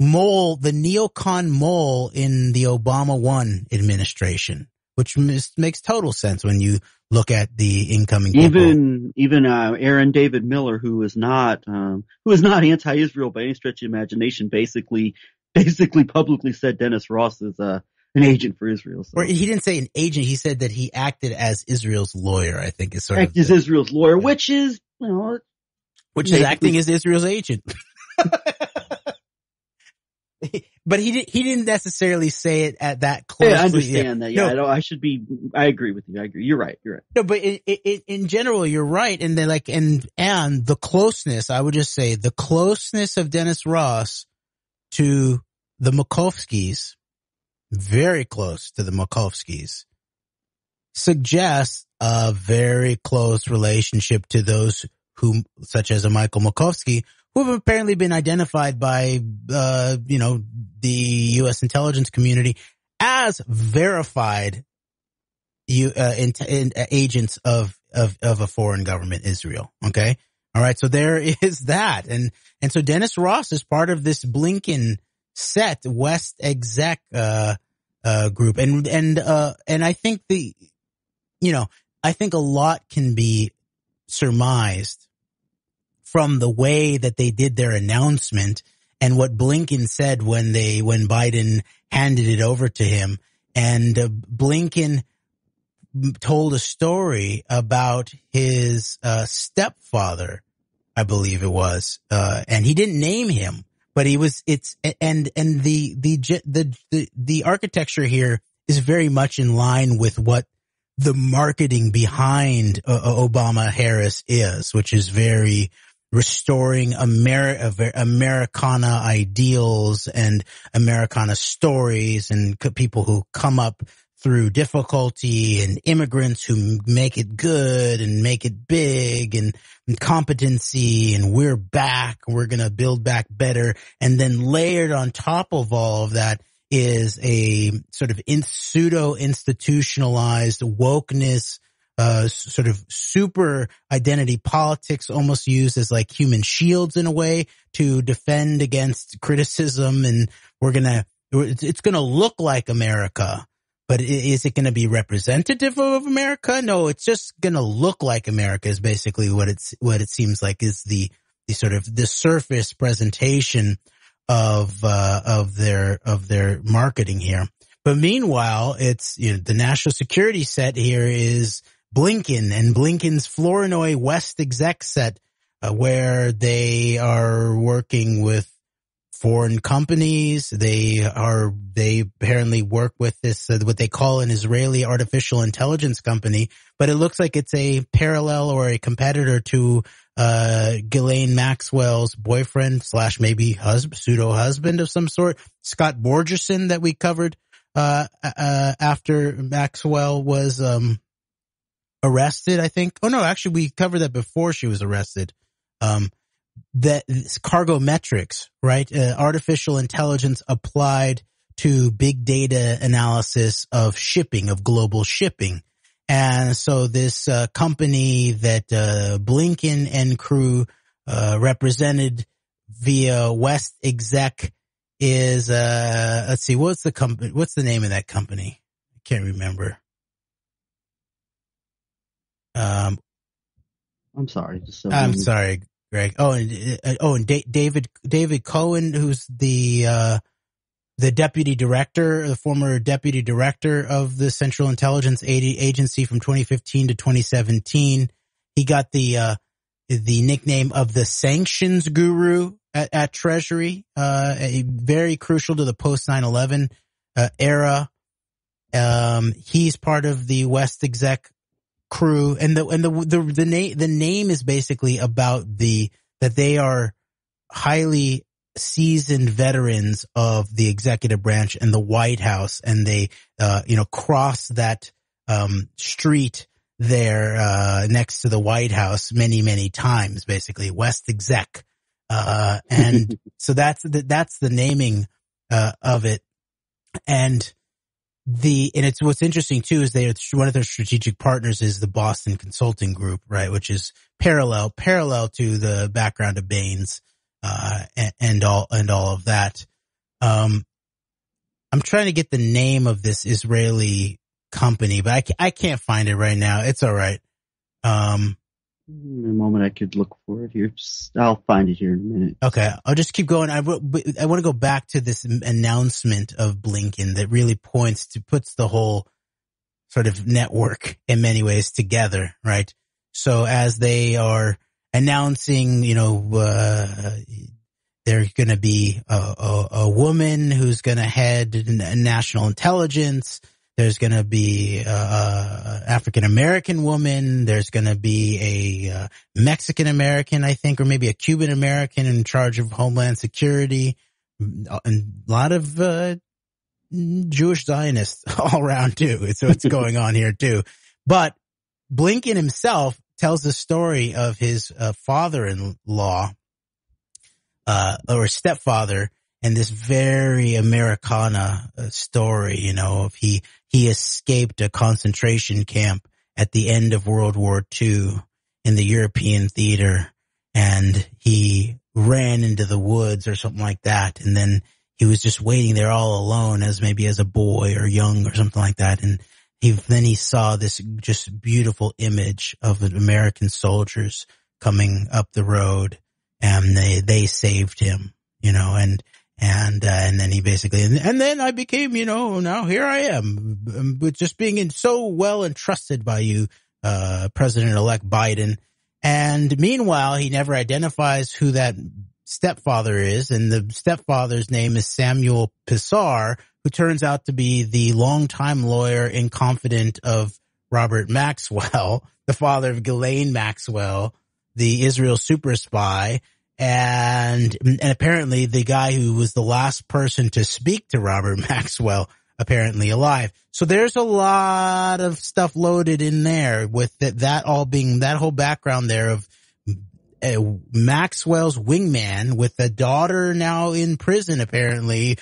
mole, the neocon mole in the Obama one administration, which makes total sense when you look at the incoming even even uh, Aaron David Miller, who is not um, who is not anti-Israel by any stretch of imagination, basically (laughs) basically publicly said Dennis Ross is uh, an agent for Israel. So. Or he didn't say an agent; he said that he acted as Israel's lawyer. I think is sort Act of as Israel's lawyer, yeah. which is you know, which is acting as Israel's agent. (laughs) (laughs) but he did, he didn't necessarily say it at that close. Yeah, I understand yeah. that. Yeah, no. I, don't, I should be. I agree with you. I agree. You're right. You're right. No, but in, in, in general, you're right. And then like and and the closeness, I would just say the closeness of Dennis Ross to the Makovskis, very close to the Makovskis, suggests a very close relationship to those who, such as a Michael Makovsky, who have apparently been identified by, uh, you know, the U.S. intelligence community as verified you, uh, in, in, uh, agents of, of, of a foreign government, Israel. Okay. All right. So there (laughs) is that. And, and so Dennis Ross is part of this Blinken set West exec, uh, uh, group. And, and, uh, and I think the, you know, I think a lot can be surmised from the way that they did their announcement and what Blinken said when they, when Biden handed it over to him. And uh, Blinken told a story about his uh, stepfather, I believe it was, uh, and he didn't name him, but he was. It's and and the the the the, the architecture here is very much in line with what the marketing behind uh, Obama Harris is, which is very restoring Ameri- Americana ideals and Americana stories and people who come up through difficulty and immigrants who make it good and make it big and, and competency and we're back. We're going to build back better. And then layered on top of all of that is a sort of in, pseudo institutionalized wokeness, uh, sort of super identity politics almost used as like human shields in a way to defend against criticism. And we're going to, it's going to look like America but is it going to be representative of America? No, it's just going to look like America is basically what it's, what it seems like is the, the sort of the surface presentation of, uh, of their, of their marketing here. But meanwhile, it's, you know, the national security set here is Blinken and Blinken's Flournoy West exec set, uh, where they are working with foreign companies. They are, they apparently work with this, uh, what they call an Israeli artificial intelligence company, but it looks like it's a parallel or a competitor to, uh, Ghislaine Maxwell's boyfriend slash maybe husband, pseudo husband of some sort, Scott Borgerson that we covered, uh, uh, after Maxwell was, um, arrested, I think. Oh no, actually we covered that before she was arrested. Um, that CargoMetrics, right? Uh, artificial intelligence applied to big data analysis of shipping, of global shipping. And so this uh, company that uh, Blinken and crew uh, represented via West Exec is, uh, let's see, what's the company? What's the name of that company? I can't remember. Um, I'm sorry. So I'm sorry. Greg. Oh, and uh, oh, and da- David David Cohen, who's the uh, the deputy director, the former deputy director of the Central Intelligence Agency from 2015 to 2017. He got the uh, the nickname of the sanctions guru at, at Treasury. Uh, very crucial to the post 9/11 uh, era. Um, he's part of the West Exec crew and the and the the the name the name is basically about the that they are highly seasoned veterans of the executive branch and the White House and they uh you know cross that um street there uh next to the White House many many times basically West Exec. Uh and (laughs) so that's the that's the naming uh of it. And the and it's what's interesting too is they one of their strategic partners is the Boston Consulting Group, right, which is parallel parallel to the background of Bain's uh, and, and all and all of that. Um, I'm trying to get the name of this Israeli company, but I, I can't find it right now. It's all right. Um, in a moment, I could look for it here. Just, I'll find it here in a minute. Okay, I'll just keep going. I, I want to go back to this announcement of Blinken that really points to puts the whole sort of network in many ways together, right? So as they are announcing, you know, uh, there's going to be a, a, a, woman who's going to head national intelligence. There's going to be a, African American woman. There's going to be a uh, Mexican American, I think, or maybe a Cuban American in charge of Homeland Security, and a lot of uh, Jewish Zionists (laughs) all around too. So it's (laughs) going on here too. But Blinken himself tells the story of his uh, father-in-law uh, or stepfather and this very Americana uh, story, you know, of he, he escaped a concentration camp at the end of World War II in the European theater and he ran into the woods or something like that. And then he was just waiting there all alone as maybe as a boy or young or something like that. And he, then he saw this just beautiful image of American soldiers coming up the road and they, they saved him, you know, and and uh, and then he basically and, and, then I became you know now here I am um, with just being in so well entrusted by you, uh, President elect Biden. And meanwhile, he never identifies who that stepfather is, and the stepfather's name is Samuel Pisar, who turns out to be the longtime lawyer and confidant of Robert Maxwell, (laughs) the father of Ghislaine Maxwell, the Israel super spy. And, and apparently the guy who was the last person to speak to Robert (laughs) Maxwell apparently alive. So there's a lot of stuff loaded in there with that, that all being that whole background there of uh, Maxwell's wingman with a daughter now in prison, apparently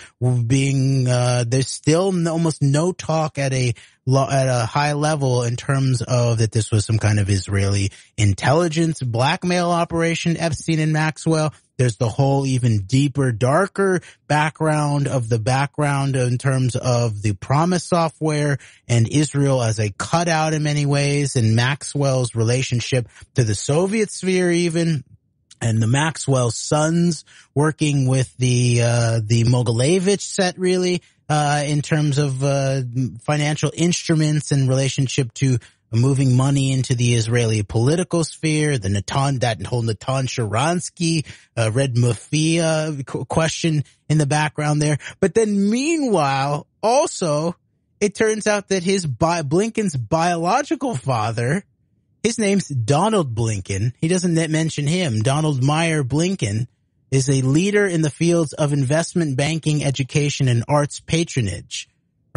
being, uh, there's still almost no talk at a, at a high level in terms of that this was some kind of Israeli intelligence blackmail operation, Epstein and Maxwell. There's the whole even deeper, darker background of the background in terms of the PROMIS software and Israel as a cutout in many ways and Maxwell's relationship to the Soviet sphere even and the Maxwell sons working with the uh, the Mogilevich set really uh, in terms of uh, financial instruments in relationship to moving money into the Israeli political sphere, the Natan, that whole Natan Sharansky, uh, Red Mafia question in the background there. But then meanwhile, also, it turns out that his bi- Blinken's biological father, his name's Donald Blinken. He doesn't mention him. Donald Meyer Blinken is a leader in the fields of investment banking, education, and arts patronage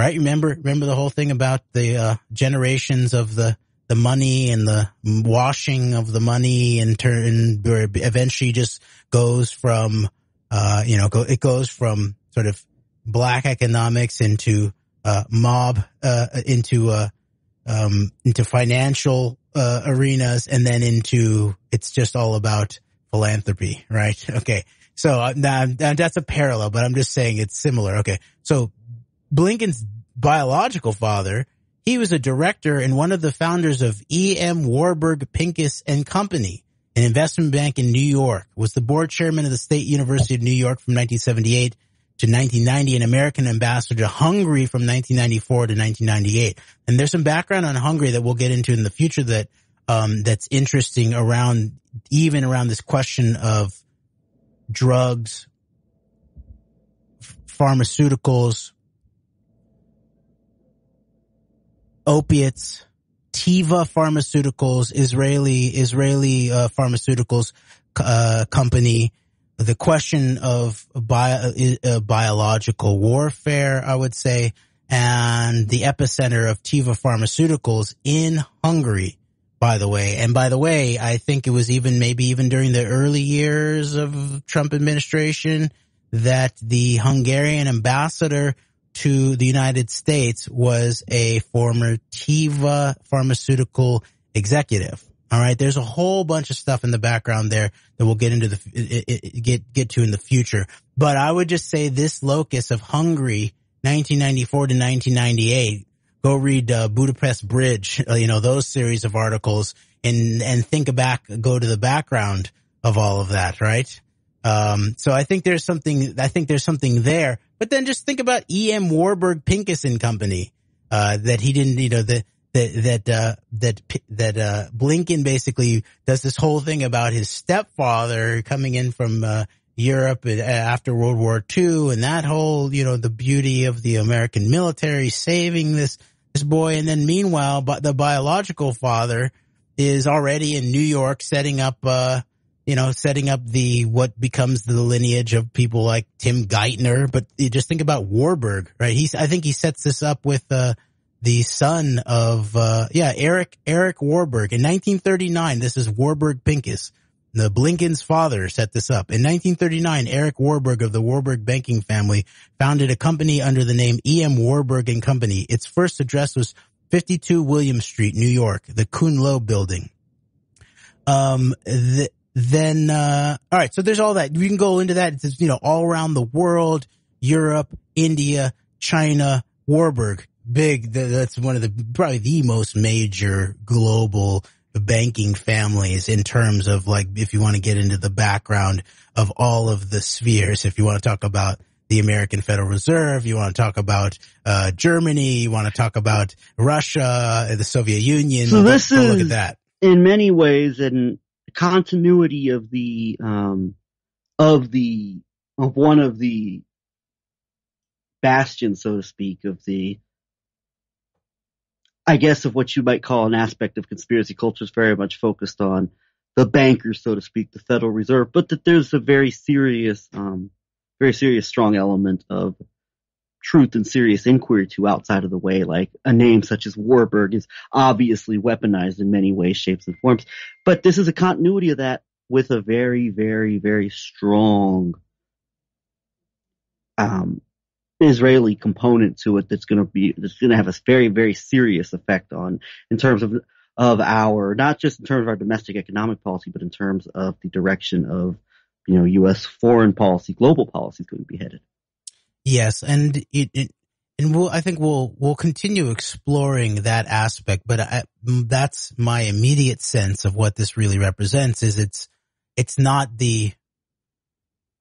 right? Remember, remember the whole thing about the uh, generations of the the money and the washing of the money and turn eventually just goes from uh, you know go, it goes from sort of black economics into uh, mob uh, into uh, um, into financial uh, arenas and then into it's just all about philanthropy, right? (laughs) Okay. So uh, that's a parallel, but I'm just saying it's similar. Okay. So Blinken's biological father, he was a director and one of the founders of E.M. Warburg Pincus and Company, an investment bank in New York, was the board chairman of the State University of New York from 1978 to 1990, an American ambassador to Hungary from 1994 to 1998. And there's some background on Hungary that we'll get into in the future that, um, that's interesting around, even around this question of drugs, pharmaceuticals, opiates, Teva Pharmaceuticals, Israeli Israeli uh, pharmaceuticals uh, company. The question of bio, uh, biological warfare, I would say, and the epicenter of Teva Pharmaceuticals in Hungary. By the way, and by the way, I think it was even maybe even during the early years of Trump administration that the Hungarian ambassador to the United States was a former Teva pharmaceutical executive. All right. There's a whole bunch of stuff in the background there that we'll get into the, get, get to in the future. But I would just say this locus of Hungary, 1994 to 1998, go read uh, Budapest Bridge, uh, you know, those series of articles and, and think back, go to the background of all of that, right? Um, so I think there's something, I think there's something there. But then just think about E.M. Warburg Pincus and Company, uh, that he didn't, you know, that, that, that, uh, that, that, uh, Blinken basically does this whole thing about his stepfather coming in from, uh, Europe uh, after World War II and that whole, you know, the beauty of the American military saving this, this boy. And then meanwhile, but the biological father is already in New York setting up, uh, you know, setting up the what becomes the lineage of people like Tim Geithner. But you just think about Warburg, right? He's I think he sets this up with uh, the son of uh, yeah Eric Eric Warburg in 1939. This is Warburg Pincus. The Blinken's father set this up. In 1939, Eric Warburg of the Warburg banking family founded a company under the name E.M. Warburg and Company. Its first address was 52 William Street, New York, the Kuhn Loeb building. Um, the, then uh, all right so there's all that we can go into that it's you know all around the world europe india china warburg big that's one of the probably the most major global banking families in terms of like if you want to get into the background of all of the spheres if you want to talk about the American Federal Reserve, you want to talk about uh, Germany, you want to talk about Russia, the Soviet Union. So this is, look at that. in many ways, an continuity of the um, of the of one of the bastions, so to speak, of the I guess of what you might call an aspect of conspiracy culture is very much focused on the bankers, so to speak, the Federal Reserve, but that there's a very serious, um, very serious, strong element of truth and serious inquiry to outside of the way, like a name such as Warburg is obviously weaponized in many ways, shapes, and forms. But this is a continuity of that with a very, very, very strong um, Israeli component to it that's going to be that's going to have a very, very serious effect on in terms of of our not just in terms of our domestic economic policy, but in terms of the direction of you know U.S. foreign policy, global policy is going to be headed. Yes, and it, it and we'll I think we'll we'll continue exploring that aspect, but I, that's my immediate sense of what this really represents. Is it's it's not the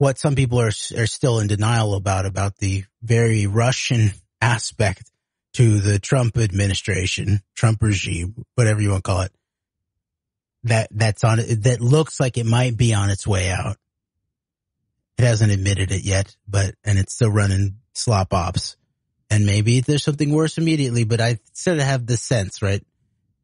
what some people are are still in denial about about the very Russian (laughs) aspect to the Trump administration, Trump regime, whatever you want to call it. That that's on that looks like it might be on its way out. It hasn't admitted it yet, but and it's still running slop ops. And maybe there's something worse immediately, but I sort of have the sense, right?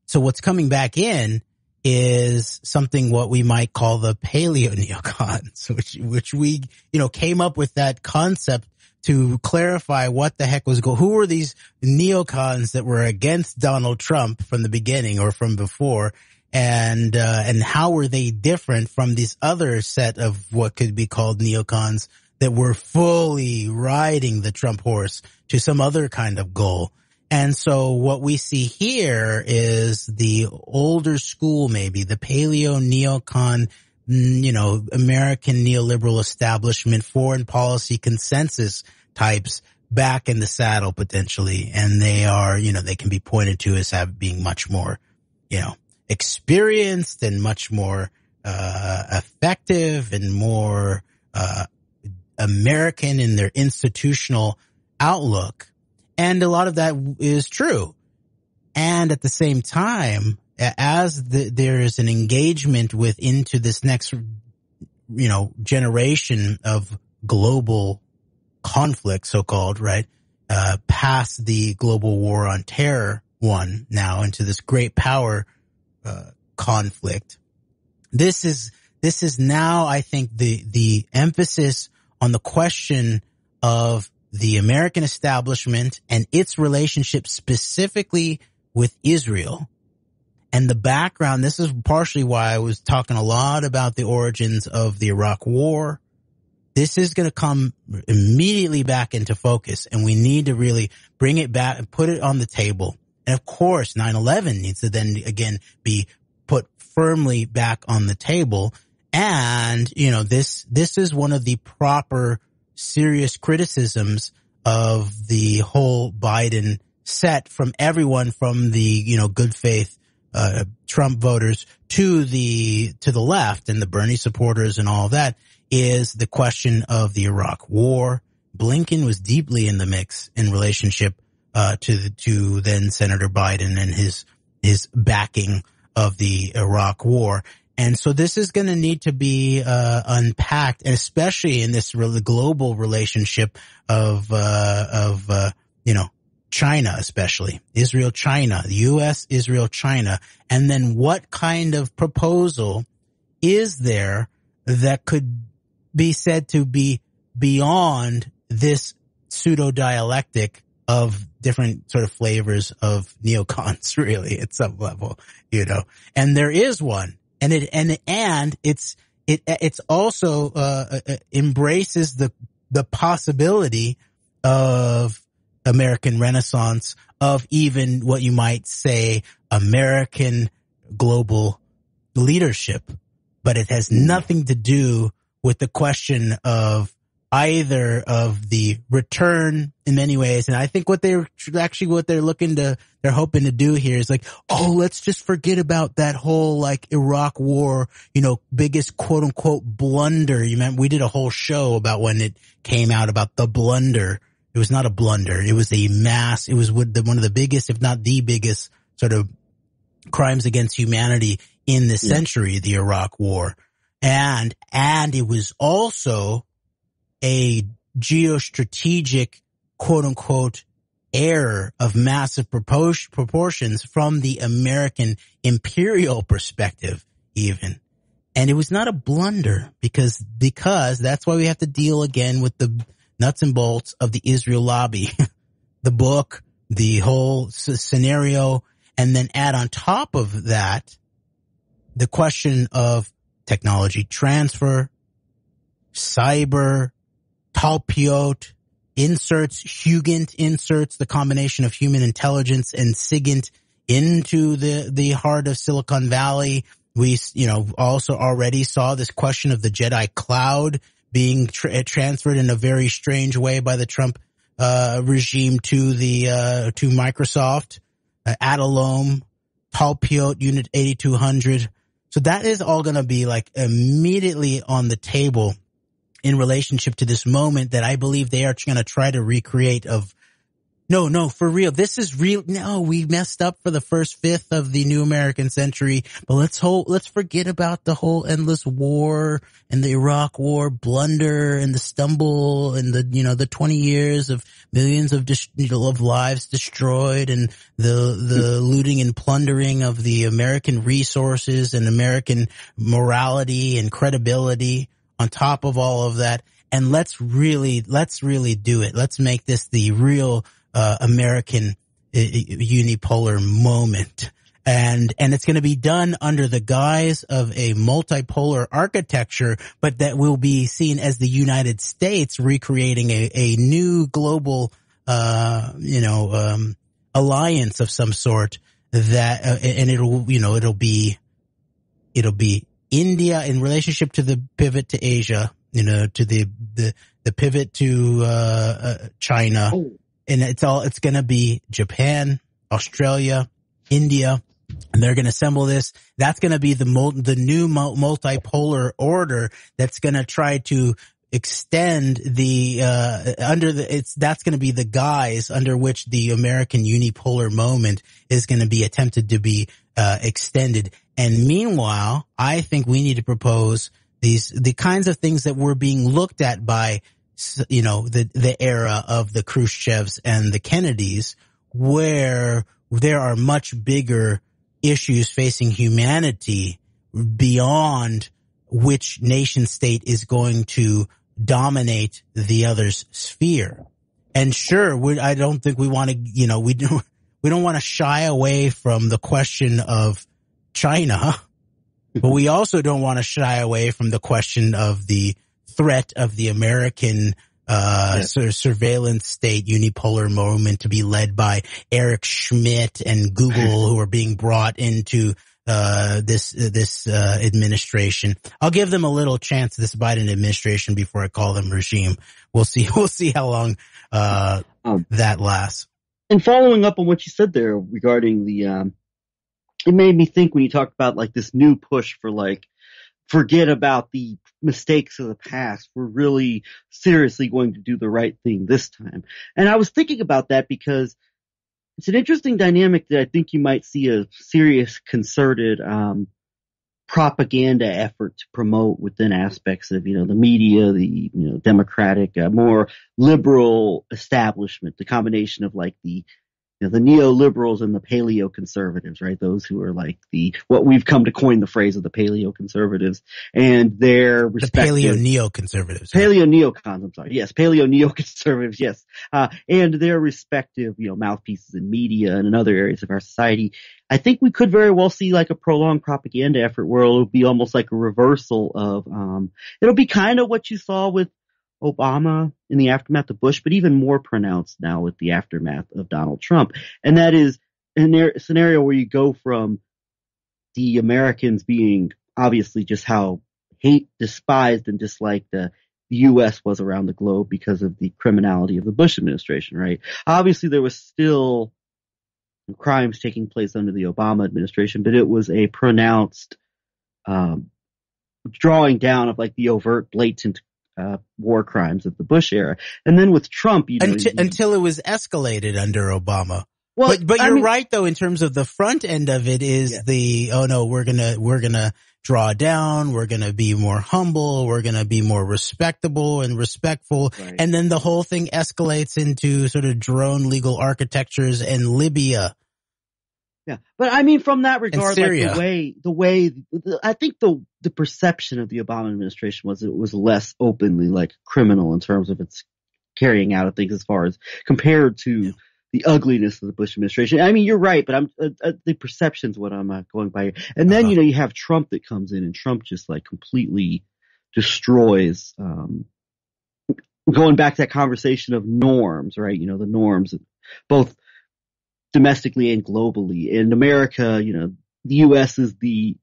So what's coming back in is something what we might call the paleo neocons, (laughs) which which we you know came up with that concept to clarify what the heck was going. Who were these neocons that were against Donald Trump from the beginning or from before, and uh, and how were they different from this other set of what could be called neocons that were fully riding the Trump horse to some other kind of goal? And so what we see here is the older school, maybe the paleo neocon, mm, you know, American neoliberal establishment foreign policy consensus types back in the saddle potentially. And they are, you know, they can be pointed to as have being much more, you know, experienced and much more, uh, effective and more, uh, American in their institutional outlook. And a lot of that is true. And at the same time, as the, there is an engagement with into this next, you know, generation of global conflict, so called, right? Uh, past the global war on terror one now into this great power, uh, conflict. This is, this is now, I think, the, the emphasis on the question of the American establishment and its relationship specifically with Israel and the background. This is partially why I was talking a lot about the origins of the Iraq war. This is going to come immediately back into focus and we need to really bring it back and put it on the table. And of course, 9-11 needs to then again be put firmly back on the table. And, you know, this, this is one of the proper serious criticisms of the whole Biden set from everyone from the, you know, good faith, uh, Trump voters to the, to the left and the Bernie supporters and all that is the question of the Iraq war. Blinken was deeply in the mix in relationship, uh, to the, to then Senator Biden and his, his backing of the Iraq war. And so this is going to need to be uh, unpacked, especially in this really global relationship of uh, of uh, you know China, especially. Israel, China, the U.S., Israel, China, and then what kind of proposal is there that could be said to be beyond this pseudo dialectic of different sort of flavors of neocons, (laughs) really, at some level, you know, and there is one and it and and it's it it's also uh, uh, embraces the the possibility of American Renaissance of even what you might say American global leadership, but it has nothing to do with the question of either of the return in many ways. And I think what they're actually, what they're looking to, they're hoping to do here is like, oh, let's just forget about that whole like Iraq war, you know, biggest quote unquote blunder. You meant we did a whole show about when it came out about the blunder. It was not a blunder. It was a mass. It was one of the biggest, if not the biggest sort of crimes against humanity in this yeah. century, the Iraq war. And, and it was also a geostrategic quote unquote error of massive proportions from the American imperial perspective even. And it was not a blunder because, because that's why we have to deal again with the nuts and bolts of the Israel lobby, (laughs) the book, the whole scenario, and then add on top of that the question of technology transfer, cyber, Talpiot, inserts, HUMINT, inserts the combination of human intelligence and SIGINT into the, the heart of Silicon Valley. We, you know, also already saw this question of the Jedi cloud being tra- transferred in a very strange way by the Trump uh, regime to the uh, to Microsoft, uh, Adallom, Talpiot Unit 8200. So that is all going to be like immediately on the table in relationship to this moment that I believe they are going to try to recreate of no, no, for real. This is real. No, we messed up for the first fifth of the new American century, but let's hold, let's forget about the whole endless war and the Iraq war blunder and the stumble and the, you know, the 20 years of millions of, dis- of lives destroyed and the, the hmm. looting and plundering of the American resources and American morality and credibility on top of all of that. And let's really, let's really do it. Let's make this the real uh, American uh, unipolar moment. And, and it's going to be done under the guise of a multipolar architecture, but that will be seen as the United States recreating a, a new global, uh, you know, um, alliance of some sort that, uh, and it'll, you know, it'll be, it'll be India in relationship to the pivot to Asia, you know, to the, the, the pivot to, uh, uh China. Oh, And it's all, it's going to be Japan, Australia, India, and they're going to assemble this. That's going to be the mul- the new mul- multipolar order that's going to try to extend the uh under the it's that's going to be the guise under which the American unipolar moment is going to be attempted to be uh extended and meanwhile I think we need to propose these the kinds of things that were being looked at by you know the the era of the Khrushchevs and the Kennedys where there are much bigger issues facing humanity beyond which nation state is going to dominate the other's sphere. And sure, we, I don't think we want to, you know, we (laughs) do, we don't want to shy away from the question of China, but we also don't want to shy away from the question of the threat of the American uh, Yeah. sort of surveillance state unipolar moment to be led by Eric Schmidt and Google who are being brought into uh, this this uh, administration. I'll give them a little chance this Biden administration before I call them regime. We'll see. (laughs) We'll see how long uh, Um, that lasts. and following up on what you said there regarding the, um, it made me think when you talked about like this new push for like, forget about the mistakes of the past. We're really seriously going to do the right thing this time. And I was thinking about that because it's an interesting dynamic that I think you might see a serious concerted, um, propaganda effort to promote within aspects of, you know, the media, the, you know, democratic, uh, more liberal establishment, the combination of like the, you know, the neoliberals and the paleo conservatives, right? Those who are like the, what we've come to coin the phrase of the paleo conservatives and their The respective paleo neoconservatives. paleo neocons. I'm sorry. Yes, paleo neoconservatives. Yes, uh, and their respective, you know, mouthpieces in media and in other areas of our society. I think we could very well see like a prolonged propaganda effort where it'll be almost like a reversal of, um, it'll be kind of what you saw with Obama in the aftermath of Bush, but even more pronounced now with the aftermath of Donald Trump. And that is a scenario where you go from the Americans being obviously just how hate, despised, and disliked the U.S. was around the globe because of the criminality of the Bush administration, right? Obviously, there was still crimes taking place under the Obama administration, but it was a pronounced um, drawing down of like the overt, blatant uh, war crimes of the Bush era. And then with Trump, you know, until, you- until it was escalated under Obama. well, but but you're mean- right though in terms of the front end of it is Yeah. the oh no we're gonna we're gonna draw down we're gonna be more humble we're gonna be more respectable and respectful Right. and then the whole thing escalates into sort of drone legal architectures and Libya Yeah, but I mean, from that regard, like the way, the way, the, I think the the perception of the Obama administration was it was less openly like criminal in terms of its carrying out of things as far as compared to Yeah. the ugliness of the Bush administration. I mean, you're right, but I'm uh, uh, the perception's what I'm uh, going by. And then Uh-huh. you know you have Trump that comes in, and Trump just like completely destroys. um Going back to that conversation of norms, right? You know, the norms, both domestically and globally. In America, you know, the U.S. is the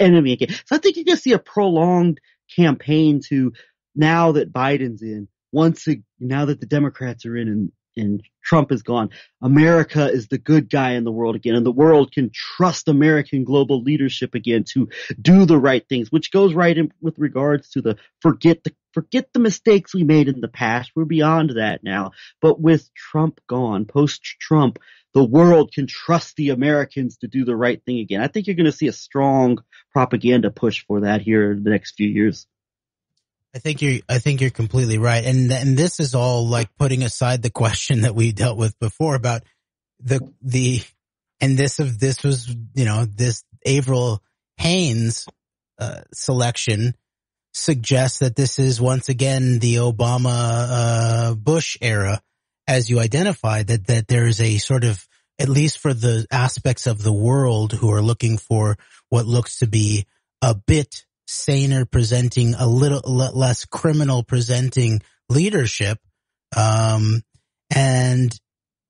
enemy again. So I think you're going to see a prolonged campaign to now that Biden's in, once now that the Democrats are in and, and Trump is gone, America is the good guy in the world again, and the world can trust American global leadership again to do the right things, which goes right in with regards to the forget the forget the mistakes we made in the past. We're beyond that now. But with Trump gone, post Trump, the world can trust the Americans to do the right thing again. I think you're going to see a strong propaganda push for that here in the next few years. I think you're, I think you're completely right. And, and this is all like putting aside the question that we dealt with before about the, the, and this of, this was, you know, this Avril Haines, uh, selection suggests that this is once again the Obama, uh, Bush era, as you identified, that, that there is a sort of, at least for the aspects of the world who are looking for what looks to be a bit saner presenting, a little less criminal presenting leadership. Um, and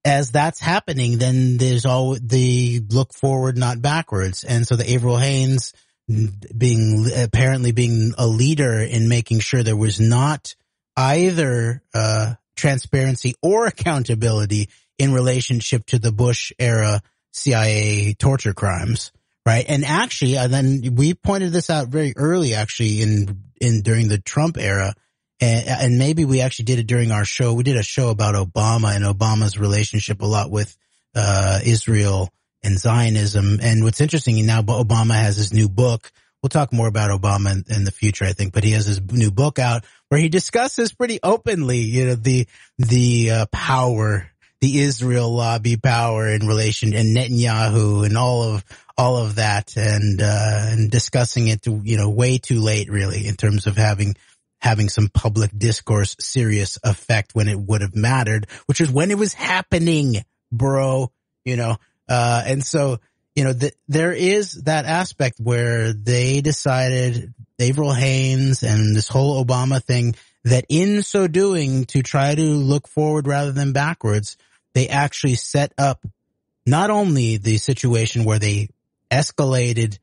as that's happening, then there's all the look forward, not backwards. And so the Avril Haines being apparently being a leader in making sure there was not either, uh, transparency or accountability in relationship to the Bush era CIA torture crimes right? And actually, and then we pointed this out very early, actually, in in during the Trump era, and, and maybe we actually did it during our show. We did a show about Obama and Obama's relationship a lot with uh, Israel and Zionism. And what's interesting now, Obama has his new book. We'll talk more about Obama in, in the future, I think, but he has his new book out where he discusses pretty openly, you know, the the uh, power the Israel lobby power in relation and Netanyahu and all of all of that and uh, and discussing it you know way too late really in terms of having having some public discourse serious effect when it would have mattered which is when it was happening bro you know uh, and so you know th- there is that aspect where they decided Avril Haines and this whole Obama thing that in so doing to try to look forward rather than backwards they actually set up not only the situation where they escalated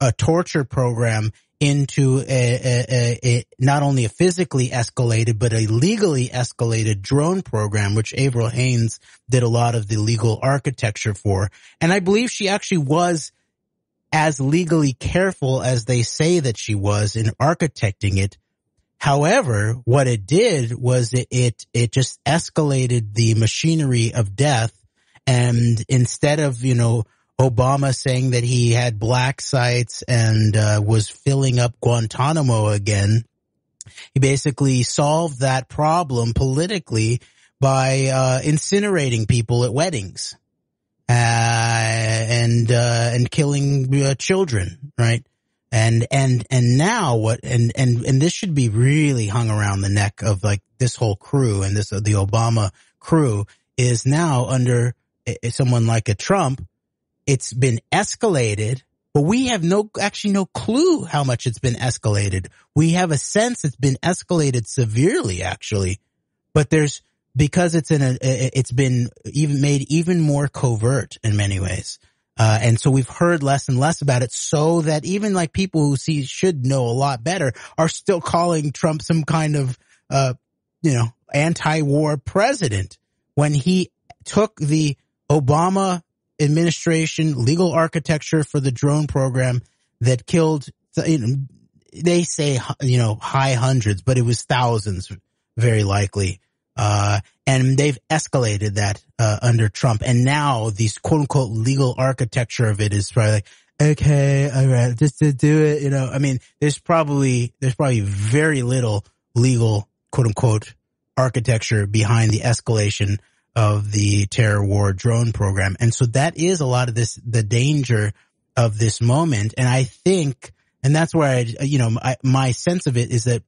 a torture program into a, a, a, not only a physically escalated but a legally escalated drone program, which Avril Haines did a lot of the legal architecture for, and I believe she actually was as legally careful as they say that she was in architecting it. However, what it did was it, it, it just escalated the machinery of death. And instead of, you know, Obama saying that he had black sites and uh, was filling up Guantanamo again, he basically solved that problem politically by uh, incinerating people at weddings uh, and uh, and killing uh, children, right? And and and now what? And and and this should be really hung around the neck of like this whole crew and this uh, the Obama crew is now under someone like a Trump. It's been escalated, but we have no actually no clue how much it's been escalated. We have a sense it's been escalated severely, actually, but there's because it's in a it's been even made even more covert in many ways. Uh, and so we've heard less and less about it so that even like people who see should know a lot better are still calling Trump some kind of, uh, you know, anti-war president when he took the Obama administration legal architecture for the drone program that killed, you know, they say, you know, high hundreds, but it was thousands very likely. Uh, and they've escalated that, uh, under Trump. And now these quote unquote legal architecture of it is probably like, okay, all right, just to do it, you know, I mean, there's probably, there's probably very little legal quote unquote architecture behind the escalation of the terror war drone program. And so that is a lot of this, the danger of this moment. And I think, and that's where I, you know, I, my sense of it is that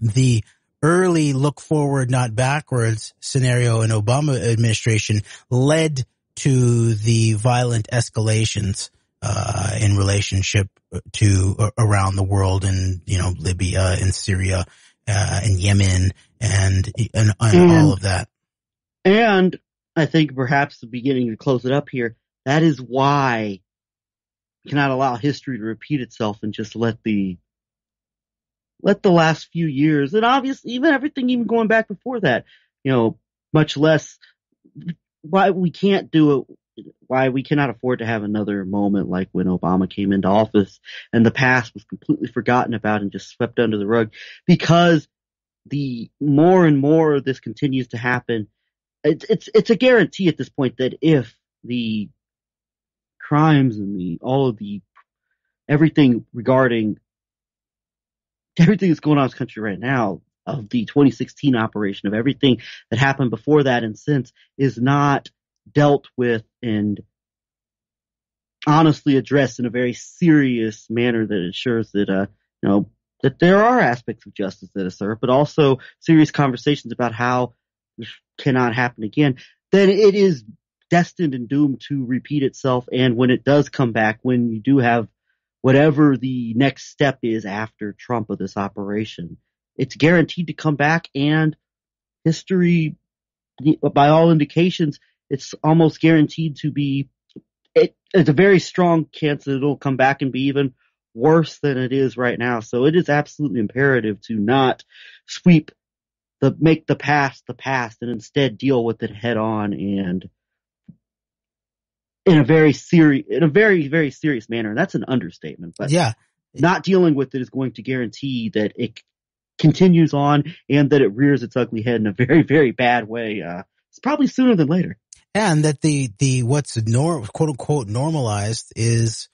the early look forward, not backwards scenario in Obama administration led to the violent escalations uh, in relationship to uh, around the world in you know Libya and Syria uh, and Yemen and, and, and And- all of that. And I think perhaps the beginning to close it up here, that is why we cannot allow history to repeat itself and just let the let the last few years and obviously even everything even going back before that, you know, much less why we can't do it why we cannot afford to have another moment like when Obama came into office and the past was completely forgotten about and just swept under the rug. Because the more and more this continues to happen, it's it's it's a guarantee at this point that if the crimes and the all of the everything regarding everything that's going on in this country right now of the 2016 operation of everything that happened before that and since is not dealt with and honestly addressed in a very serious manner that ensures that uh you know that there are aspects of justice that are served, but also serious conversations about how cannot happen again, then it is destined and doomed to repeat itself. And when it does come back, when you do have whatever the next step is after Trump of this operation, it's guaranteed to come back and history, by all indications, it's almost guaranteed to be, it, it's a very strong chance that it'll come back and be even worse than it is right now. So it is absolutely imperative to not sweep the, make the past the past and instead deal with it head on and in a very serious, in a very, very serious manner. And that's an understatement, but Yeah. not dealing with it is going to guarantee that it continues on and that it rears its ugly head in a very, very bad way. Uh, it's probably sooner than later. and that the the what's quote unquote normalized is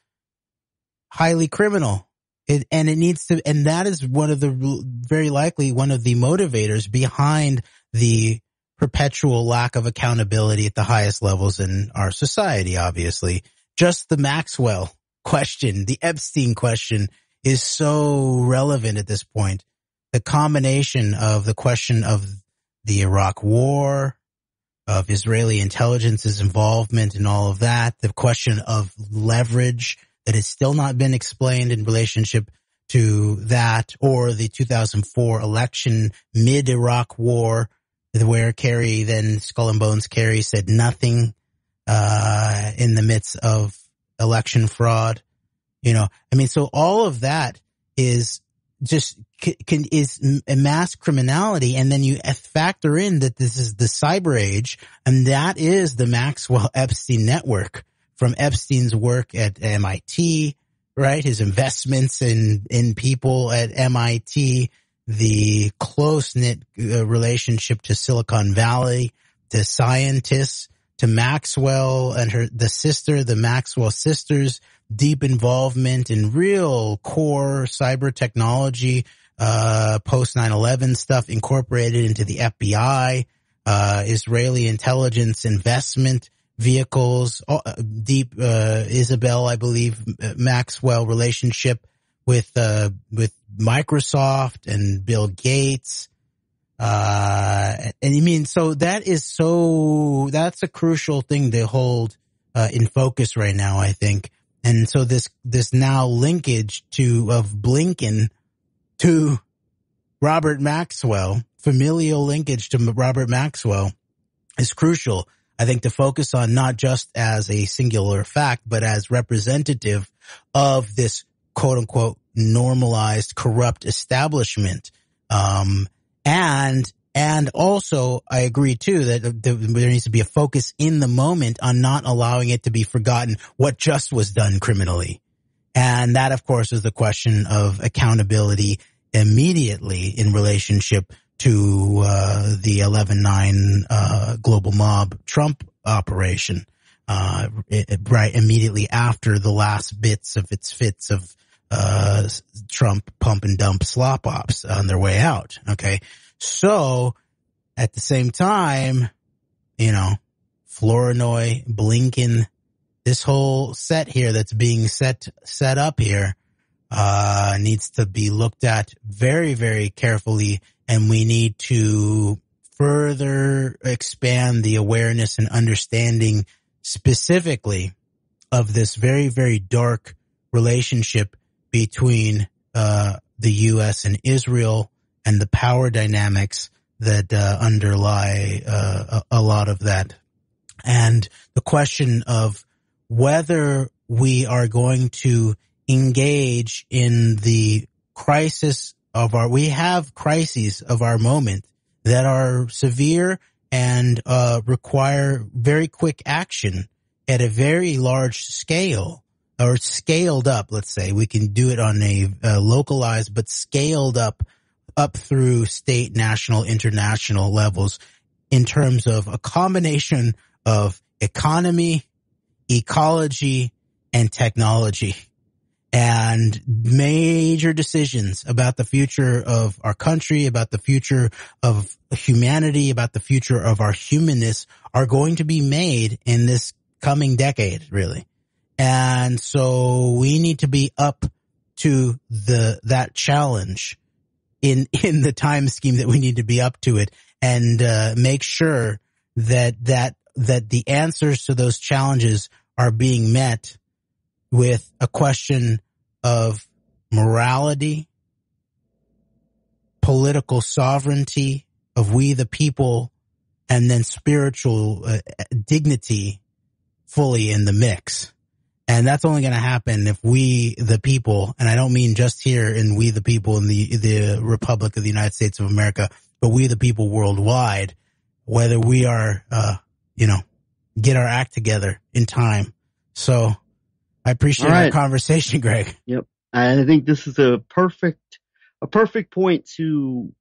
highly criminal. It, and it needs to, and that is one of the very likely one of the motivators behind the perpetual lack of accountability at the highest levels in our society. Obviously, just the Maxwell (laughs) question, the Epstein question, is so relevant at this point. The combination of the question of the Iraq War, of Israeli intelligence's involvement in all of that, the question of leverage that has still not been explained in relationship to that, or the 2004 election mid Iraq war, where Kerry, then Skull and Bones Kerry said nothing, uh, in the midst of election fraud. You know, I mean, so all of that is just can, is mass criminality. And then you factor in that this is the cyber age and that is the Maxwell Epstein network from Epstein's work at MIT, right? His investments in, in people at MIT, the close knit uh, relationship to Silicon Valley, to scientists, to Maxwell and her, the sister, the Maxwell sisters, deep involvement in real core cyber technology, uh, post 9-11 stuff incorporated into the FBI, uh, Israeli intelligence investment vehicles, uh, deep, uh, Isabel, I believe, uh, Maxwell relationship with, uh, with Microsoft and Bill Gates. Uh, and I mean, so that is so, that's a crucial thing to hold, uh, in focus right now, I think. And so this, this now linkage to, of Blinken to Robert Maxwell, familial linkage to Robert Maxwell is crucial. I think to focus on not just as a singular fact, but as representative of this quote unquote normalized corrupt establishment. Um, and, and also I agree too that there needs to be a focus in the moment on not allowing it to be forgotten what just was done criminally. And that of course is the question of accountability immediately in relationship to uh, the 11-9 uh, global mob Trump operation, uh, it, right immediately after the last bits of its fits of uh, Trump pump and dump slop ops on their way out. Okay, so at the same time, you know, Flournoy, Blinken, this whole set here that's being set set up here uh, needs to be looked at very, very carefully, and we need to further expand the awareness and understanding specifically of this very, very dark relationship between uh, the U.S. and Israel and the power dynamics that uh, underlie uh, a, a lot of that. And the question of whether we are going to engage in the crisis of our, we have crises of our moment that are severe and uh, require very quick action at a very large scale or scaled up. Let's say we can do it on a, a localized but scaled up up through state, national, international levels in terms of a combination of economy, ecology, and technology and major decisions about the future of our country, about the future of humanity, about the future of our humanness are going to be made in this coming decade, really. And so we need to be up to the, that challenge in, (laughs) in the time scheme that we need to be up to it and, uh, make sure that, that, that the answers to those challenges are being met with a question of morality, political sovereignty of we the people, and then spiritual uh, dignity fully in the mix. And that's only going to happen if we, the people, and I don't mean just here in we the people in the, the Republic of the United States of America, but we the people worldwide, whether we are, uh, you know, get our act together in time. So I appreciate right. our conversation, (laughs) Greg. Yep. I think this is a perfect, a perfect point to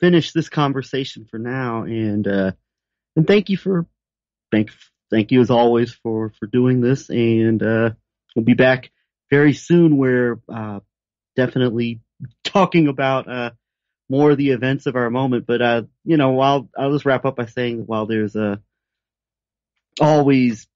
finish this conversation for now. And, uh, and thank you for, thank, thank you as always for, for doing this. And, uh, we'll be back very soon where, uh, definitely talking about, uh, more of the events of our moment. But, uh, you know, while I'll just wrap up by saying while there's, uh, always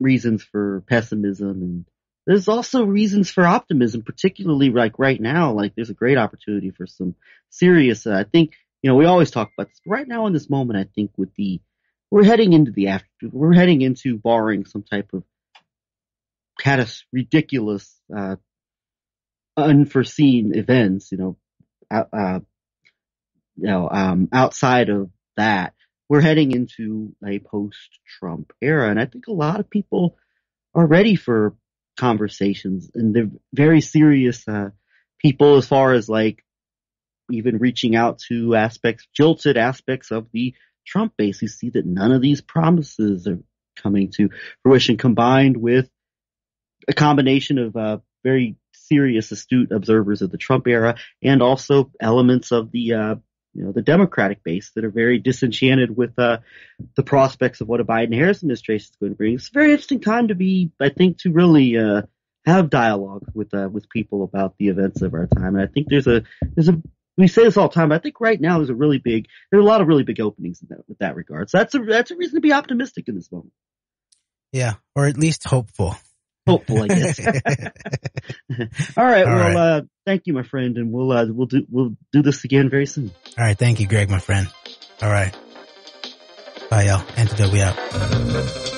reasons for pessimism and there's also reasons for optimism, particularly like right now, like there's a great opportunity for some serious, uh, I think, you know, we always talk about this, right now in this moment, I think with the, we're heading into the after, we're heading into barring some type of catas ridiculous, uh, unforeseen events, you know, uh, you know, um, outside of that, we're heading into a post-Trump era. And I think a lot of people are ready for conversations and they're very serious, uh, people as far as like even reaching out to aspects, jilted aspects of the Trump base who see that none of these promises are coming to fruition combined with a combination of, uh, very serious, astute observers of the Trump era and also elements of the, uh, you know, the Democratic base that are very disenchanted with uh, the prospects of what a Biden Harris administration is going to bring. It's a very interesting time to be, I think, to really uh, have dialogue with uh, with people about the events of our time. And I think there's a there's a we say this all the time. But I think right now there's a really big there are a lot of really big openings in that with that regard. So that's a that's a reason to be optimistic in this moment. Yeah, or at least hopeful hopeful, I guess. (laughs) All right. All well, right. Uh, thank you, my friend, and we'll uh, we'll do we'll do this again very soon. All right. Thank you, Greg, my friend. All right. Bye, y'all. Antidote, we out.